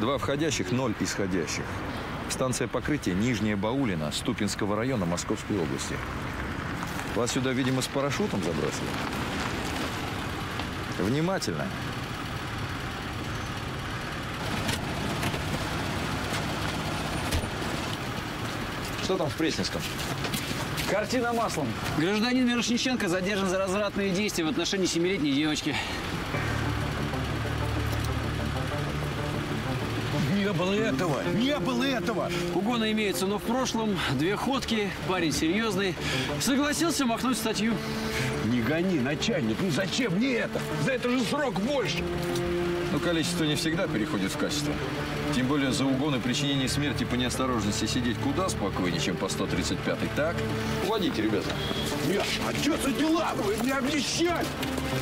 Два входящих, ноль исходящих. Станция покрытия Нижняя Баулина, Ступинского района Московской области. Вас сюда, видимо, с парашютом забросили. Внимательно. Что там в Пресненском? Картина маслом. Гражданин Мирошниченко задержан за развратные действия в отношении семилетней девочки. Не было этого! Не было этого! Угоны имеются, но в прошлом две ходки, парень серьезный. Согласился махнуть статью. Гони, начальник, ну зачем мне это? За это же срок больше! Но количество не всегда переходит в качество. Тем более за угон и причинение смерти по неосторожности сидеть куда спокойнее, чем по 135-й. Так? Уводите, ребята. Нет, а что за дела? Вы мне обещали!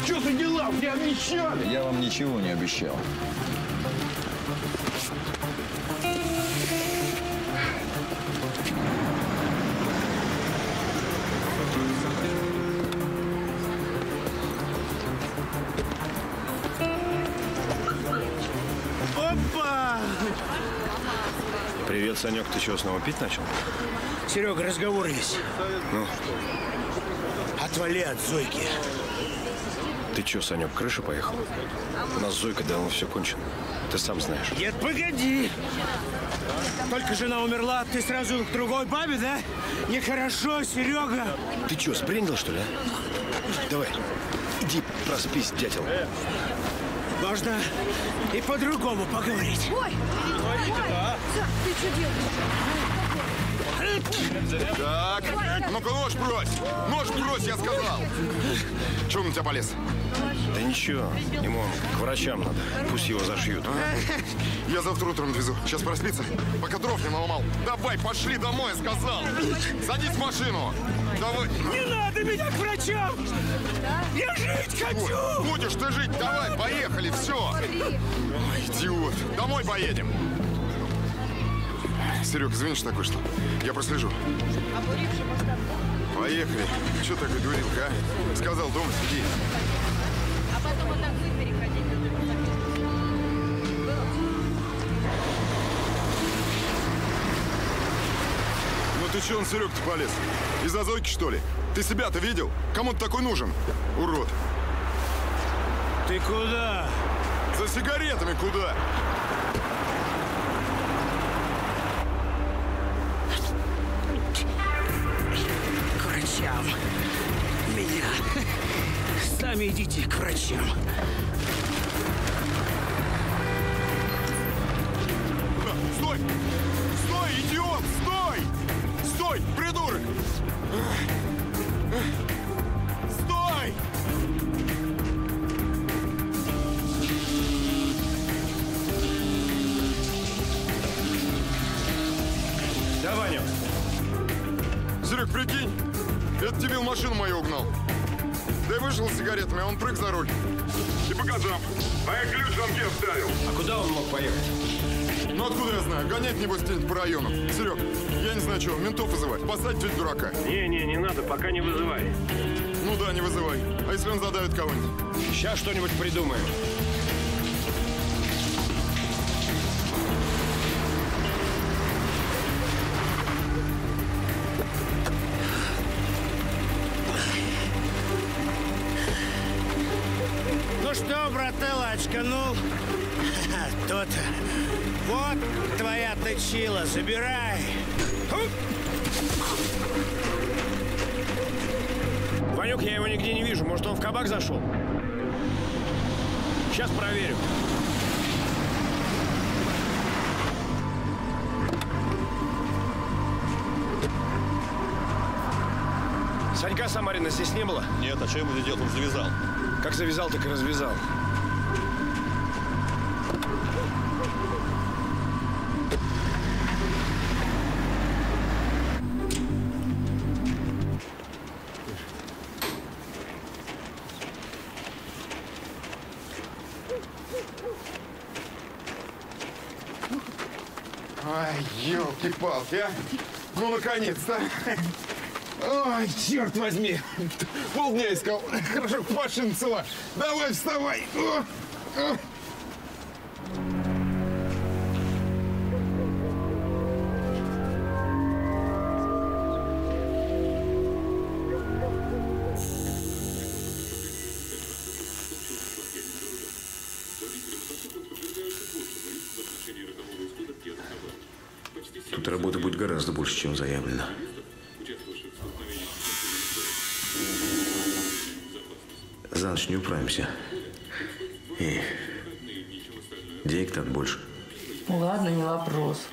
Что за дела? Мне обещали! Я вам ничего не обещал. Привет, Санек. Ты чего, снова пить начал? Серега, разговор есть. Ну, Отвали от Зойки. Ты что, Санек, крыша поехал? У нас с Зойкой давно все кончено. Ты сам знаешь. Нет, погоди! Только жена умерла, ты сразу к другой бабе, да? Нехорошо, Серега. Ты что, сбрендил, что ли, а? Давай, иди проспись, дятел. Можно и по-другому поговорить. Ой! Зак, ты что делаешь? Так, ну-ка нож брось! Нож брось, я сказал! Чего он на тебя полез? Да ничего, ему к врачам надо. Пусть его зашьют. Я завтра утром отвезу. Сейчас проспится, пока дров не наломал. Давай, пошли домой, я сказал! Садись в машину! Давай! Не надо меня к врачам! Я жить хочу! Будешь ты жить, давай, поехали, все! Идиот! Домой поедем! Серег, извини, что так вышло. Я прослежу. Поехали. Че такой дурилка, а? Сказал, дома сиди. Ты че он, Серег-то полез? Из-за Зойки, что ли? Ты себя-то видел? Кому ты такой нужен? Урод. Ты куда? За сигаретами куда? К врачам. Меня. Сами идите к врачам. Ну да, не вызывай. А если он задавит кого-нибудь? Сейчас что-нибудь придумаем. Ну что, брателла, очканул? Тут. Вот твоя точила, забирай. Хуп. Ванюк, я его нигде не вижу. Может, он в кабак зашел? Сейчас проверю. Санька Самарина здесь не было? Нет, а что ему здесь делать? Он завязал. Как завязал, так и развязал. Елки-палки, а! Ну, наконец-то! Ой, черт возьми! Полдня искал. Хорошо, машина цела. Давай, вставай! О, о. Управимся. И денег так больше. Ладно, не вопрос.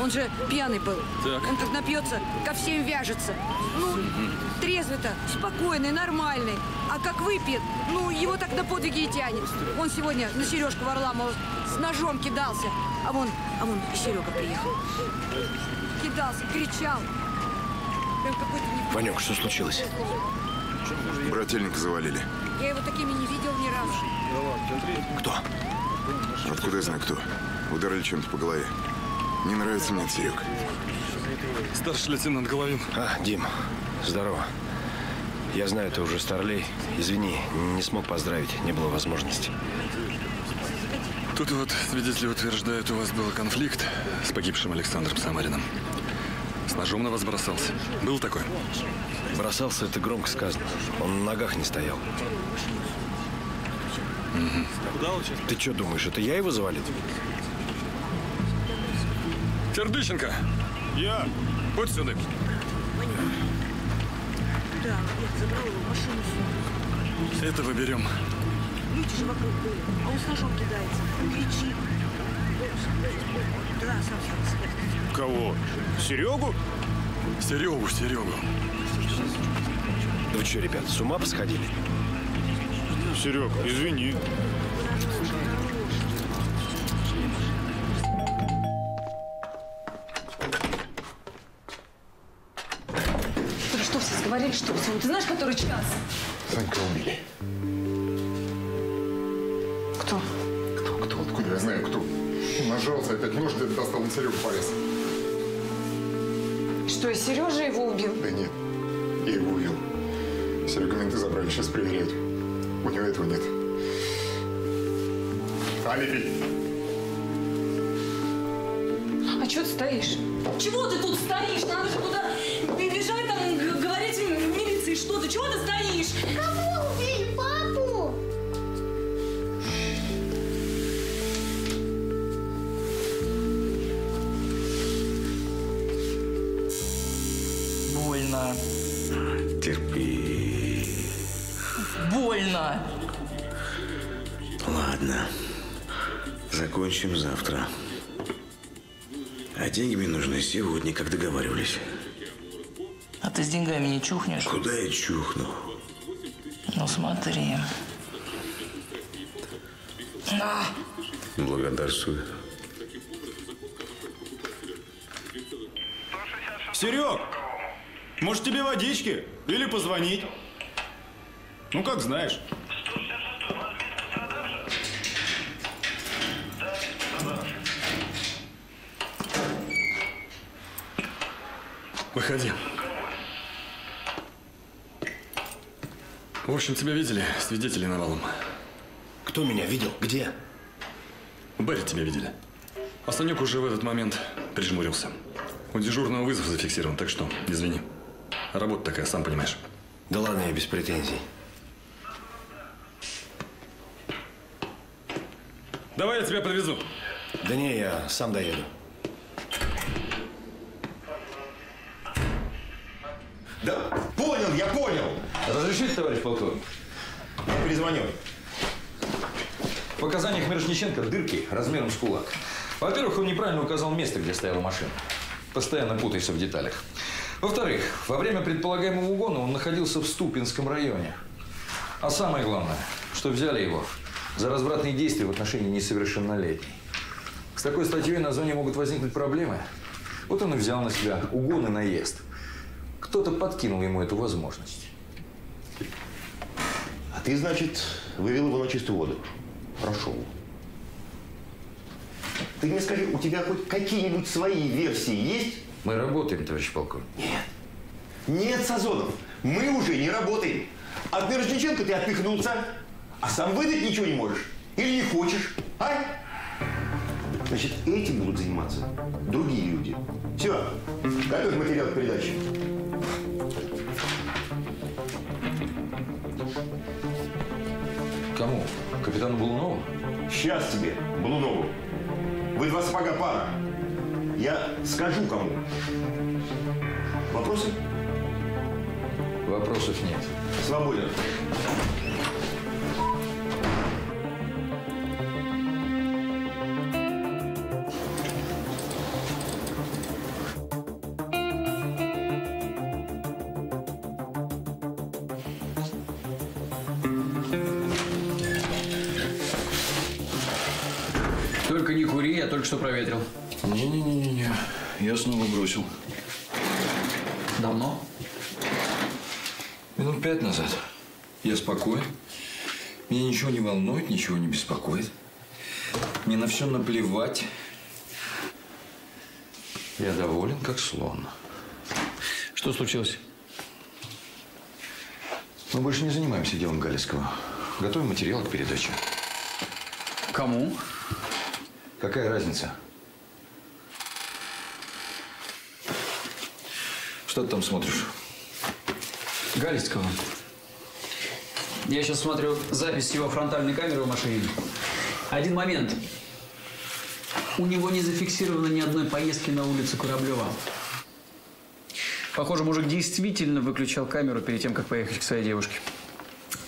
Он же пьяный был. Так. Он как напьется, ко всем вяжется. Ну, трезвый-то, спокойный, нормальный. А как выпьет, ну, его так на подвиги и тянет. Он сегодня на Сережку Варламова с ножом кидался. А вон, а вон Серега приехал. Кидался, кричал. Прям какой-то не... Ванек, что случилось? Брательника завалили. Я его такими не видел ни разу. Кто? Откуда я знаю, кто? Ударили чем-то по голове. Не нравится мне этот Серег. Старший лейтенант Головин. А, Дим, здорово. Я знаю, ты уже старлей. Извини, не смог поздравить, не было возможности. Тут вот свидетели утверждают, у вас был конфликт с погибшим Александром Самариным. Ножом на вас бросался. Был такой? Бросался, это громко сказано. Он на ногах не стоял. Ты что думаешь, это я его завалил? Сердыченко! Я! Вот сюда. Да, я забрал его в машину сюда. Этого берем. Люди же вокруг были, а он с ножом кидается, кричит. Да, сам сам Кого? Серегу? Серегу, Серегу. Вы что, ребят, с ума посходили? Серег, извини. Ты что, все сговорили, что ли? Ты знаешь, который час? Санька убили. Кто? Кто, кто, откуда я знаю, кто? Нажался, опять нож где-то достал, на Серегу полез. Что, Сережа его убил? Да нет, я его увел. Серега менты забрали, сейчас проверяют. У него этого нет. Алиби. А чего ты стоишь? Чего ты тут стоишь? Надо же туда бежать, там, говорить в милиции. Что ты? Чего ты стоишь? Кого Закончим завтра. А деньги мне нужны сегодня, как договаривались. А ты с деньгами не чухнешь? Куда я чухну? Ну смотри. На. Благодарствую. Серег, может тебе водички? Или позвонить? Ну, как знаешь. Выходи. В общем, тебя видели, свидетели навалом. Кто меня видел? Где? Барри тебя видели. А Санек уже в этот момент прижмурился. У дежурного вызов зафиксирован, так что извини. Работа такая, сам понимаешь. Да ладно, я без претензий. Давай я тебя подвезу. Да не, я сам доеду. Да, понял, я понял. Разрешите, товарищ полковник? Я перезвоню. В показаниях Мирошниченко дырки размером с кулак. Во-первых, он неправильно указал место, где стояла машина. Постоянно путайся в деталях. Во-вторых, во время предполагаемого угона он находился в Ступинском районе. А самое главное, что взяли его за развратные действия в отношении несовершеннолетней. С такой статьей на зоне могут возникнуть проблемы. Вот он и взял на себя угон и наезд. Кто-то подкинул ему эту возможность. А ты, значит, вывел его на чистую воду? Хорошо. Ты мне скажи, у тебя хоть какие-нибудь свои версии есть? Мы работаем, товарищ полковник. Нет, Сазонов, мы уже не работаем. От Мирошниченко ты отпихнулся, а сам выдать ничего не можешь. Или не хочешь, а? Значит, этим будут заниматься другие люди. Все, готовь материал к передаче. Капитану Булунову? Сейчас тебе, Блунову. Вы два сапога пара. Я скажу кому. Вопросы? Вопросов нет. Свободен. Спокоен. Меня ничего не волнует, ничего не беспокоит. Мне на все наплевать. Я доволен, как слон. Что случилось? Мы больше не занимаемся делом Галицкого. Готовим материал к передаче. Кому? Какая разница? Что ты там смотришь? Галицкого. Я сейчас смотрю запись его фронтальной камеры в машине. Один момент. У него не зафиксировано ни одной поездки на улицу Кораблева. Похоже, мужик действительно выключал камеру перед тем, как поехать к своей девушке.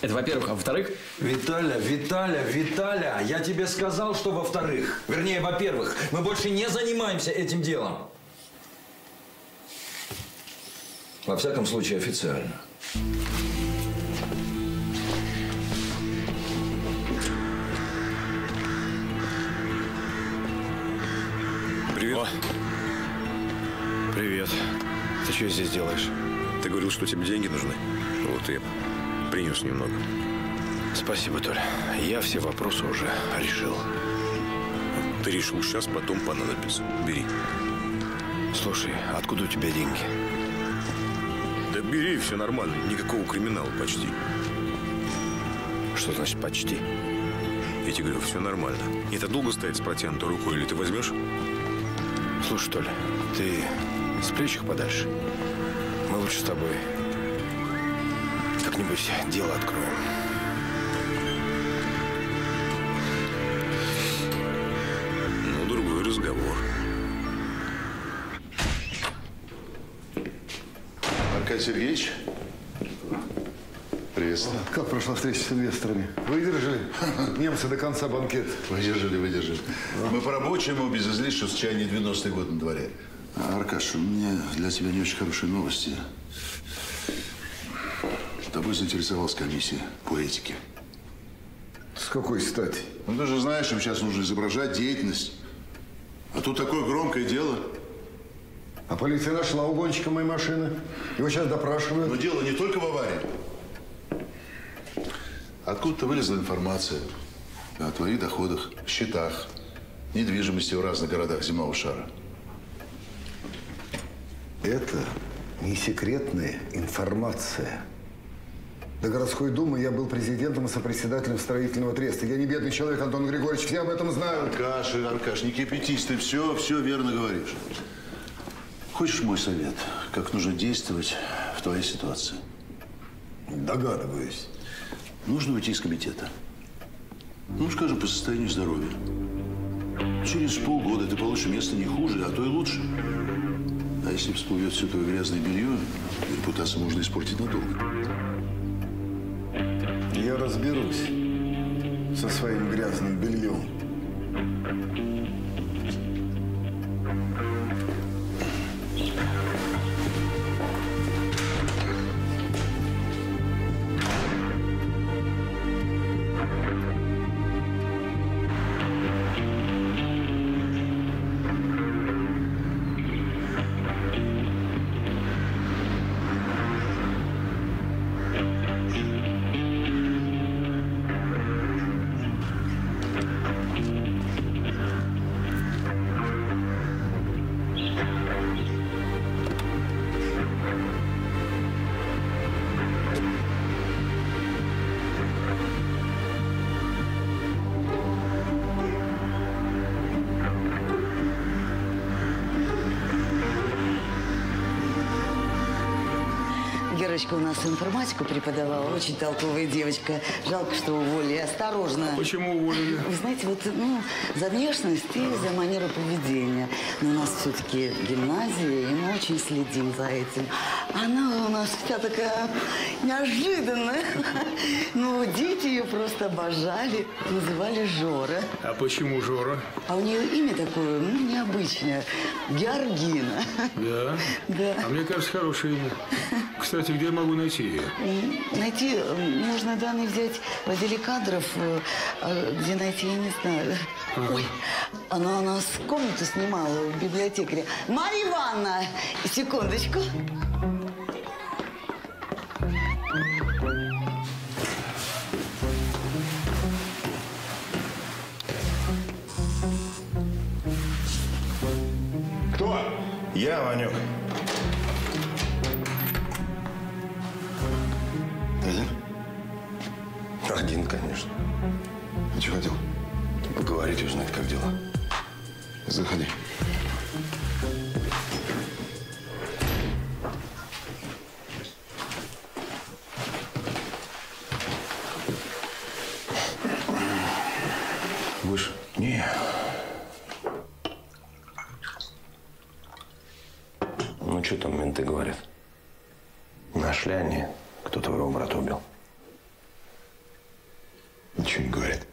Это во-первых. А во-вторых, Виталя, Виталя, Виталя, я тебе сказал, что во-вторых. Вернее, во-первых, мы больше не занимаемся этим делом. Во всяком случае, официально. Привет. Привет. Ты что здесь делаешь? Ты говорил, что тебе деньги нужны. Вот я принес немного. Спасибо, Толя. Я все вопросы уже решил. Ты решил сейчас, потом понадобится. Бери. Слушай, откуда у тебя деньги? Да бери, все нормально. Никакого криминала почти. Что значит почти? Я тебе говорю, все нормально. Это долго стоять с протянутой рукой, или ты возьмешь? Слушай, Толя, ты с плеч их подальше. Мы лучше с тобой как-нибудь дело откроем. Ну, другой разговор. Аркадий Сергеевич? Приветствую. Как прошла встреча с инвесторами? Выдержали немцы до конца банкет? Выдержали, выдержали. Мы по-рабочему, без излишеств, чай не 90-й год на дворе. Аркаш, у меня для тебя не очень хорошие новости. Тобой заинтересовалась комиссия по этике. С какой стати? Ну, ты же знаешь, им сейчас нужно изображать деятельность. А тут такое громкое дело. А полиция нашла угонщика моей машины. Его сейчас допрашивают. Но дело не только в аварии. Откуда-то вылезла информация о твоих доходах, счетах, недвижимости в разных городах земного шара. Это не секретная информация. До городской думы я был президентом и сопредседателем строительного треста. Я не бедный человек, Антон Григорьевич, все об этом знают. Аркаш, Аркаш, не кипятись, ты все, все верно говоришь. Хочешь мой совет, как нужно действовать в твоей ситуации? Догадываюсь. Нужно уйти из комитета. Ну, скажем, по состоянию здоровья. Через полгода ты получишь место не хуже, а то и лучше. А если всплывет все твое грязное белье, репутацию можно испортить надолго. Я разберусь со своим грязным бельем. Герочка у нас информатику преподавала, очень толковая девочка. Жалко, что уволили. Осторожно. Почему уволили? Вы знаете, вот ну, за внешность и за манеру поведения. Но у нас все-таки гимназия, и мы очень следим за этим. Она у нас вся такая неожиданная. Ну, дети ее просто обожали, называли Жора. А почему Жора? А у нее имя такое, ну, необычное. Георгина. Да? Да. А мне кажется, хорошее имя. Кстати, где я могу найти ее? Найти, м, нужно данные взять в отделе кадров, э, а где найти, я не знаю. Ой, она у нас комнату снимала в библиотекаре. Марья Ивановна, секундочку. Я, Ванек. Один? Один, конечно. А что хотел? Поговорить, узнать, как дела. Заходи. Нашли они, кто твоего брата убил? Ничего не говорят.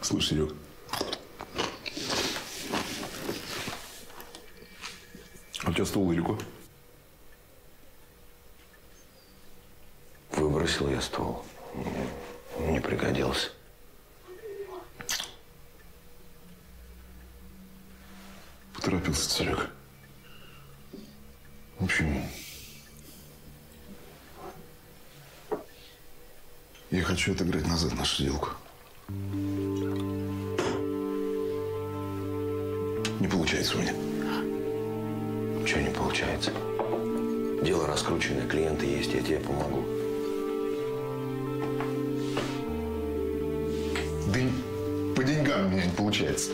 Слушай, Серег, у тебя ствол далеко? Выбросил я ствол. Не пригодился. Поторопился, Серег. В общем, я хочу отыграть назад нашу сделку. Не получается у меня. Чего не получается? Дело раскрученное, клиенты есть, я тебе помогу. Да по деньгам у меня не получается.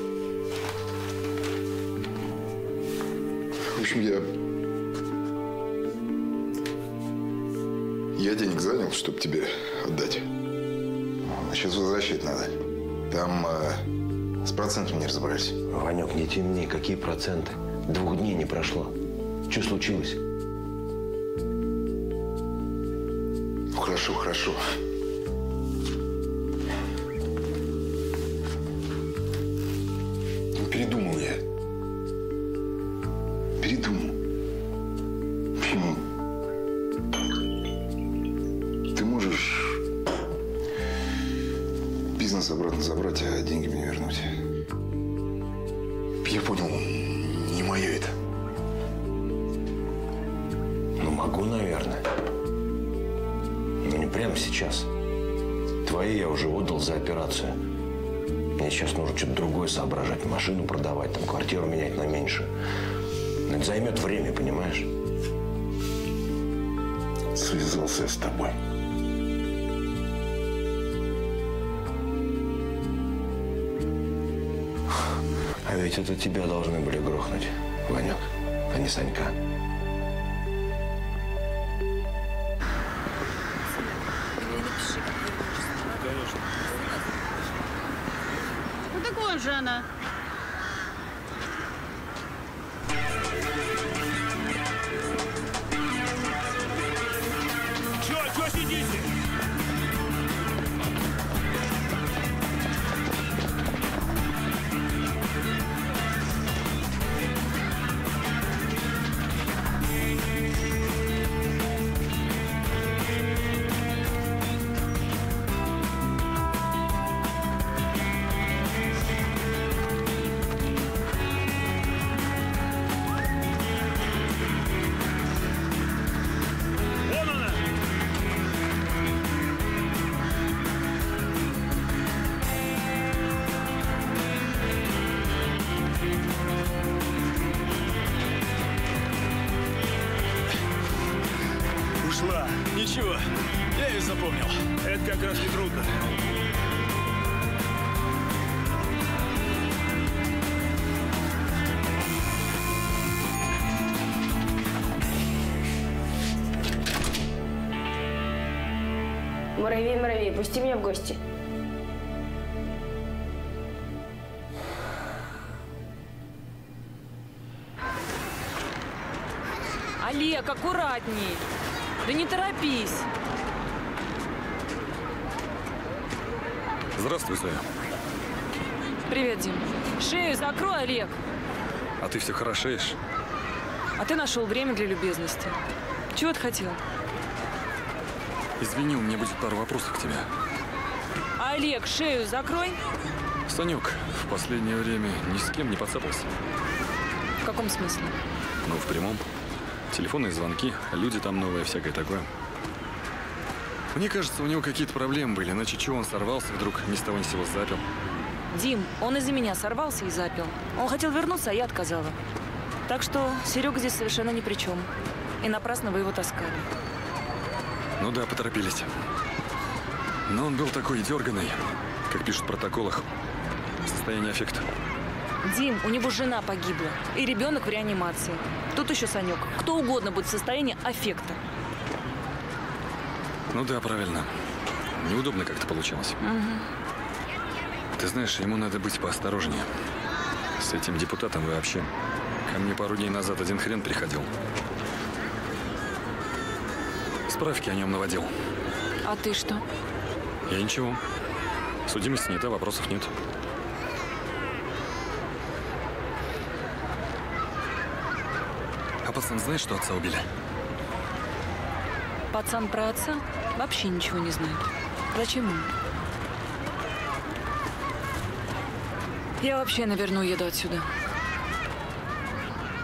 В общем, я... Я денег занял, чтобы тебе отдать. А сейчас возвращать надо. Там э, с процентами не разобрались. Ванек, не темни, какие проценты? Двух дней не прошло. Что случилось? Ну, хорошо, хорошо. Муравей, муравей, пусти меня в гости. Олег, аккуратней. Да не торопись. Здравствуй, Зоя. Привет, Дим. Шею закрой, Олег. А ты все хорошеешь? А ты нашел время для любезности. Чего ты хотел? Извини, у меня будет пару вопросов к тебе. Олег, шею закрой. Санек в последнее время ни с кем не подцапался. В каком смысле? Ну, в прямом. Телефонные звонки, люди там новые, всякое такое. Мне кажется, у него какие-то проблемы были, иначе чего он сорвался, вдруг ни с того ни с сего запил. Дим, он из-за меня сорвался и запил. Он хотел вернуться, а я отказала. Так что Серега здесь совершенно ни при чем. И напрасно вы его таскали. Ну да, поторопились. Но он был такой дерганый, как пишут в протоколах. Состояние аффекта. Дим, у него жена погибла. И ребенок в реанимации. Тут еще Санек. Кто угодно будет в состоянии аффекта. Ну да, правильно. Неудобно как-то получилось. Ты знаешь, ему надо быть поосторожнее. С этим депутатом вообще. Ко мне пару дней назад один хрен приходил. Справки о нем наводил. А ты что? Я ничего. Судимости нет, а вопросов нет. А пацан знает, что отца убили? Пацан про отца вообще ничего не знает. Зачем ему? Я вообще, наверное, уеду отсюда.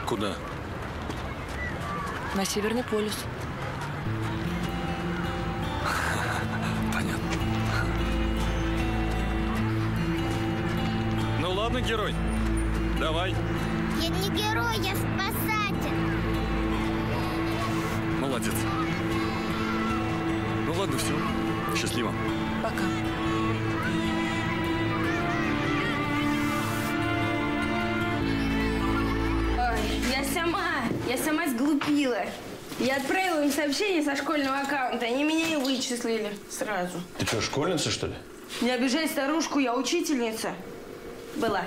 Куда? На Северный полюс. Ну ладно, герой. Давай. Я не герой, я спасатель. Молодец. Ну ладно, все. Счастливо. Пока. Ой, я сама, я сама сглупила. Я отправила им сообщение со школьного аккаунта, они меня и вычислили сразу. Ты что, школьница, что ли? Не обижай старушку, я учительница. Была.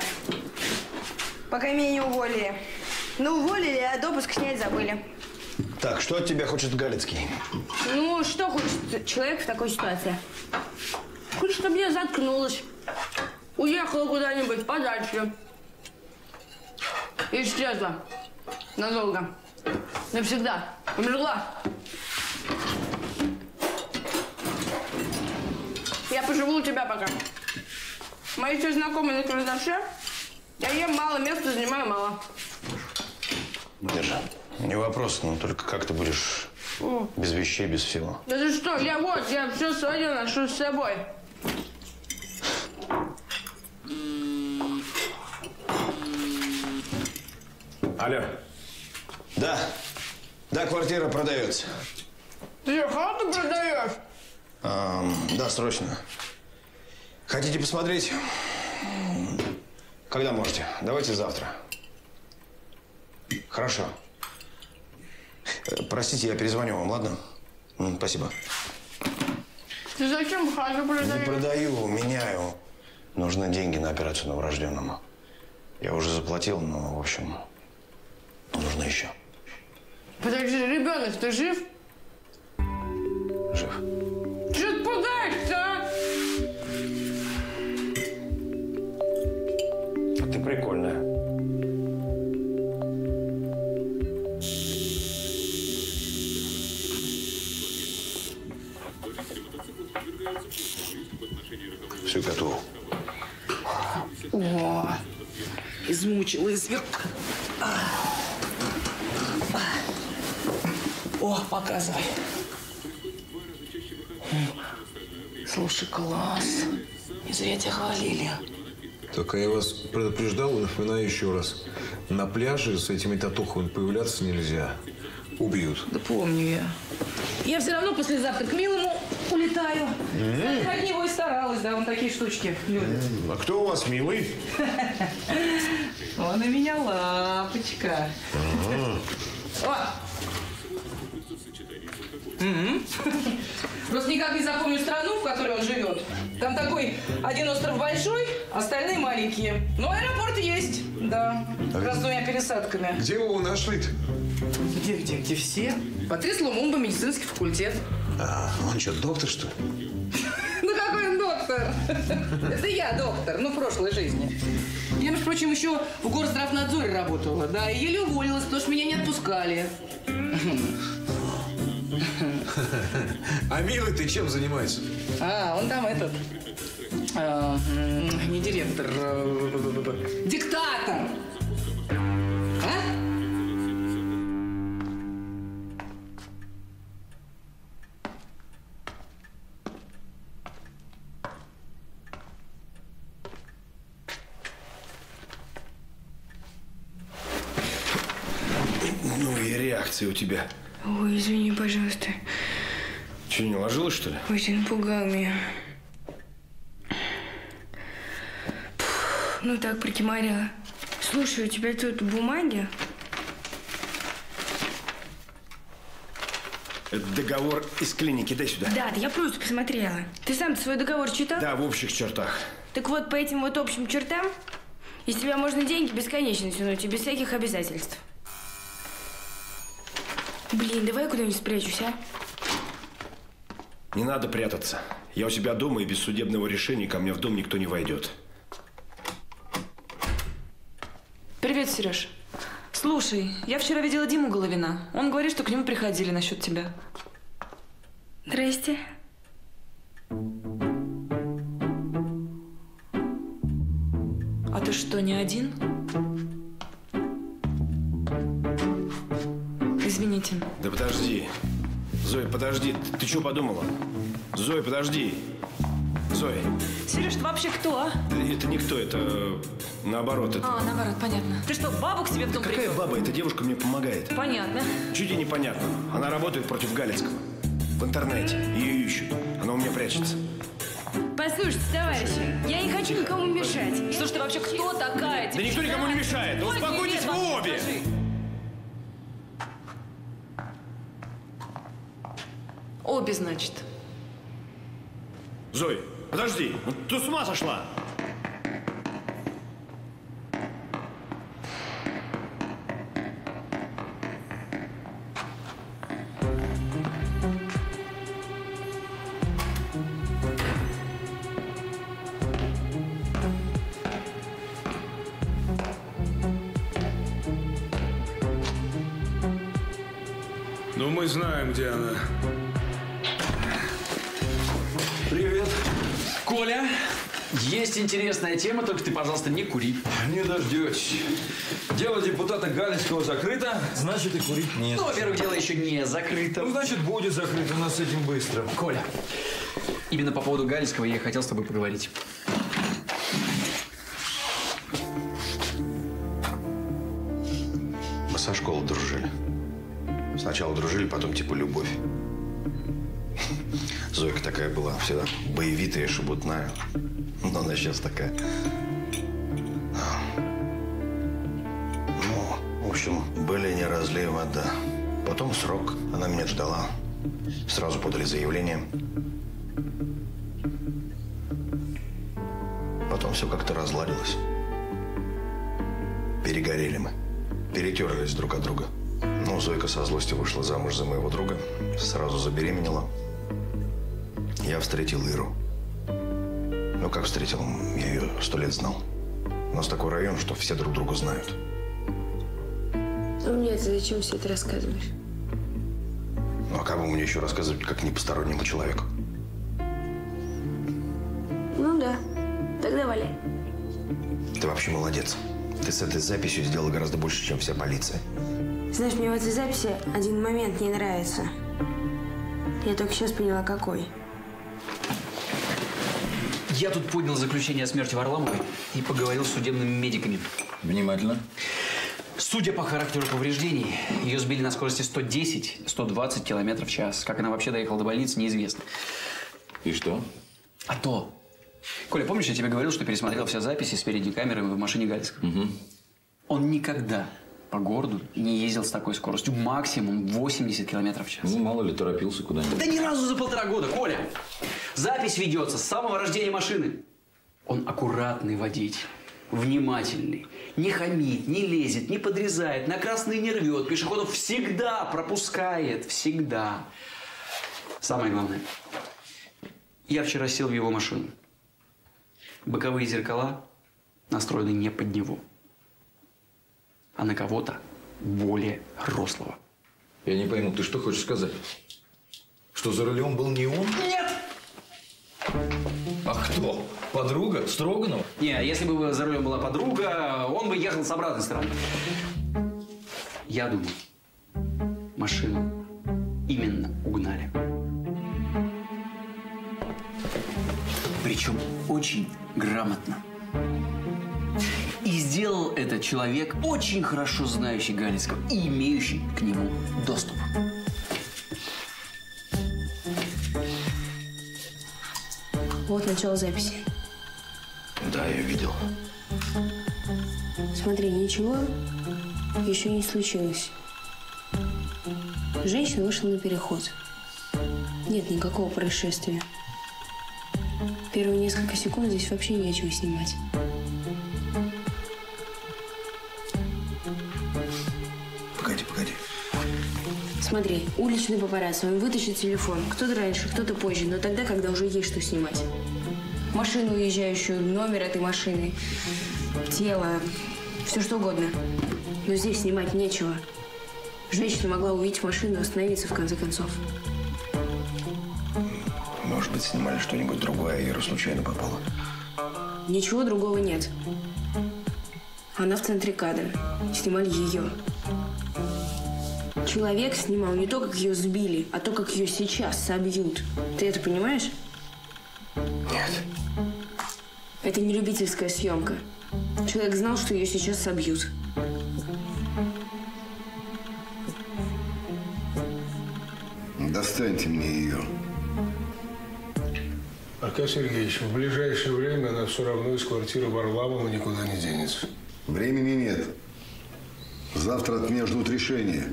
Пока меня не уволили. Ну, уволили, а допуск снять забыли. Так, что от тебя хочет Галицкий? Ну, что хочет человек в такой ситуации? Хочет, чтобы я заткнулась. Уехала куда-нибудь подальше. Исчезла. Надолго. Навсегда. Умерла. Я поживу у тебя пока. Мои все знакомые на карандаше. Я ем мало, места занимаю мало. Держи. Не вопрос, но только как ты будешь О. без вещей, без всего? Да ты что, я вот, я все свое ношу с собой. Алло. Да. Да, квартира продается. Ты хату продаешь? Ам, да, срочно. Хотите посмотреть? Когда можете? Давайте завтра. Хорошо. Э, Простите, я перезвоню вам, ладно? Спасибо. Ты зачем хату Не продаешь? продаю, меняю. Нужны деньги на операцию новорожденному. Я уже заплатил, но, в общем, нужно еще. Подожди, ребенок, ты жив? Жив. Прикольная. Все готово. О, измучила, извер... О, показывай. Слушай, класс. Не зря тебя хвалили. Только я вас предупреждал и напоминаю еще раз. На пляже с этими татухами появляться нельзя. Убьют. Да помню я. Я все равно послезавтра к милому улетаю. М. От него и старалась, да, он такие штучки любит. А кто у вас милый? Он у меня лапочка. О! Просто никак не запомню страну, в которой он живет. Там такой один остров большой, остальные маленькие. Но аэропорт есть, да. С двумя пересадками. Где его нашли-то? Где, где, где все? Патрис Лумумба, медицинский факультет. А, он что, доктор, что ли? Ну какой он доктор? Это я доктор, ну в прошлой жизни. Я, между прочим, еще в горздравнадзоре работала, да, и еле уволилась, потому что меня не отпускали. А милый ты чем занимается? А, он там этот, м, не директор, а, диктатор. А? Ну и реакция у тебя. Ой, извини, пожалуйста. Че, не ложилась, что ли? Ой, ты напугал меня. Ну так, прикимарила. Слушай, у тебя тут бумаги? Это договор из клиники, дай сюда. Да, да я просто посмотрела. Ты сам свой договор читал? Да, в общих чертах. Так вот, по этим вот общим чертам Из тебя можно деньги бесконечно тянуть и без всяких обязательств. Блин, давай я куда-нибудь спрячусь, а? Не надо прятаться. Я у себя дома, и без судебного решения ко мне в дом никто не войдет. Привет, Сереж. Слушай, я вчера видела Диму Головина. Он говорит, что к нему приходили насчет тебя. Здрасте. А ты что, не один? Извините. Да подожди. Зоя, подожди. Ты, ты что подумала? Зоя, подожди. Зоя, Сереж, ты вообще кто, а? это никто, это э, наоборот. Это... А, наоборот, понятно. Ты что, бабу к себе в дом Какая привел? баба? Эта девушка мне помогает. Понятно. Чуть и непонятно. Она работает против Галицкого. В интернете. Ее ищут. Она у меня прячется. Послушайте, товарищи, я не хочу никому мешать. Слушай, ты вообще кто такая? Да никто никому не мешает. Да успокойтесь вы обе. скажи? Обе, значит. Зой, подожди. Ну, ты с ума сошла? Интересная тема, только ты, пожалуйста, не кури. Не дождетесь. Дело депутата Галицкого закрыто, значит и курить нет. Ну, во-первых, дело еще не закрыто. Ну, значит, будет закрыто. У нас с этим быстро. Коля, именно по поводу Галицкого я и хотел с тобой поговорить. Мы со школы дружили. Сначала дружили, потом типа любовь. Такая была, всегда боевитая, шебутная. Но она сейчас такая. Ну, в общем, были не разлей вода. Потом срок, она меня ждала. Сразу подали заявление. Потом все как-то разладилось. Перегорели мы. Перетерлись друг от друга. Ну, Зойка со злости вышла замуж за моего друга. Сразу забеременела. Я встретил Иру. Ну, как встретил, я ее сто лет знал. У нас такой район, что все друг друга знают. Ну мне ты зачем все это рассказываешь? Ну, а как бы мне еще рассказывать, как не постороннему человеку? Ну да. Тогда валяй. Ты вообще молодец. Ты с этой записью сделал гораздо больше, чем вся полиция. Знаешь, мне в этой записи один момент не нравится. Я только сейчас поняла, какой. Я тут поднял заключение о смерти Варламовой и поговорил с судебными медиками. Внимательно. Судя по характеру повреждений, ее сбили на скорости 110-120 км в час. Как она вообще доехала до больницы, неизвестно. И что? А то. Коля, помнишь, я тебе говорил, что пересмотрел все записи с передней камеры в машине Гальского? Угу. Он никогда по городу не ездил с такой скоростью. Максимум 80 км в час. Ну, мало ли, торопился куда-нибудь. Да ни разу за полтора года, Коля! Запись ведется с самого рождения машины. Он аккуратный водитель, внимательный, не хамит, не лезет, не подрезает, на красный не рвет, пешеходов всегда пропускает, всегда. Самое главное, я вчера сел в его машину. Боковые зеркала настроены не под него, а на кого-то более рослого. Я не пойму, ты что хочешь сказать? Что за рулем был не он? Нет! А кто? Подруга? Строганова? Не, если бы за рулем была подруга, он бы ехал с обратной стороны. Я думаю, машину именно угнали. Причем очень грамотно. И сделал это человек, очень хорошо знающий Галицкого и имеющий к нему доступ. Вот начало записи. Да, я видел. Смотри, ничего еще не случилось. Женщина вышла на переход. Нет никакого происшествия. Первые несколько секунд здесь вообще нечего снимать. Смотри, уличный папарацци, он вытащит телефон. Кто-то раньше, кто-то позже, но тогда, когда уже есть что снимать. Машину уезжающую, номер этой машины, тело, все что угодно. Но здесь снимать нечего. Женщина могла увидеть машину и остановиться в конце концов. Может быть, снимали что-нибудь другое, а Ира случайно попала. Ничего другого нет. Она в центре кадра. Снимали ее. Человек снимал не то, как ее сбили, а то, как ее сейчас собьют. Ты это понимаешь? Нет. Это не любительская съемка. Человек знал, что ее сейчас собьют. Достаньте мне ее. Аркадий Сергеевич, в ближайшее время она все равно из квартиры Варламова никуда не денется. Времени нет. Завтра от меня ждут решения.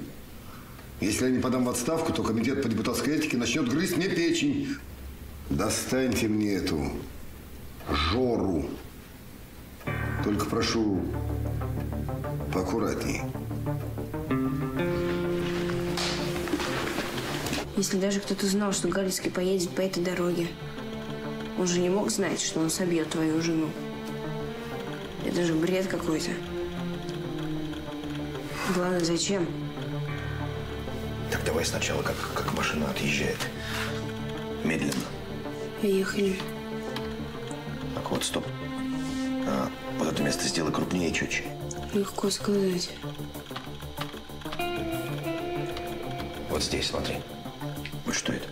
Если я не подам в отставку, то комитет по депутатской этике начнет грызть мне печень. Достаньте мне эту Жору. Только прошу поаккуратней. Если даже кто-то знал, что Галицкий поедет по этой дороге, он же не мог знать, что он собьет твою жену. Это же бред какой-то. Главное, зачем? Так давай сначала, как, как машина отъезжает. Медленно. Поехали. Так вот, стоп. А, вот это место сделай крупнее чуть. Легко сказать. Вот здесь, смотри. Вот что это?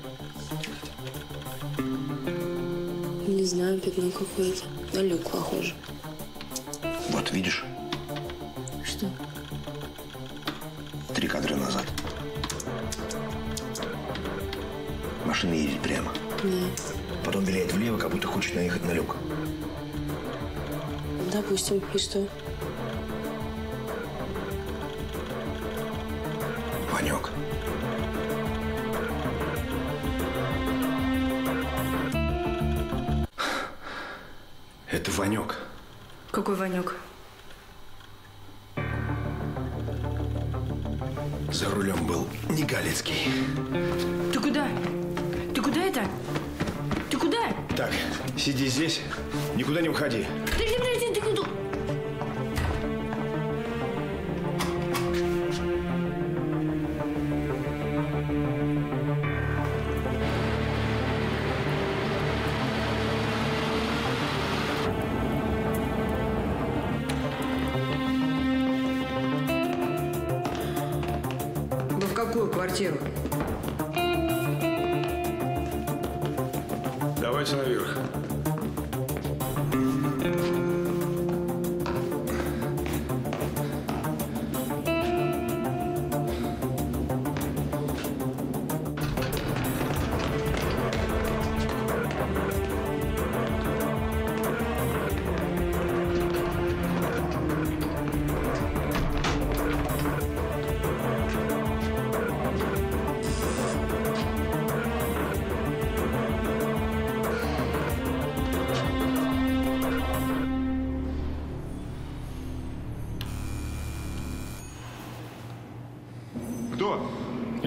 Не знаю, пятно какое-то. На люк похоже. Вот, видишь? Машина едет прямо. Да. Потом виляет влево, как будто хочет наехать на люк. Допустим. И что?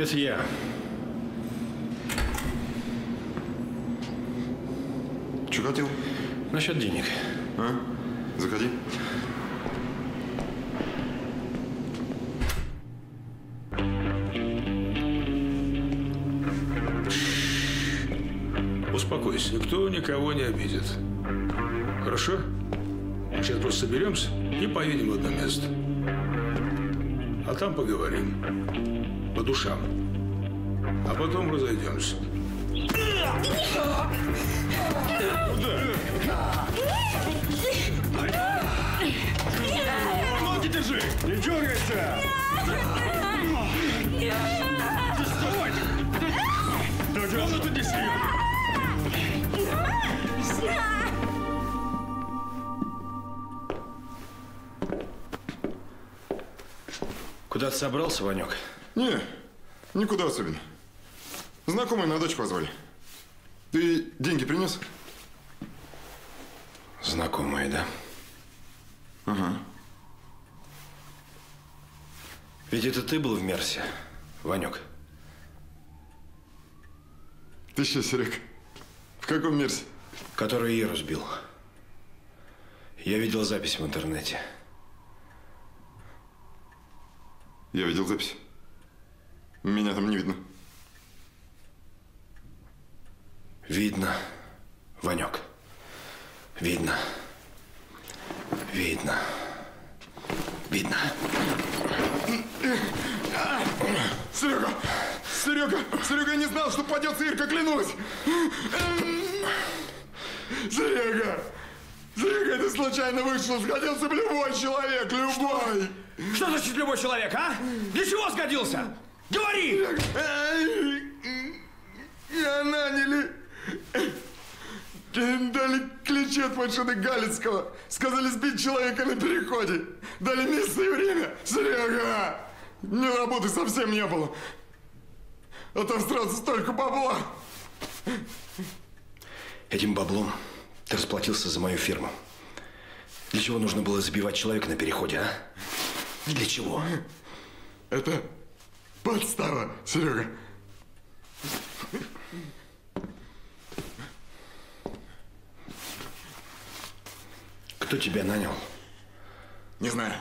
Это я. Что хотел? Насчет денег. А? Заходи. Успокойся, никто никого не обидит. Хорошо? Сейчас просто соберемся и поедем в одно место. А там поговорим. По душам. Потом разойдемся. Ноги держи! Не дергайся! Вставай! Да комнату неси! Куда ты собрался, Ванек? Не, никуда особенно. Знакомые на дочь позвали. Ты деньги принес? Знакомые, да? Ага. Ведь это ты был в Мерсе, Ванек. Ты что, Серег, в каком Мерсе? Который Иру сбил. Я видел запись в интернете. Я видел запись. Меня там не видно. Видно, Ванек. Видно. Видно. Видно. Серега! Серега! Серега, я не знал, что падет Ирка, клянусь! Серега! Серега, это случайно вышло. Сгодился бы любой человек, любой! Что значит любой человек, а? Для чего сгодился? Говори! Я наняли. Дали ключи от машины Галицкого. Сказали сбить человека на переходе. Дали место и время. Серега! Мне работы совсем не было. А там сразу столько бабла. Этим баблом ты расплатился за мою фирму. Для чего нужно было забивать человека на переходе, а? Для чего? Это подстава, Серега. Кто тебя нанял? Не знаю.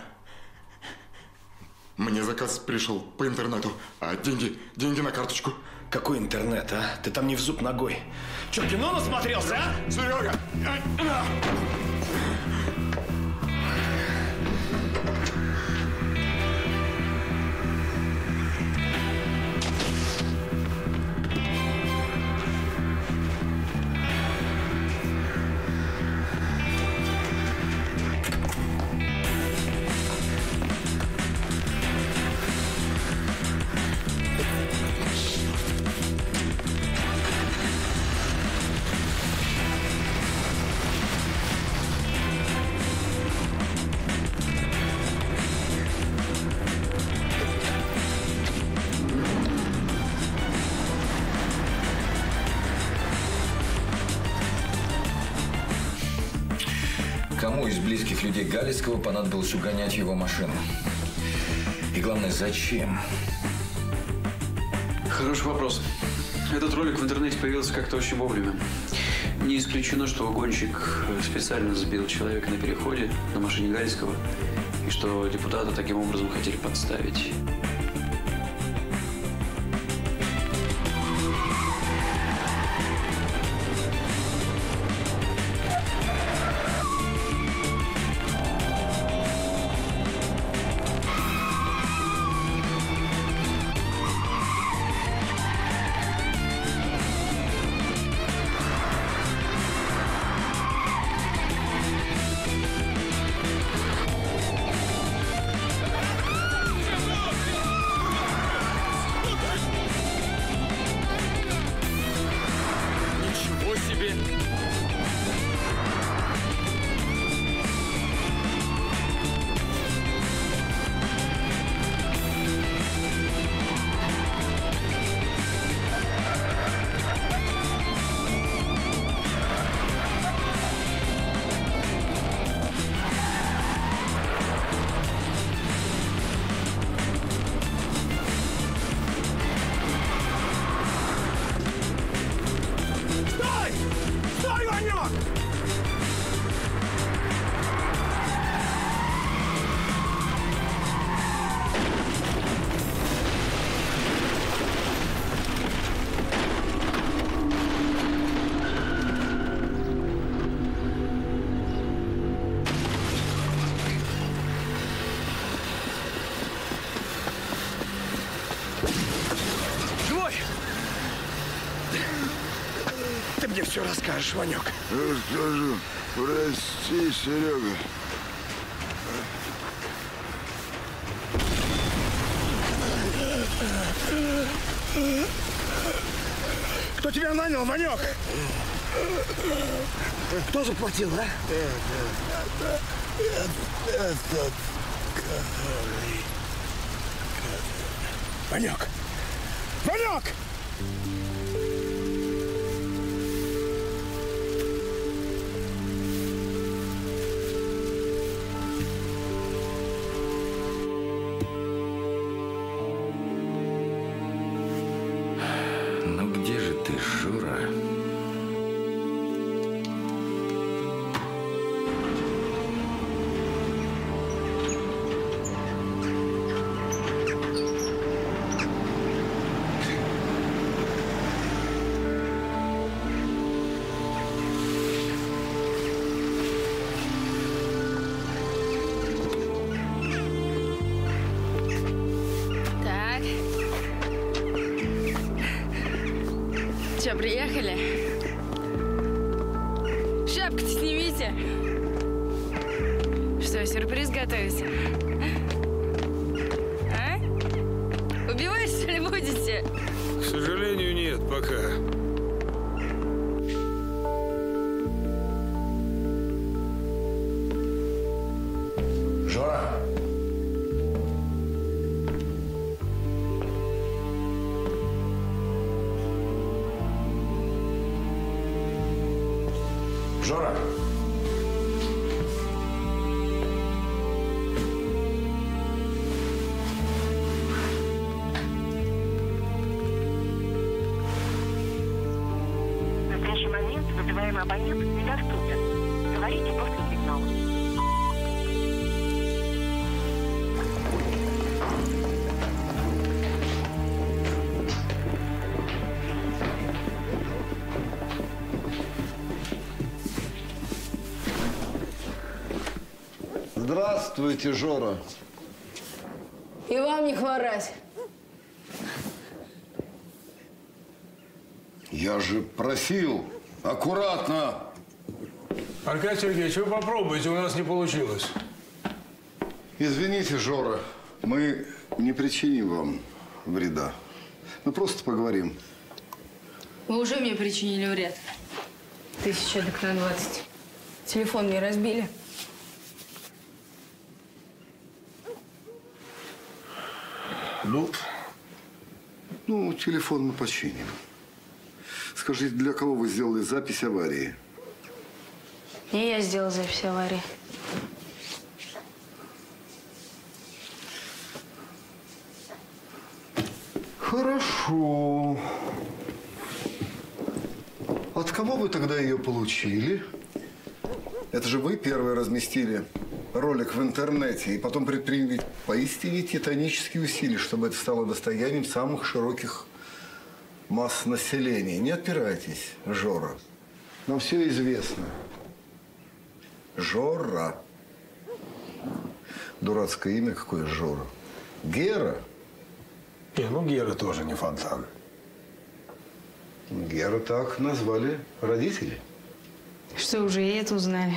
Мне заказ пришел по интернету, а деньги, деньги на карточку. Какой интернет, а? Ты там не в зуб ногой. Че, кино насмотрелся, а? Серега! Галицкого понадобилось угонять его машину? И главное, зачем? Хороший вопрос. Этот ролик в интернете появился как-то очень вовремя. Не исключено, что угонщик специально сбил человека на переходе на машине Гальского, и что депутата таким образом хотели подставить. Расскажешь, Ванек. Расскажу. Прости, Серега. Кто тебя нанял, Ванек? Кто заплатил, а? Этот, который... Ванек! Ванек! Здравствуйте, Жора. И вам не хворать. Я же просил аккуратно. Аркадий Сергеевич, вы попробуйте, у нас не получилось. Извините, Жора, мы не причиним вам вреда. Мы просто поговорим. Вы уже мне причинили вред. Тысяча так на двадцать. Телефон мне разбили. Телефон мы починим. Скажите, для кого вы сделали запись аварии? Не я сделал запись аварии. Хорошо. От кого вы тогда ее получили? Это же вы первые разместили ролик в интернете и потом предприняли поистине титанические усилия, чтобы это стало достоянием самых широких масс населения. Не отпирайтесь, Жора. Нам все известно. Жора. Дурацкое имя какое Жора. Гера. Не, ну Гера тоже не фонтан. Гера так назвали родители. Что, уже и это узнали?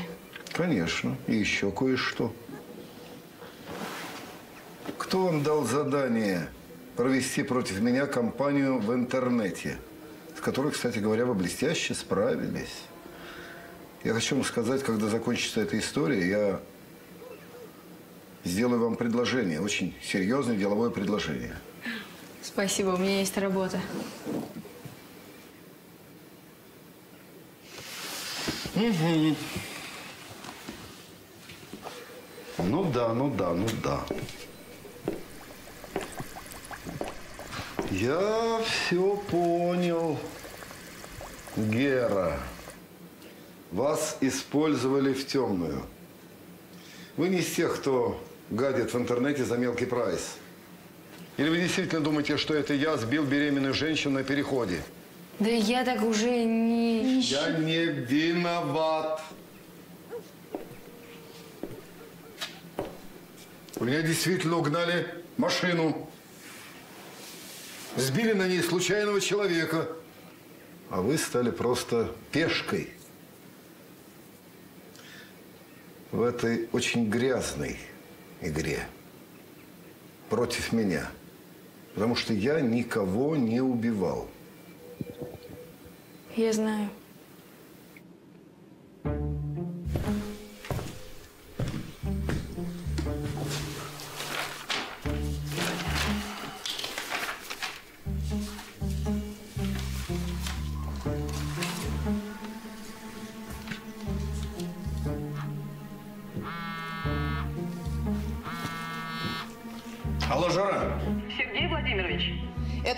Конечно. И еще кое-что. Кто вам дал задание провести против меня кампанию в интернете, с которой, кстати говоря, вы блестяще справились? Я хочу вам сказать, когда закончится эта история, я сделаю вам предложение, очень серьезное деловое предложение. Спасибо, у меня есть работа. Угу. Ну да, ну да, ну да. Я все понял. Гера, вас использовали в темную. Вы не из тех, кто гадит в интернете за мелкий прайс. Или вы действительно думаете, что это я сбил беременную женщину на переходе? Да я так уже не... Я не виноват. У меня действительно угнали машину. Сбили на ней случайного человека. А вы стали просто пешкой в этой очень грязной игре против меня. Потому что я никого не убивал. Я знаю. Алло,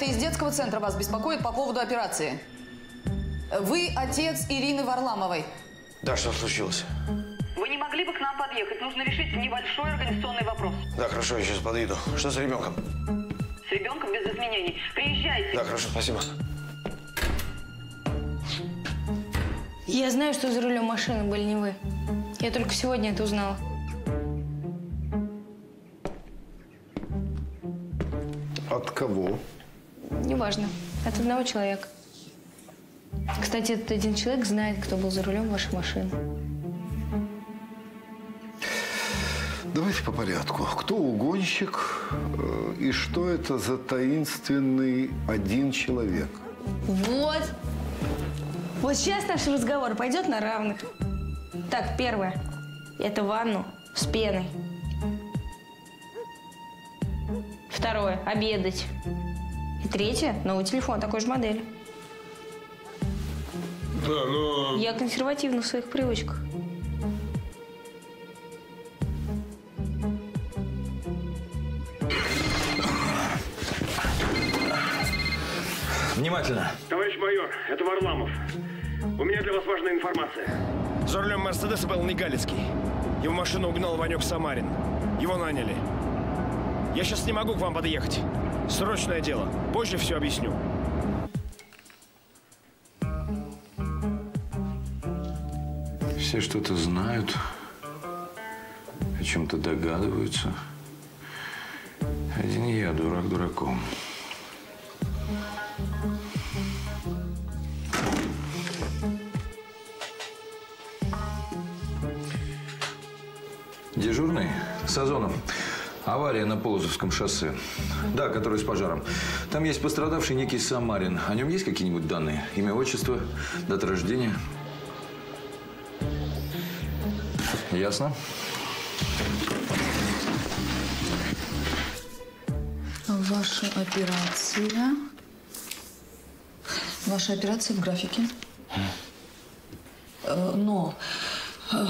Это из детского центра вас беспокоит по поводу операции. Вы отец Ирины Варламовой. Да, что случилось? Вы не могли бы к нам подъехать? Нужно решить небольшой организационный вопрос. Да, хорошо, я сейчас подойду. Что с ребенком? С ребенком без изменений. Приезжайте. Да, хорошо, спасибо. Я знаю, что за рулем машины были не вы. Я только сегодня это узнала. От кого? Неважно. От одного человека. Кстати, этот один человек знает, кто был за рулем вашей машины. Давайте по порядку. Кто угонщик э, и что это за таинственный один человек? Вот. Вот сейчас наш разговор пойдет на равных. Так, первое. Это ванну с пеной. Второе. Обедать. И третье. Новый телефон такой же модели. Да, но... Я консервативна в своих привычках. Внимательно. Товарищ майор, это Варламов. У меня для вас важная информация. За рулем Мерседеса был не Галицкий. Его машину угнал Ванек Самарин. Его наняли. Я сейчас не могу к вам подъехать. Срочное дело. Позже все объясню. Все что-то знают, о чем-то догадываются. Один я, дурак дураком. Дежурный? Сазонов. Авария на Полозовском шоссе. Да, который с пожаром. Там есть пострадавший некий Самарин. О нем есть какие-нибудь данные? Имя, отчество, дата рождения? Ясно. Ваша операция. Ваша операция в графике. Э, Но э,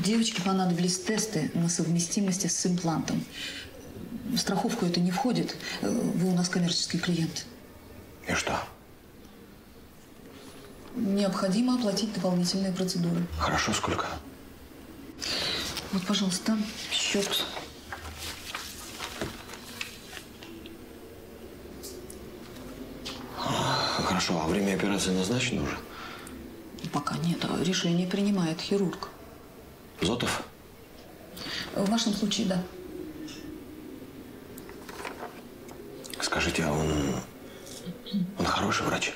девочке понадобились тесты на совместимость с имплантом. В страховку это не входит. Э, Вы у нас коммерческий клиент. И что? Необходимо оплатить дополнительные процедуры. Хорошо, сколько? Вот, пожалуйста, счет. Хорошо, а время операции назначено уже? Пока нет, решение принимает хирург. Зотов? В вашем случае, да. Скажите, а он... Он хороший врач?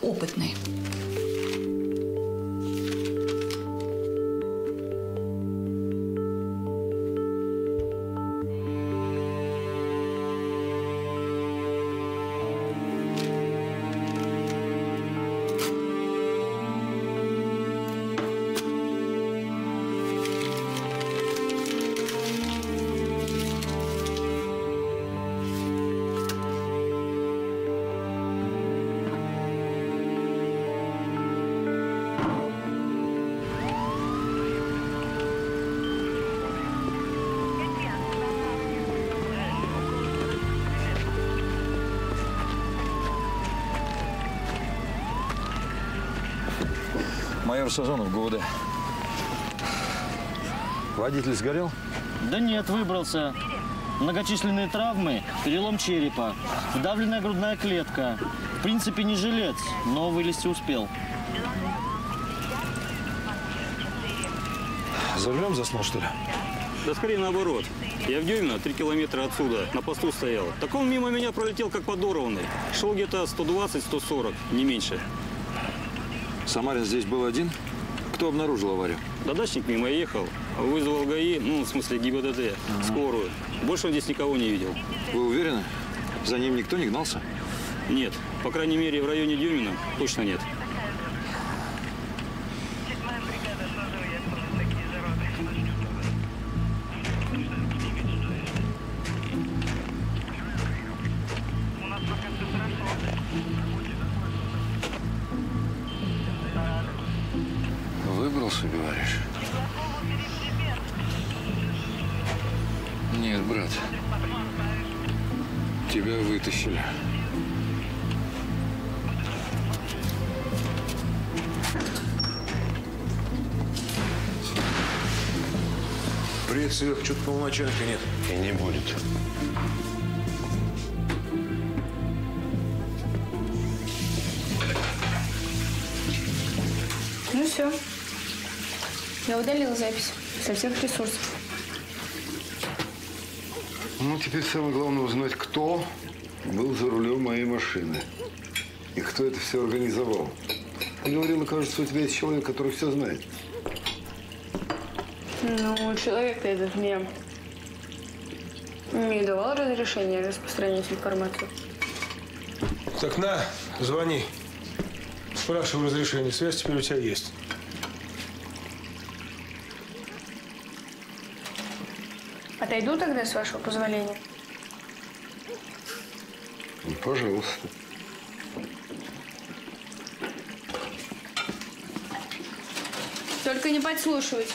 Опытный. Майор Сазонов, ГУВД. Водитель сгорел? Да нет, выбрался. Многочисленные травмы, перелом черепа, вдавленная грудная клетка. В принципе, не жилец, но вылезти успел. За рулем заснул, что ли? Да скорее наоборот. Я в Дюмино, три километра отсюда, на посту стоял. Так он мимо меня пролетел, как подорванный. Шел где-то 120-140, не меньше. Самарин здесь был один? Кто обнаружил аварию? Да дачник мимо ехал. Вызвал ГАИ, ну, в смысле ГИБДД, скорую. Больше он здесь никого не видел. Вы уверены? За ним никто не гнался? Нет. По крайней мере, в районе Дюмина точно нет. Привет, Серег. Что-то, нет. И не будет. Ну все. Я удалила запись со всех ресурсов. Ну, теперь самое главное узнать, кто был за рулем моей машины. И кто это все организовал. Ты говорила, кажется, у тебя есть человек, который все знает. Ну, человек-то этот мне не давал разрешения распространять информацию. Так на, звони. Спрашиваю разрешение. Связь теперь у тебя есть. Отойду тогда, с вашего позволения. Ну, пожалуйста. Только не подслушивать.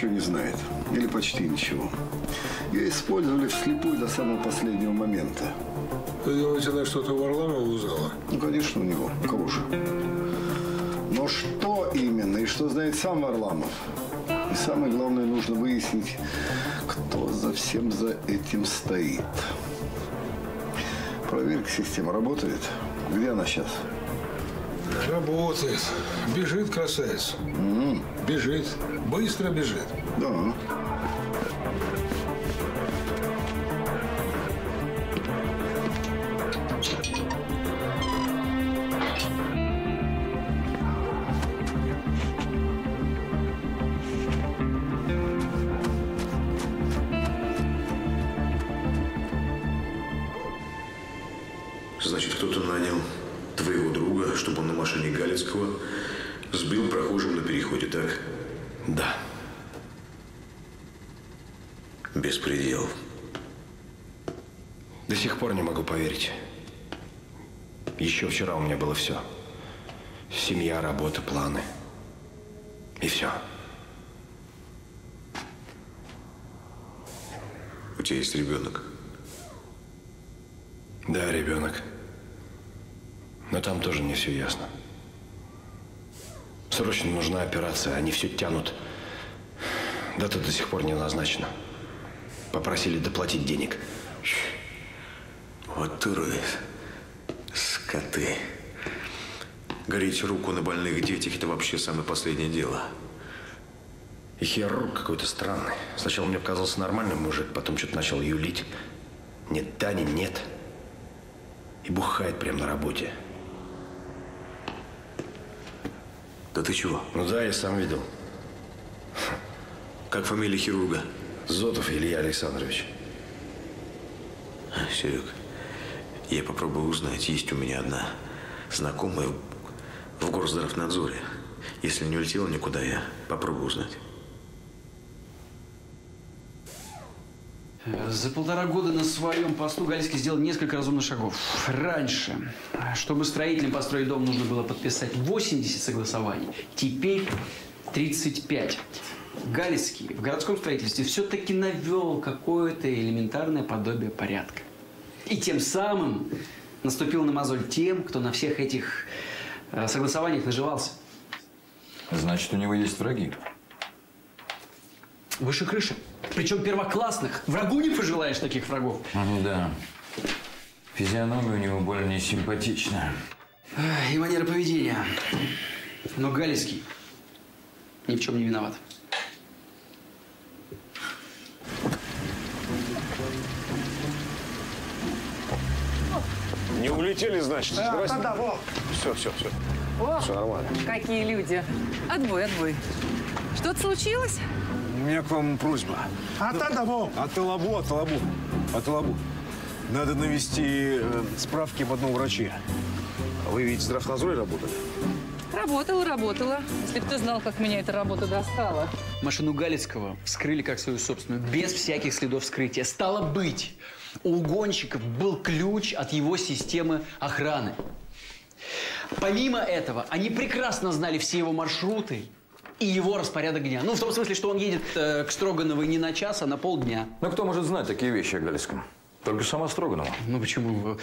Ничего не знает. Или почти ничего. Ее использовали вслепую до самого последнего момента. Вы думаете, она что-то у Варламова узнала? Ну, конечно, у него. У кого же? Но что именно и что знает сам Варламов? И самое главное, нужно выяснить, кто за всем за этим стоит. Проверка системы работает. Где она сейчас? Работает. Бежит красавец. Бежит. Быстро бежит. Да. Было все. Семья, работа, планы. И все. У тебя есть ребенок. Да, ребенок. Но там тоже не все ясно. Срочно нужна операция, они все тянут. Дата до сих пор не назначена. Попросили доплатить денег. Вот уроды. Скоты. Гореть руку на больных детях – это вообще самое последнее дело. И хирург какой-то странный. Сначала мне показался нормальным мужик, потом что-то начал юлить. Нет Тани, нет. И бухает прямо на работе. Да ты чего? Ну да, я сам видел. Как фамилия хирурга? Зотов Илья Александрович. Серег, я попробую узнать. Есть у меня одна знакомая в, в горздравнадзоре. Если не улетела никуда, я попробую узнать. За полтора года на своем посту Галицкий сделал несколько разумных шагов. Раньше, чтобы строителям построить дом, нужно было подписать 80 согласований. Теперь 35. Галицкий в городском строительстве все-таки навел какое-то элементарное подобие порядка. И тем самым наступил на мозоль тем, кто на всех этих согласованиях наживался. Значит, у него есть враги. Выше крыши. Причем первоклассных. Врагу не пожелаешь таких врагов. Да. Физиономия у него более симпатичная. Ах, И манера поведения. Но Галицкий ни в чем не виноват. Не улетели, значит? А, Давай с- тогда, во. Все, все, все. О, Все нормально. какие люди. Отбой, отбой. Что-то случилось? У меня к вам просьба. А тогда, во. От Алабу, от Алабу. От Алабу. Надо навести э, справки об одном враче. Вы ведь в здравнадзоре работали? Работала, работала. Если бы ты знал, как меня эта работа достала. Машину Галицкого вскрыли как свою собственную, без всяких следов вскрытия. Стало быть, у угонщиков был ключ от его системы охраны. Помимо этого, они прекрасно знали все его маршруты и его распорядок дня. Ну, в том смысле, что он едет э, к Строгановой не на час, а на полдня. Ну, кто может знать такие вещи о Галицком? Только сама Строганова. Ну, почему?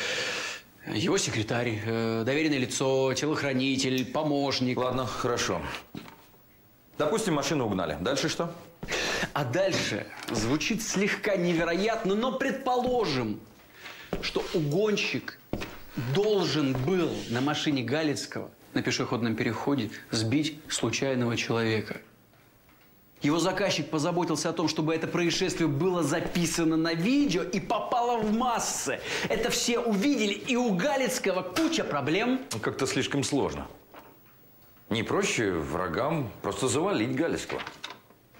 Его секретарь, э, доверенное лицо, телохранитель, помощник. Ладно, хорошо. Допустим, машину угнали. Дальше что? А дальше звучит слегка невероятно, но предположим, что угонщик должен был на машине Галицкого на пешеходном переходе сбить случайного человека. Его заказчик позаботился о том, чтобы это происшествие было записано на видео и попало в массы. Это все увидели, и у Галицкого куча проблем. Как-то слишком сложно. Не проще врагам просто завалить Галицкого.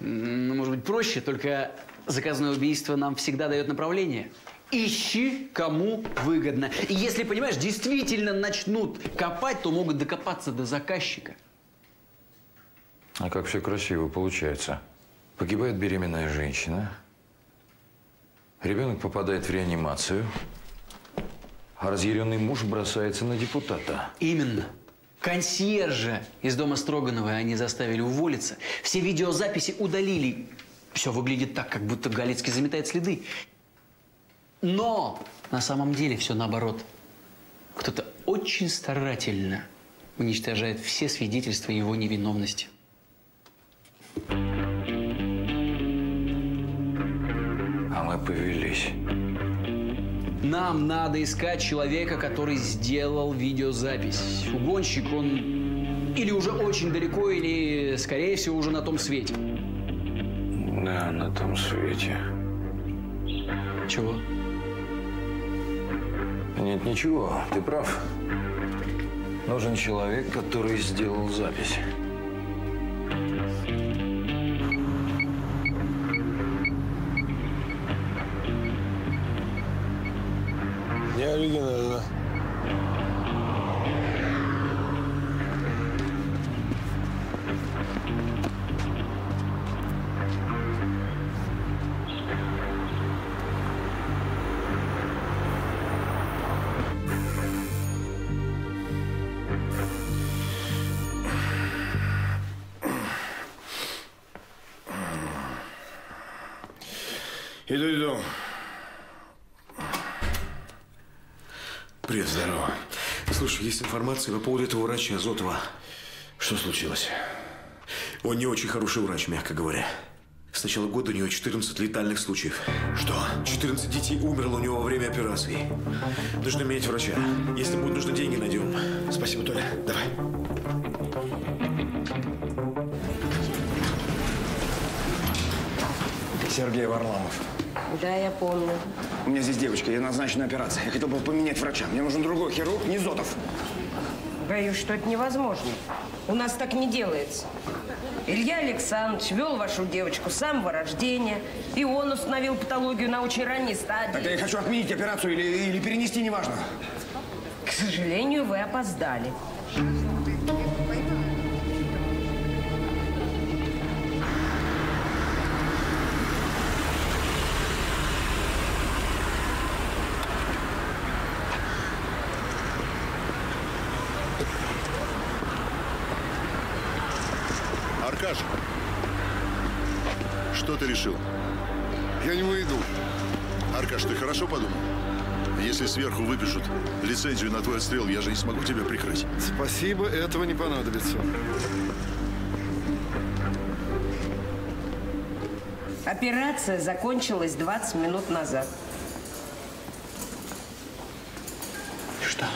Ну, может быть, проще, только заказное убийство нам всегда дает направление. Ищи, кому выгодно. И если, понимаешь, действительно начнут копать, то могут докопаться до заказчика. А как все красиво получается. Погибает беременная женщина. Ребенок попадает в реанимацию. А разъяренный муж бросается на депутата. Именно. Консьержа из дома Строгановой они заставили уволиться. Все видеозаписи удалили. Все выглядит так, как будто Галицкий заметает следы. Но на самом деле все наоборот. Кто-то очень старательно уничтожает все свидетельства его невиновности. А мы повелись. Нам надо искать человека, который сделал видеозапись. Угонщик, он или уже очень далеко, или, скорее всего, уже на том свете. Да, на том свете. Чего? Нет, ничего, ты прав. Нужен человек, который сделал запись. Информация по поводу этого врача Зотова. Что случилось? Он не очень хороший врач, мягко говоря. С начала года у него 14 летальных случаев. Что? 14 детей умерло у него во время операции. Нужно менять врача. Если будут нужны деньги, найдем. Спасибо, Толя. Давай. Сергей Варламов. Да, я помню. У меня здесь девочка, я назначена операция. Я хотел бы поменять врача. Мне нужен другой хирург, не Зотов. Боюсь, что это невозможно. У нас так не делается. Илья Александрович вел вашу девочку с самого рождения, и он установил патологию на очень ранней стадии. Тогда я хочу отменить операцию или, или перенести, неважно. К сожалению, вы опоздали. Аркаш, лицензию на твой отстрел, я же не смогу тебя прикрыть. Спасибо, этого не понадобится. Операция закончилась 20 минут назад. Что?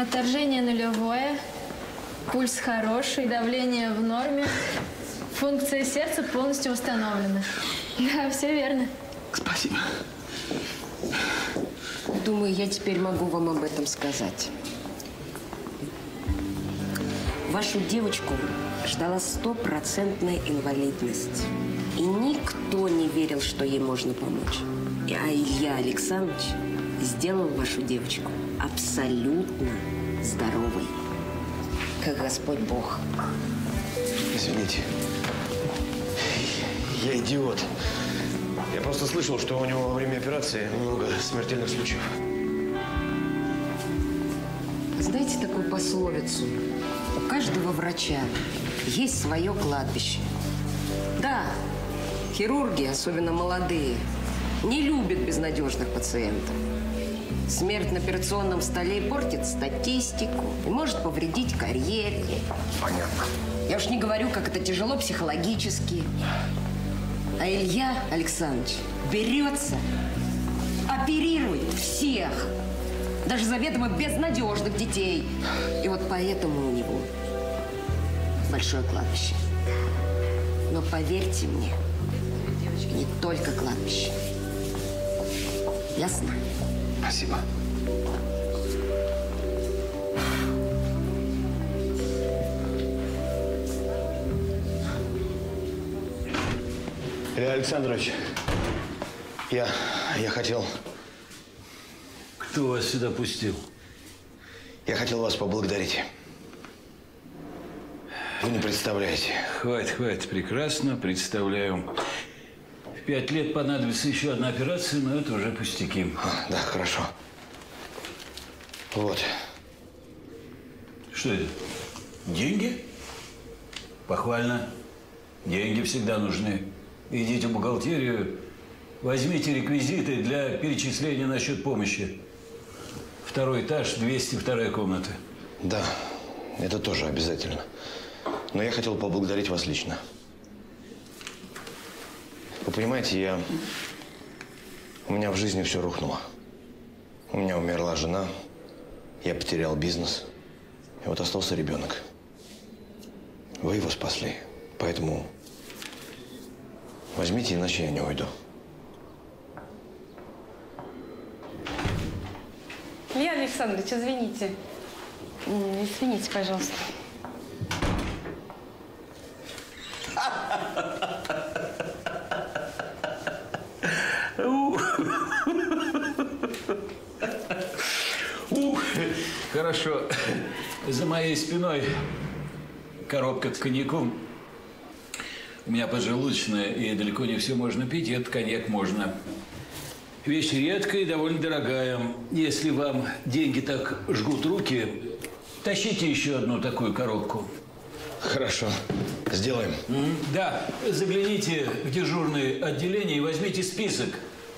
Отторжение нулевое, пульс хороший, давление в норме, функция сердца полностью восстановлена. Да, все верно. Спасибо. Думаю, я теперь могу вам об этом сказать. Вашу девочку ждала стопроцентная инвалидность. И никто не верил, что ей можно помочь. И- А Илья Александрович сделал вашу девочку абсолютно здоровой. Как Господь Бог. Извините. Я идиот. Я просто слышал, что у него во время операции много смертельных случаев. Знаете такую пословицу? У каждого врача есть свое кладбище. Да, хирурги, особенно молодые, не любят безнадежных пациентов. Смерть на операционном столе портит статистику и может повредить карьере. Понятно. Я уж не говорю, как это тяжело психологически. А Илья Александрович берется, оперирует всех, даже заведомо безнадежных детей. И вот поэтому у него большое кладбище. Но поверьте мне, не только кладбище. Ясно? Спасибо. Илья Александрович, я, я хотел... Кто вас сюда пустил? Я хотел вас поблагодарить. Вы не представляете. Хватит, хватит. Прекрасно представляю. В пять лет понадобится еще одна операция, но это уже пустяки. Да, хорошо. Вот. Что это? Деньги? Похвально. Деньги всегда нужны. Идите в бухгалтерию, возьмите реквизиты для перечисления на счет помощи. Второй этаж, 202 комната. Да, это тоже обязательно. Но я хотел поблагодарить вас лично. Вы понимаете, я... У меня в жизни все рухнуло. У меня умерла жена, я потерял бизнес, и вот остался ребенок. Вы его спасли, поэтому возьмите, иначе я не уйду. Илья Александрович, извините. Извините, пожалуйста. Ух, хорошо. За моей спиной коробка с коньяком. У меня поджелудочная, и далеко не все можно пить, и этот коньяк можно. Вещь редкая и довольно дорогая. Если вам деньги так жгут руки, тащите еще одну такую коробку. Хорошо. Сделаем. Да, загляните в дежурное отделение и возьмите список,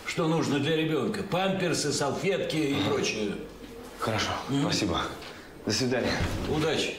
что нужно для ребенка. Памперсы, салфетки и прочее. Хорошо, спасибо. До свидания. Удачи.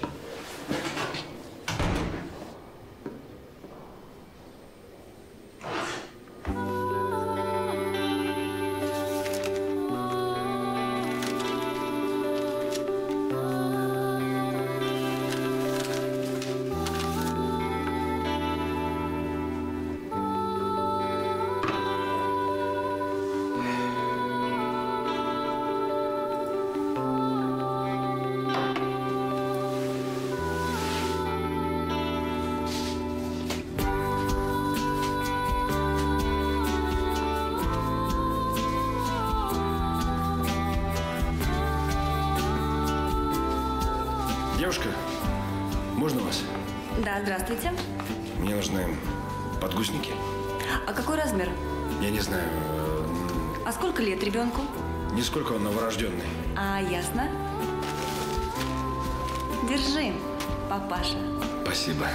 Папаша. Спасибо.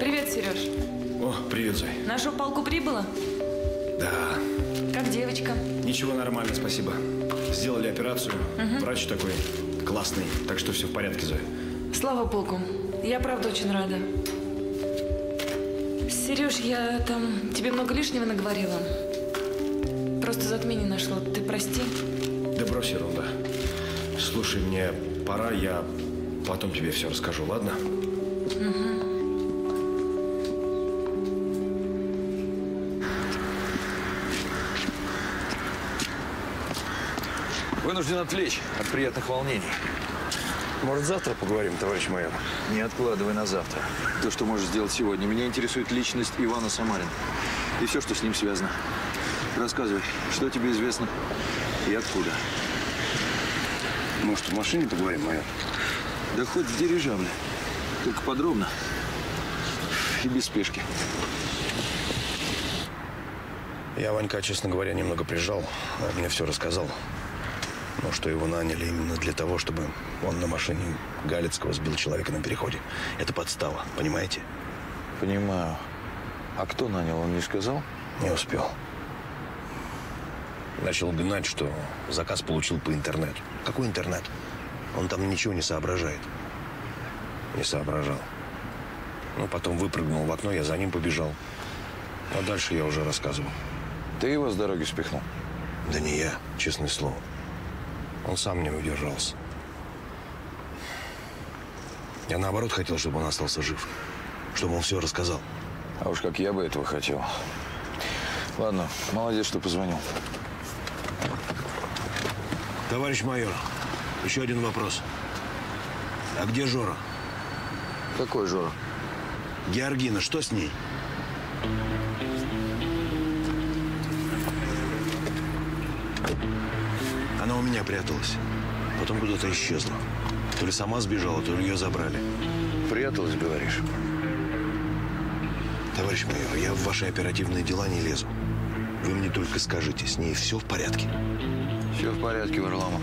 Привет, Сереж. О, привет, Зой. Нашу палку прибыла? Да, Как девочка? ничего, нормально, спасибо. Сделали операцию. Мгм. Врач такой классный, так что все в порядке, Зоя. Слава богу. Я правда очень рада. Сереж, я там тебе много лишнего наговорила. Слушай, мне пора, я потом тебе все расскажу, ладно? Угу. Вынужден отвлечь от приятных волнений. Может, завтра поговорим, товарищ майор? Не откладывай на завтра. То, что можешь сделать сегодня. Меня интересует личность Ивана Самарина. И все, что с ним связано. Рассказывай, что тебе известно и откуда. Может, в машине поговорим, майор? Да хоть в дирижабле. Только подробно. И без спешки. Я Ванька, честно говоря, немного прижал. Он мне все рассказал. Ну, что его наняли именно для того, чтобы он на машине Галицкого сбил человека на переходе. Это подстава, понимаете? Понимаю. А кто нанял, он не сказал? Не успел. Начал гнать, что заказ получил по интернету. Какой интернет? Он там ничего не соображает. Не соображал. Ну, потом выпрыгнул в окно, я за ним побежал. А дальше я уже рассказывал. Ты его с дороги спихнул? Да не я, честное слово. Он сам не удержался. Я наоборот хотел, чтобы он остался жив. Чтобы он все рассказал. А уж как я бы этого хотел. Ладно, молодец, что позвонил. Товарищ майор, еще один вопрос. А где Жора? Какой Жора? Георгина, что с ней? Она у меня пряталась. Потом куда-то исчезла. То ли сама сбежала, то ли ее забрали. Пряталась, говоришь? Товарищ майор, я в ваши оперативные дела не лезу. Вы мне только скажите, с ней все в порядке? Все в порядке, Варламов.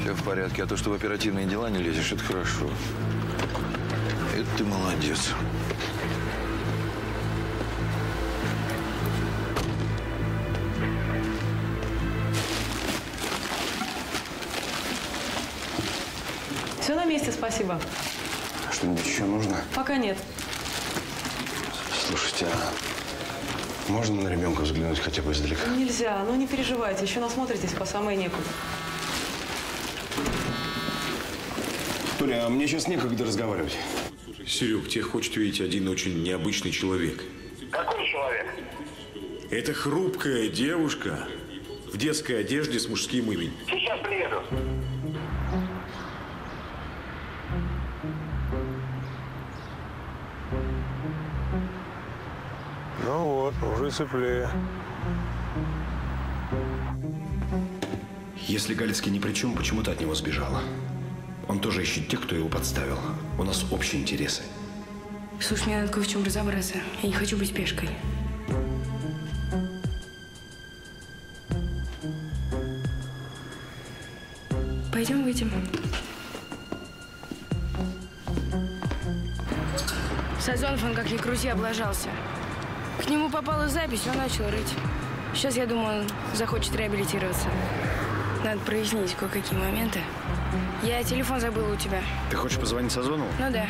Все в порядке. А то, что в оперативные дела не лезешь, это хорошо. Это ты молодец. Все на месте, спасибо. Что-нибудь еще нужно? Пока нет. Слушайте, а можно на ребенка взглянуть хотя бы издалека? Нельзя, ну не переживайте, еще насмотритесь по самой некуда. Толя, а мне сейчас некогда разговаривать. Серег, тебя хочет увидеть один очень необычный человек. Какой человек? Это хрупкая девушка в детской одежде с мужским именем. Сейчас приеду. Вот, уже цеплее. Если Галицкий ни при чем, почему ты от него сбежала? Он тоже ищет тех, кто его подставил. У нас общие интересы. Слушай, мне надо кое в чем разобраться. Я не хочу быть пешкой. Пойдем выйдем. Сазонов, он как ни крути, облажался. К нему попала запись, он начал рыть. Сейчас, я думаю, он захочет реабилитироваться. Надо прояснить кое-какие моменты. Я телефон забыла у тебя. Ты хочешь позвонить Сазонову? Ну да.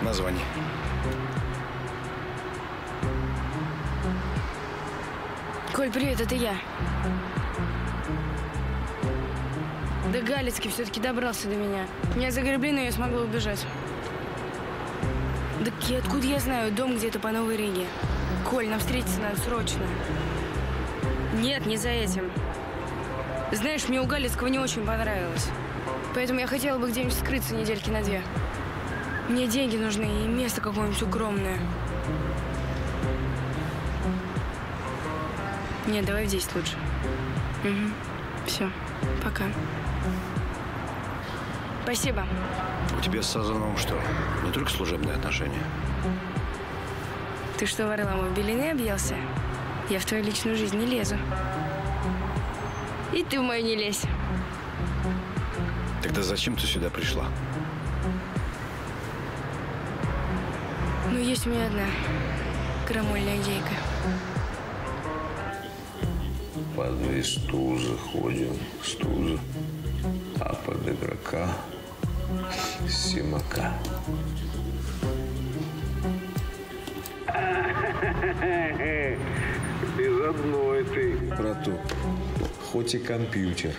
Названи. Коль, привет, это я. Да Галицкий все-таки добрался до меня. Меня загребли, но я смогла убежать. Так и откуда я знаю? Дом где-то по Новой Риге. Коль, нам встретиться надо срочно. Нет, не за этим. Знаешь, мне у Галицкого не очень понравилось. Поэтому я хотела бы где-нибудь скрыться недельки на две. Мне деньги нужны и место какое-нибудь укромное. Нет, давай в 10 лучше. Угу. Все. Пока. Спасибо. У тебя с Сазоновым что, не только служебные отношения? Ты что, Варламов, белины объелся? Я в твою личную жизнь не лезу. И ты в мою не лезь. Тогда зачем ты сюда пришла? Ну, есть у меня одна крамольная идейка. Под листу заходим, стуза, а под игрока симака. Без одной ты. Брату, хоть и компьютер.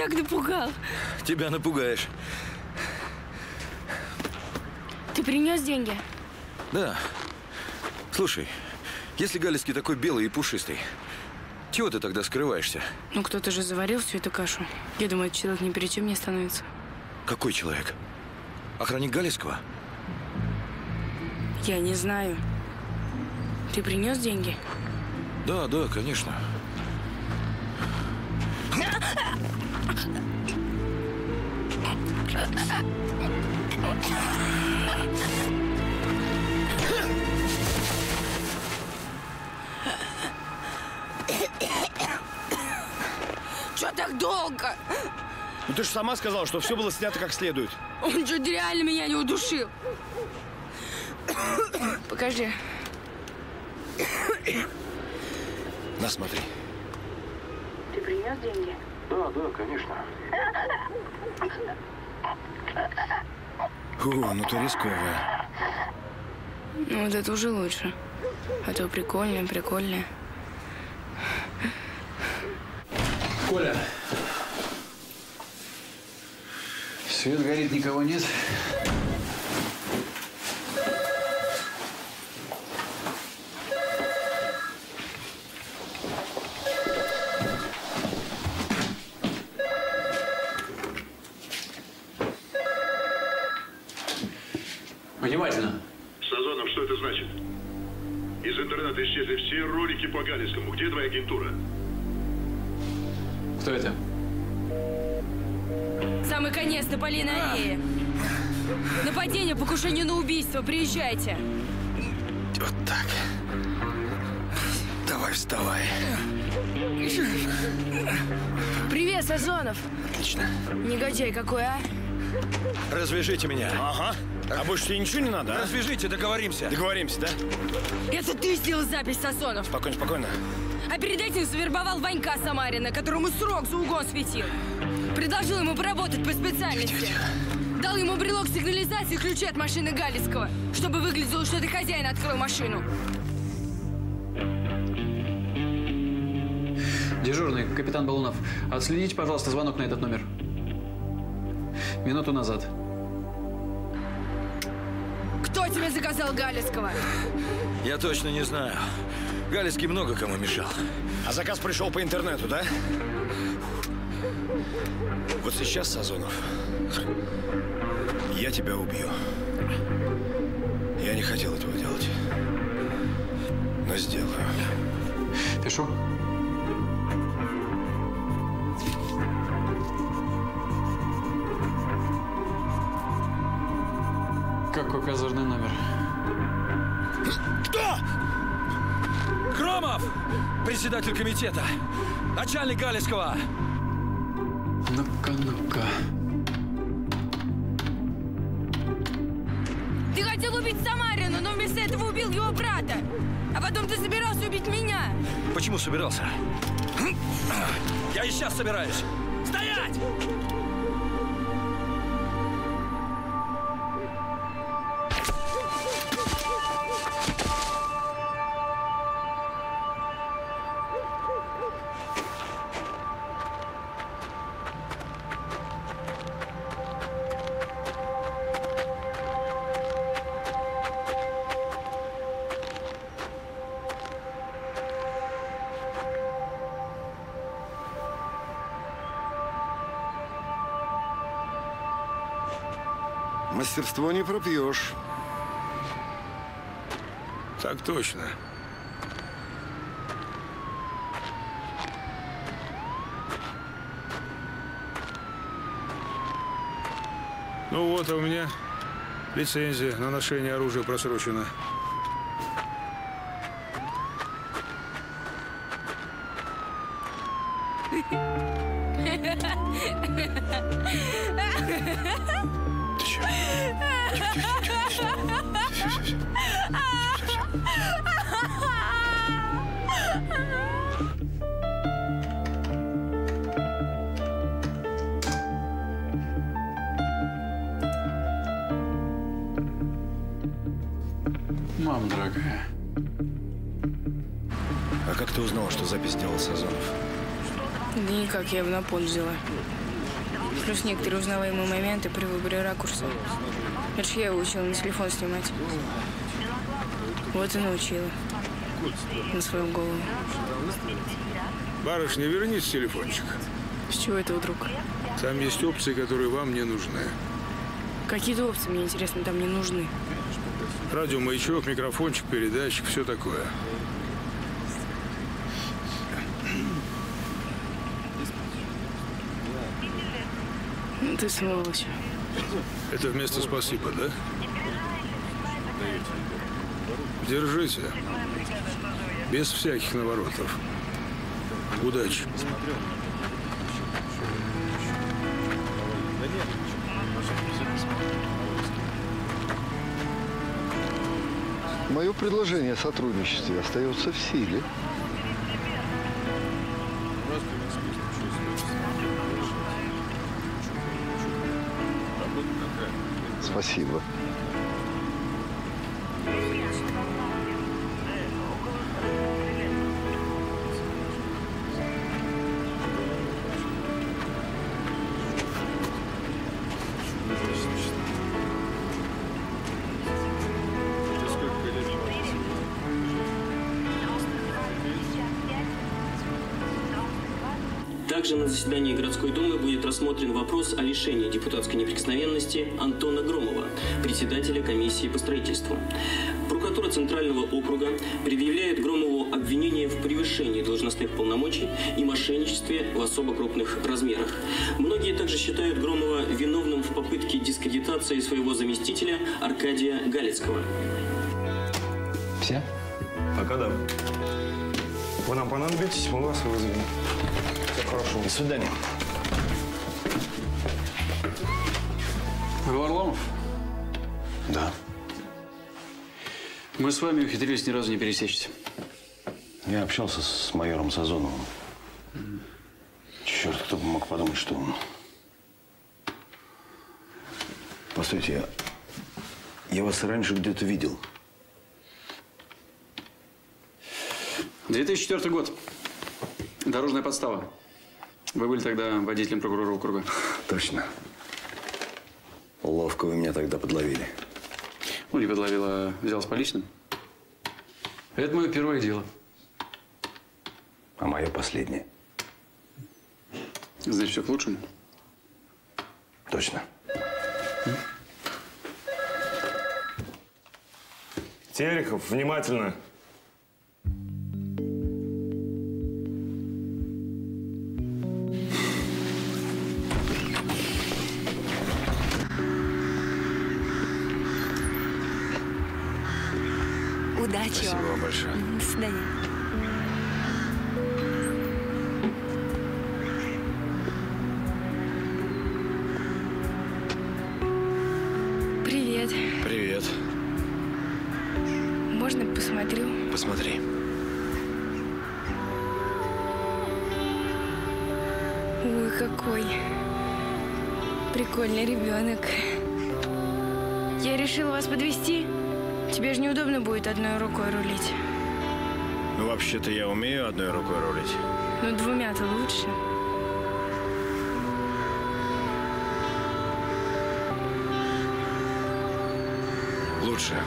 Так напугал. Тебя напугаешь. Ты принес деньги? Да. Слушай, если Галицкий такой белый и пушистый, чего ты тогда скрываешься? Ну, кто-то же заварил всю эту кашу. Я думаю, этот человек ни перед чем не становится. Какой человек? Охранник Галицкого? Я не знаю. Ты принес деньги? Да, да, конечно. Что так долго? Ну ты же сама сказала, что все было снято как следует. Он чуть реально меня не удушил. Покажи. На, смотри. Ты принес деньги? Да, да, конечно. Фу, ну ты рисковая. Ну, вот это уже лучше. А то прикольное, прикольное. Коля. Свет горит, никого нет. Ролики по Галицкому. Где твоя агентура? Кто это? Самый конец на Полиной аллее. Нападение, покушение на убийство. Приезжайте. Вот так. Давай, вставай. Привет, Сазонов. Отлично. Негодяй какой, а? Развяжите меня. Ага. А больше тебе ничего не надо, а? Развяжите, договоримся. Договоримся, да? Это ты сделал запись, Сазонов. Спокойно, спокойно. А перед этим завербовал Ванька Самарина, которому срок за угон светил. Предложил ему поработать по специальности. Дал ему брелок сигнализации и ключи от машины Галицкого, чтобы выглядело, что ты хозяин открыл машину. Дежурный, капитан Балунов, отследите, пожалуйста, звонок на этот номер. Минуту назад. Тебе заказал Галицкого? Я точно не знаю. Галицкий много кому мешал. А заказ пришел по интернету, да? Вот сейчас, Сазонов, я тебя убью. Я не хотел этого делать. Но сделаю. Пишу. Какой козырный номер? Кто? Громов! Председатель комитета. Начальник Галицкого. Ну-ка, ну-ка. Ты хотел убить Самарина, но вместо этого убил его брата. А потом ты собирался убить меня. Почему собирался? Я и сейчас собираюсь. Стоять! Пропьешь. Так точно. Ну вот, а у меня лицензия на ношение оружия просрочена. Это ж я его учила на телефон снимать. Вот и научила. На свою голову. Барышня, вернись телефончик. С чего это вдруг? Там есть опции, которые вам не нужны. Какие-то опции мне интересно там не нужны. Радиомаячок, микрофончик, передатчик, все такое. Ты сволочь. Это вместо спасибо, да? Держите. Без всяких наворотов. Удачи. Мое предложение о сотрудничестве остается в силе. Спасибо. Также на заседании городской думы будет рассмотрен вопрос о лишении депутатской неприкосновенности Антона Громова, председателя комиссии по строительству. Прокуратура Центрального округа предъявляет Громову обвинение в превышении должностных полномочий и мошенничестве в особо крупных размерах. Многие также считают Громова виновным в попытке дискредитации своего заместителя Аркадия Галицкого. Все? Пока да. Вы нам понадобитесь, мы вас вызовем. Все хорошо. До свидания. Мы с вами ухитрились ни разу не пересечься. Я общался с майором Сазоновым. Черт, кто бы мог подумать, что он... Постойте, я... Я вас раньше где-то видел. 2004 год. Дорожная подстава. Вы были тогда водителем прокурора округа. Точно. Ловко вы меня тогда подловили. Ну, не подловил, а взял с поличным. Это мое первое дело. А мое последнее. Значит, все к лучшему? Точно. Терехов, внимательно. Удачи Спасибо вам. большое. До свидания. Рукой рулить. Ну, вообще-то я умею одной рукой рулить. Ну, двумя-то лучше. Лучше.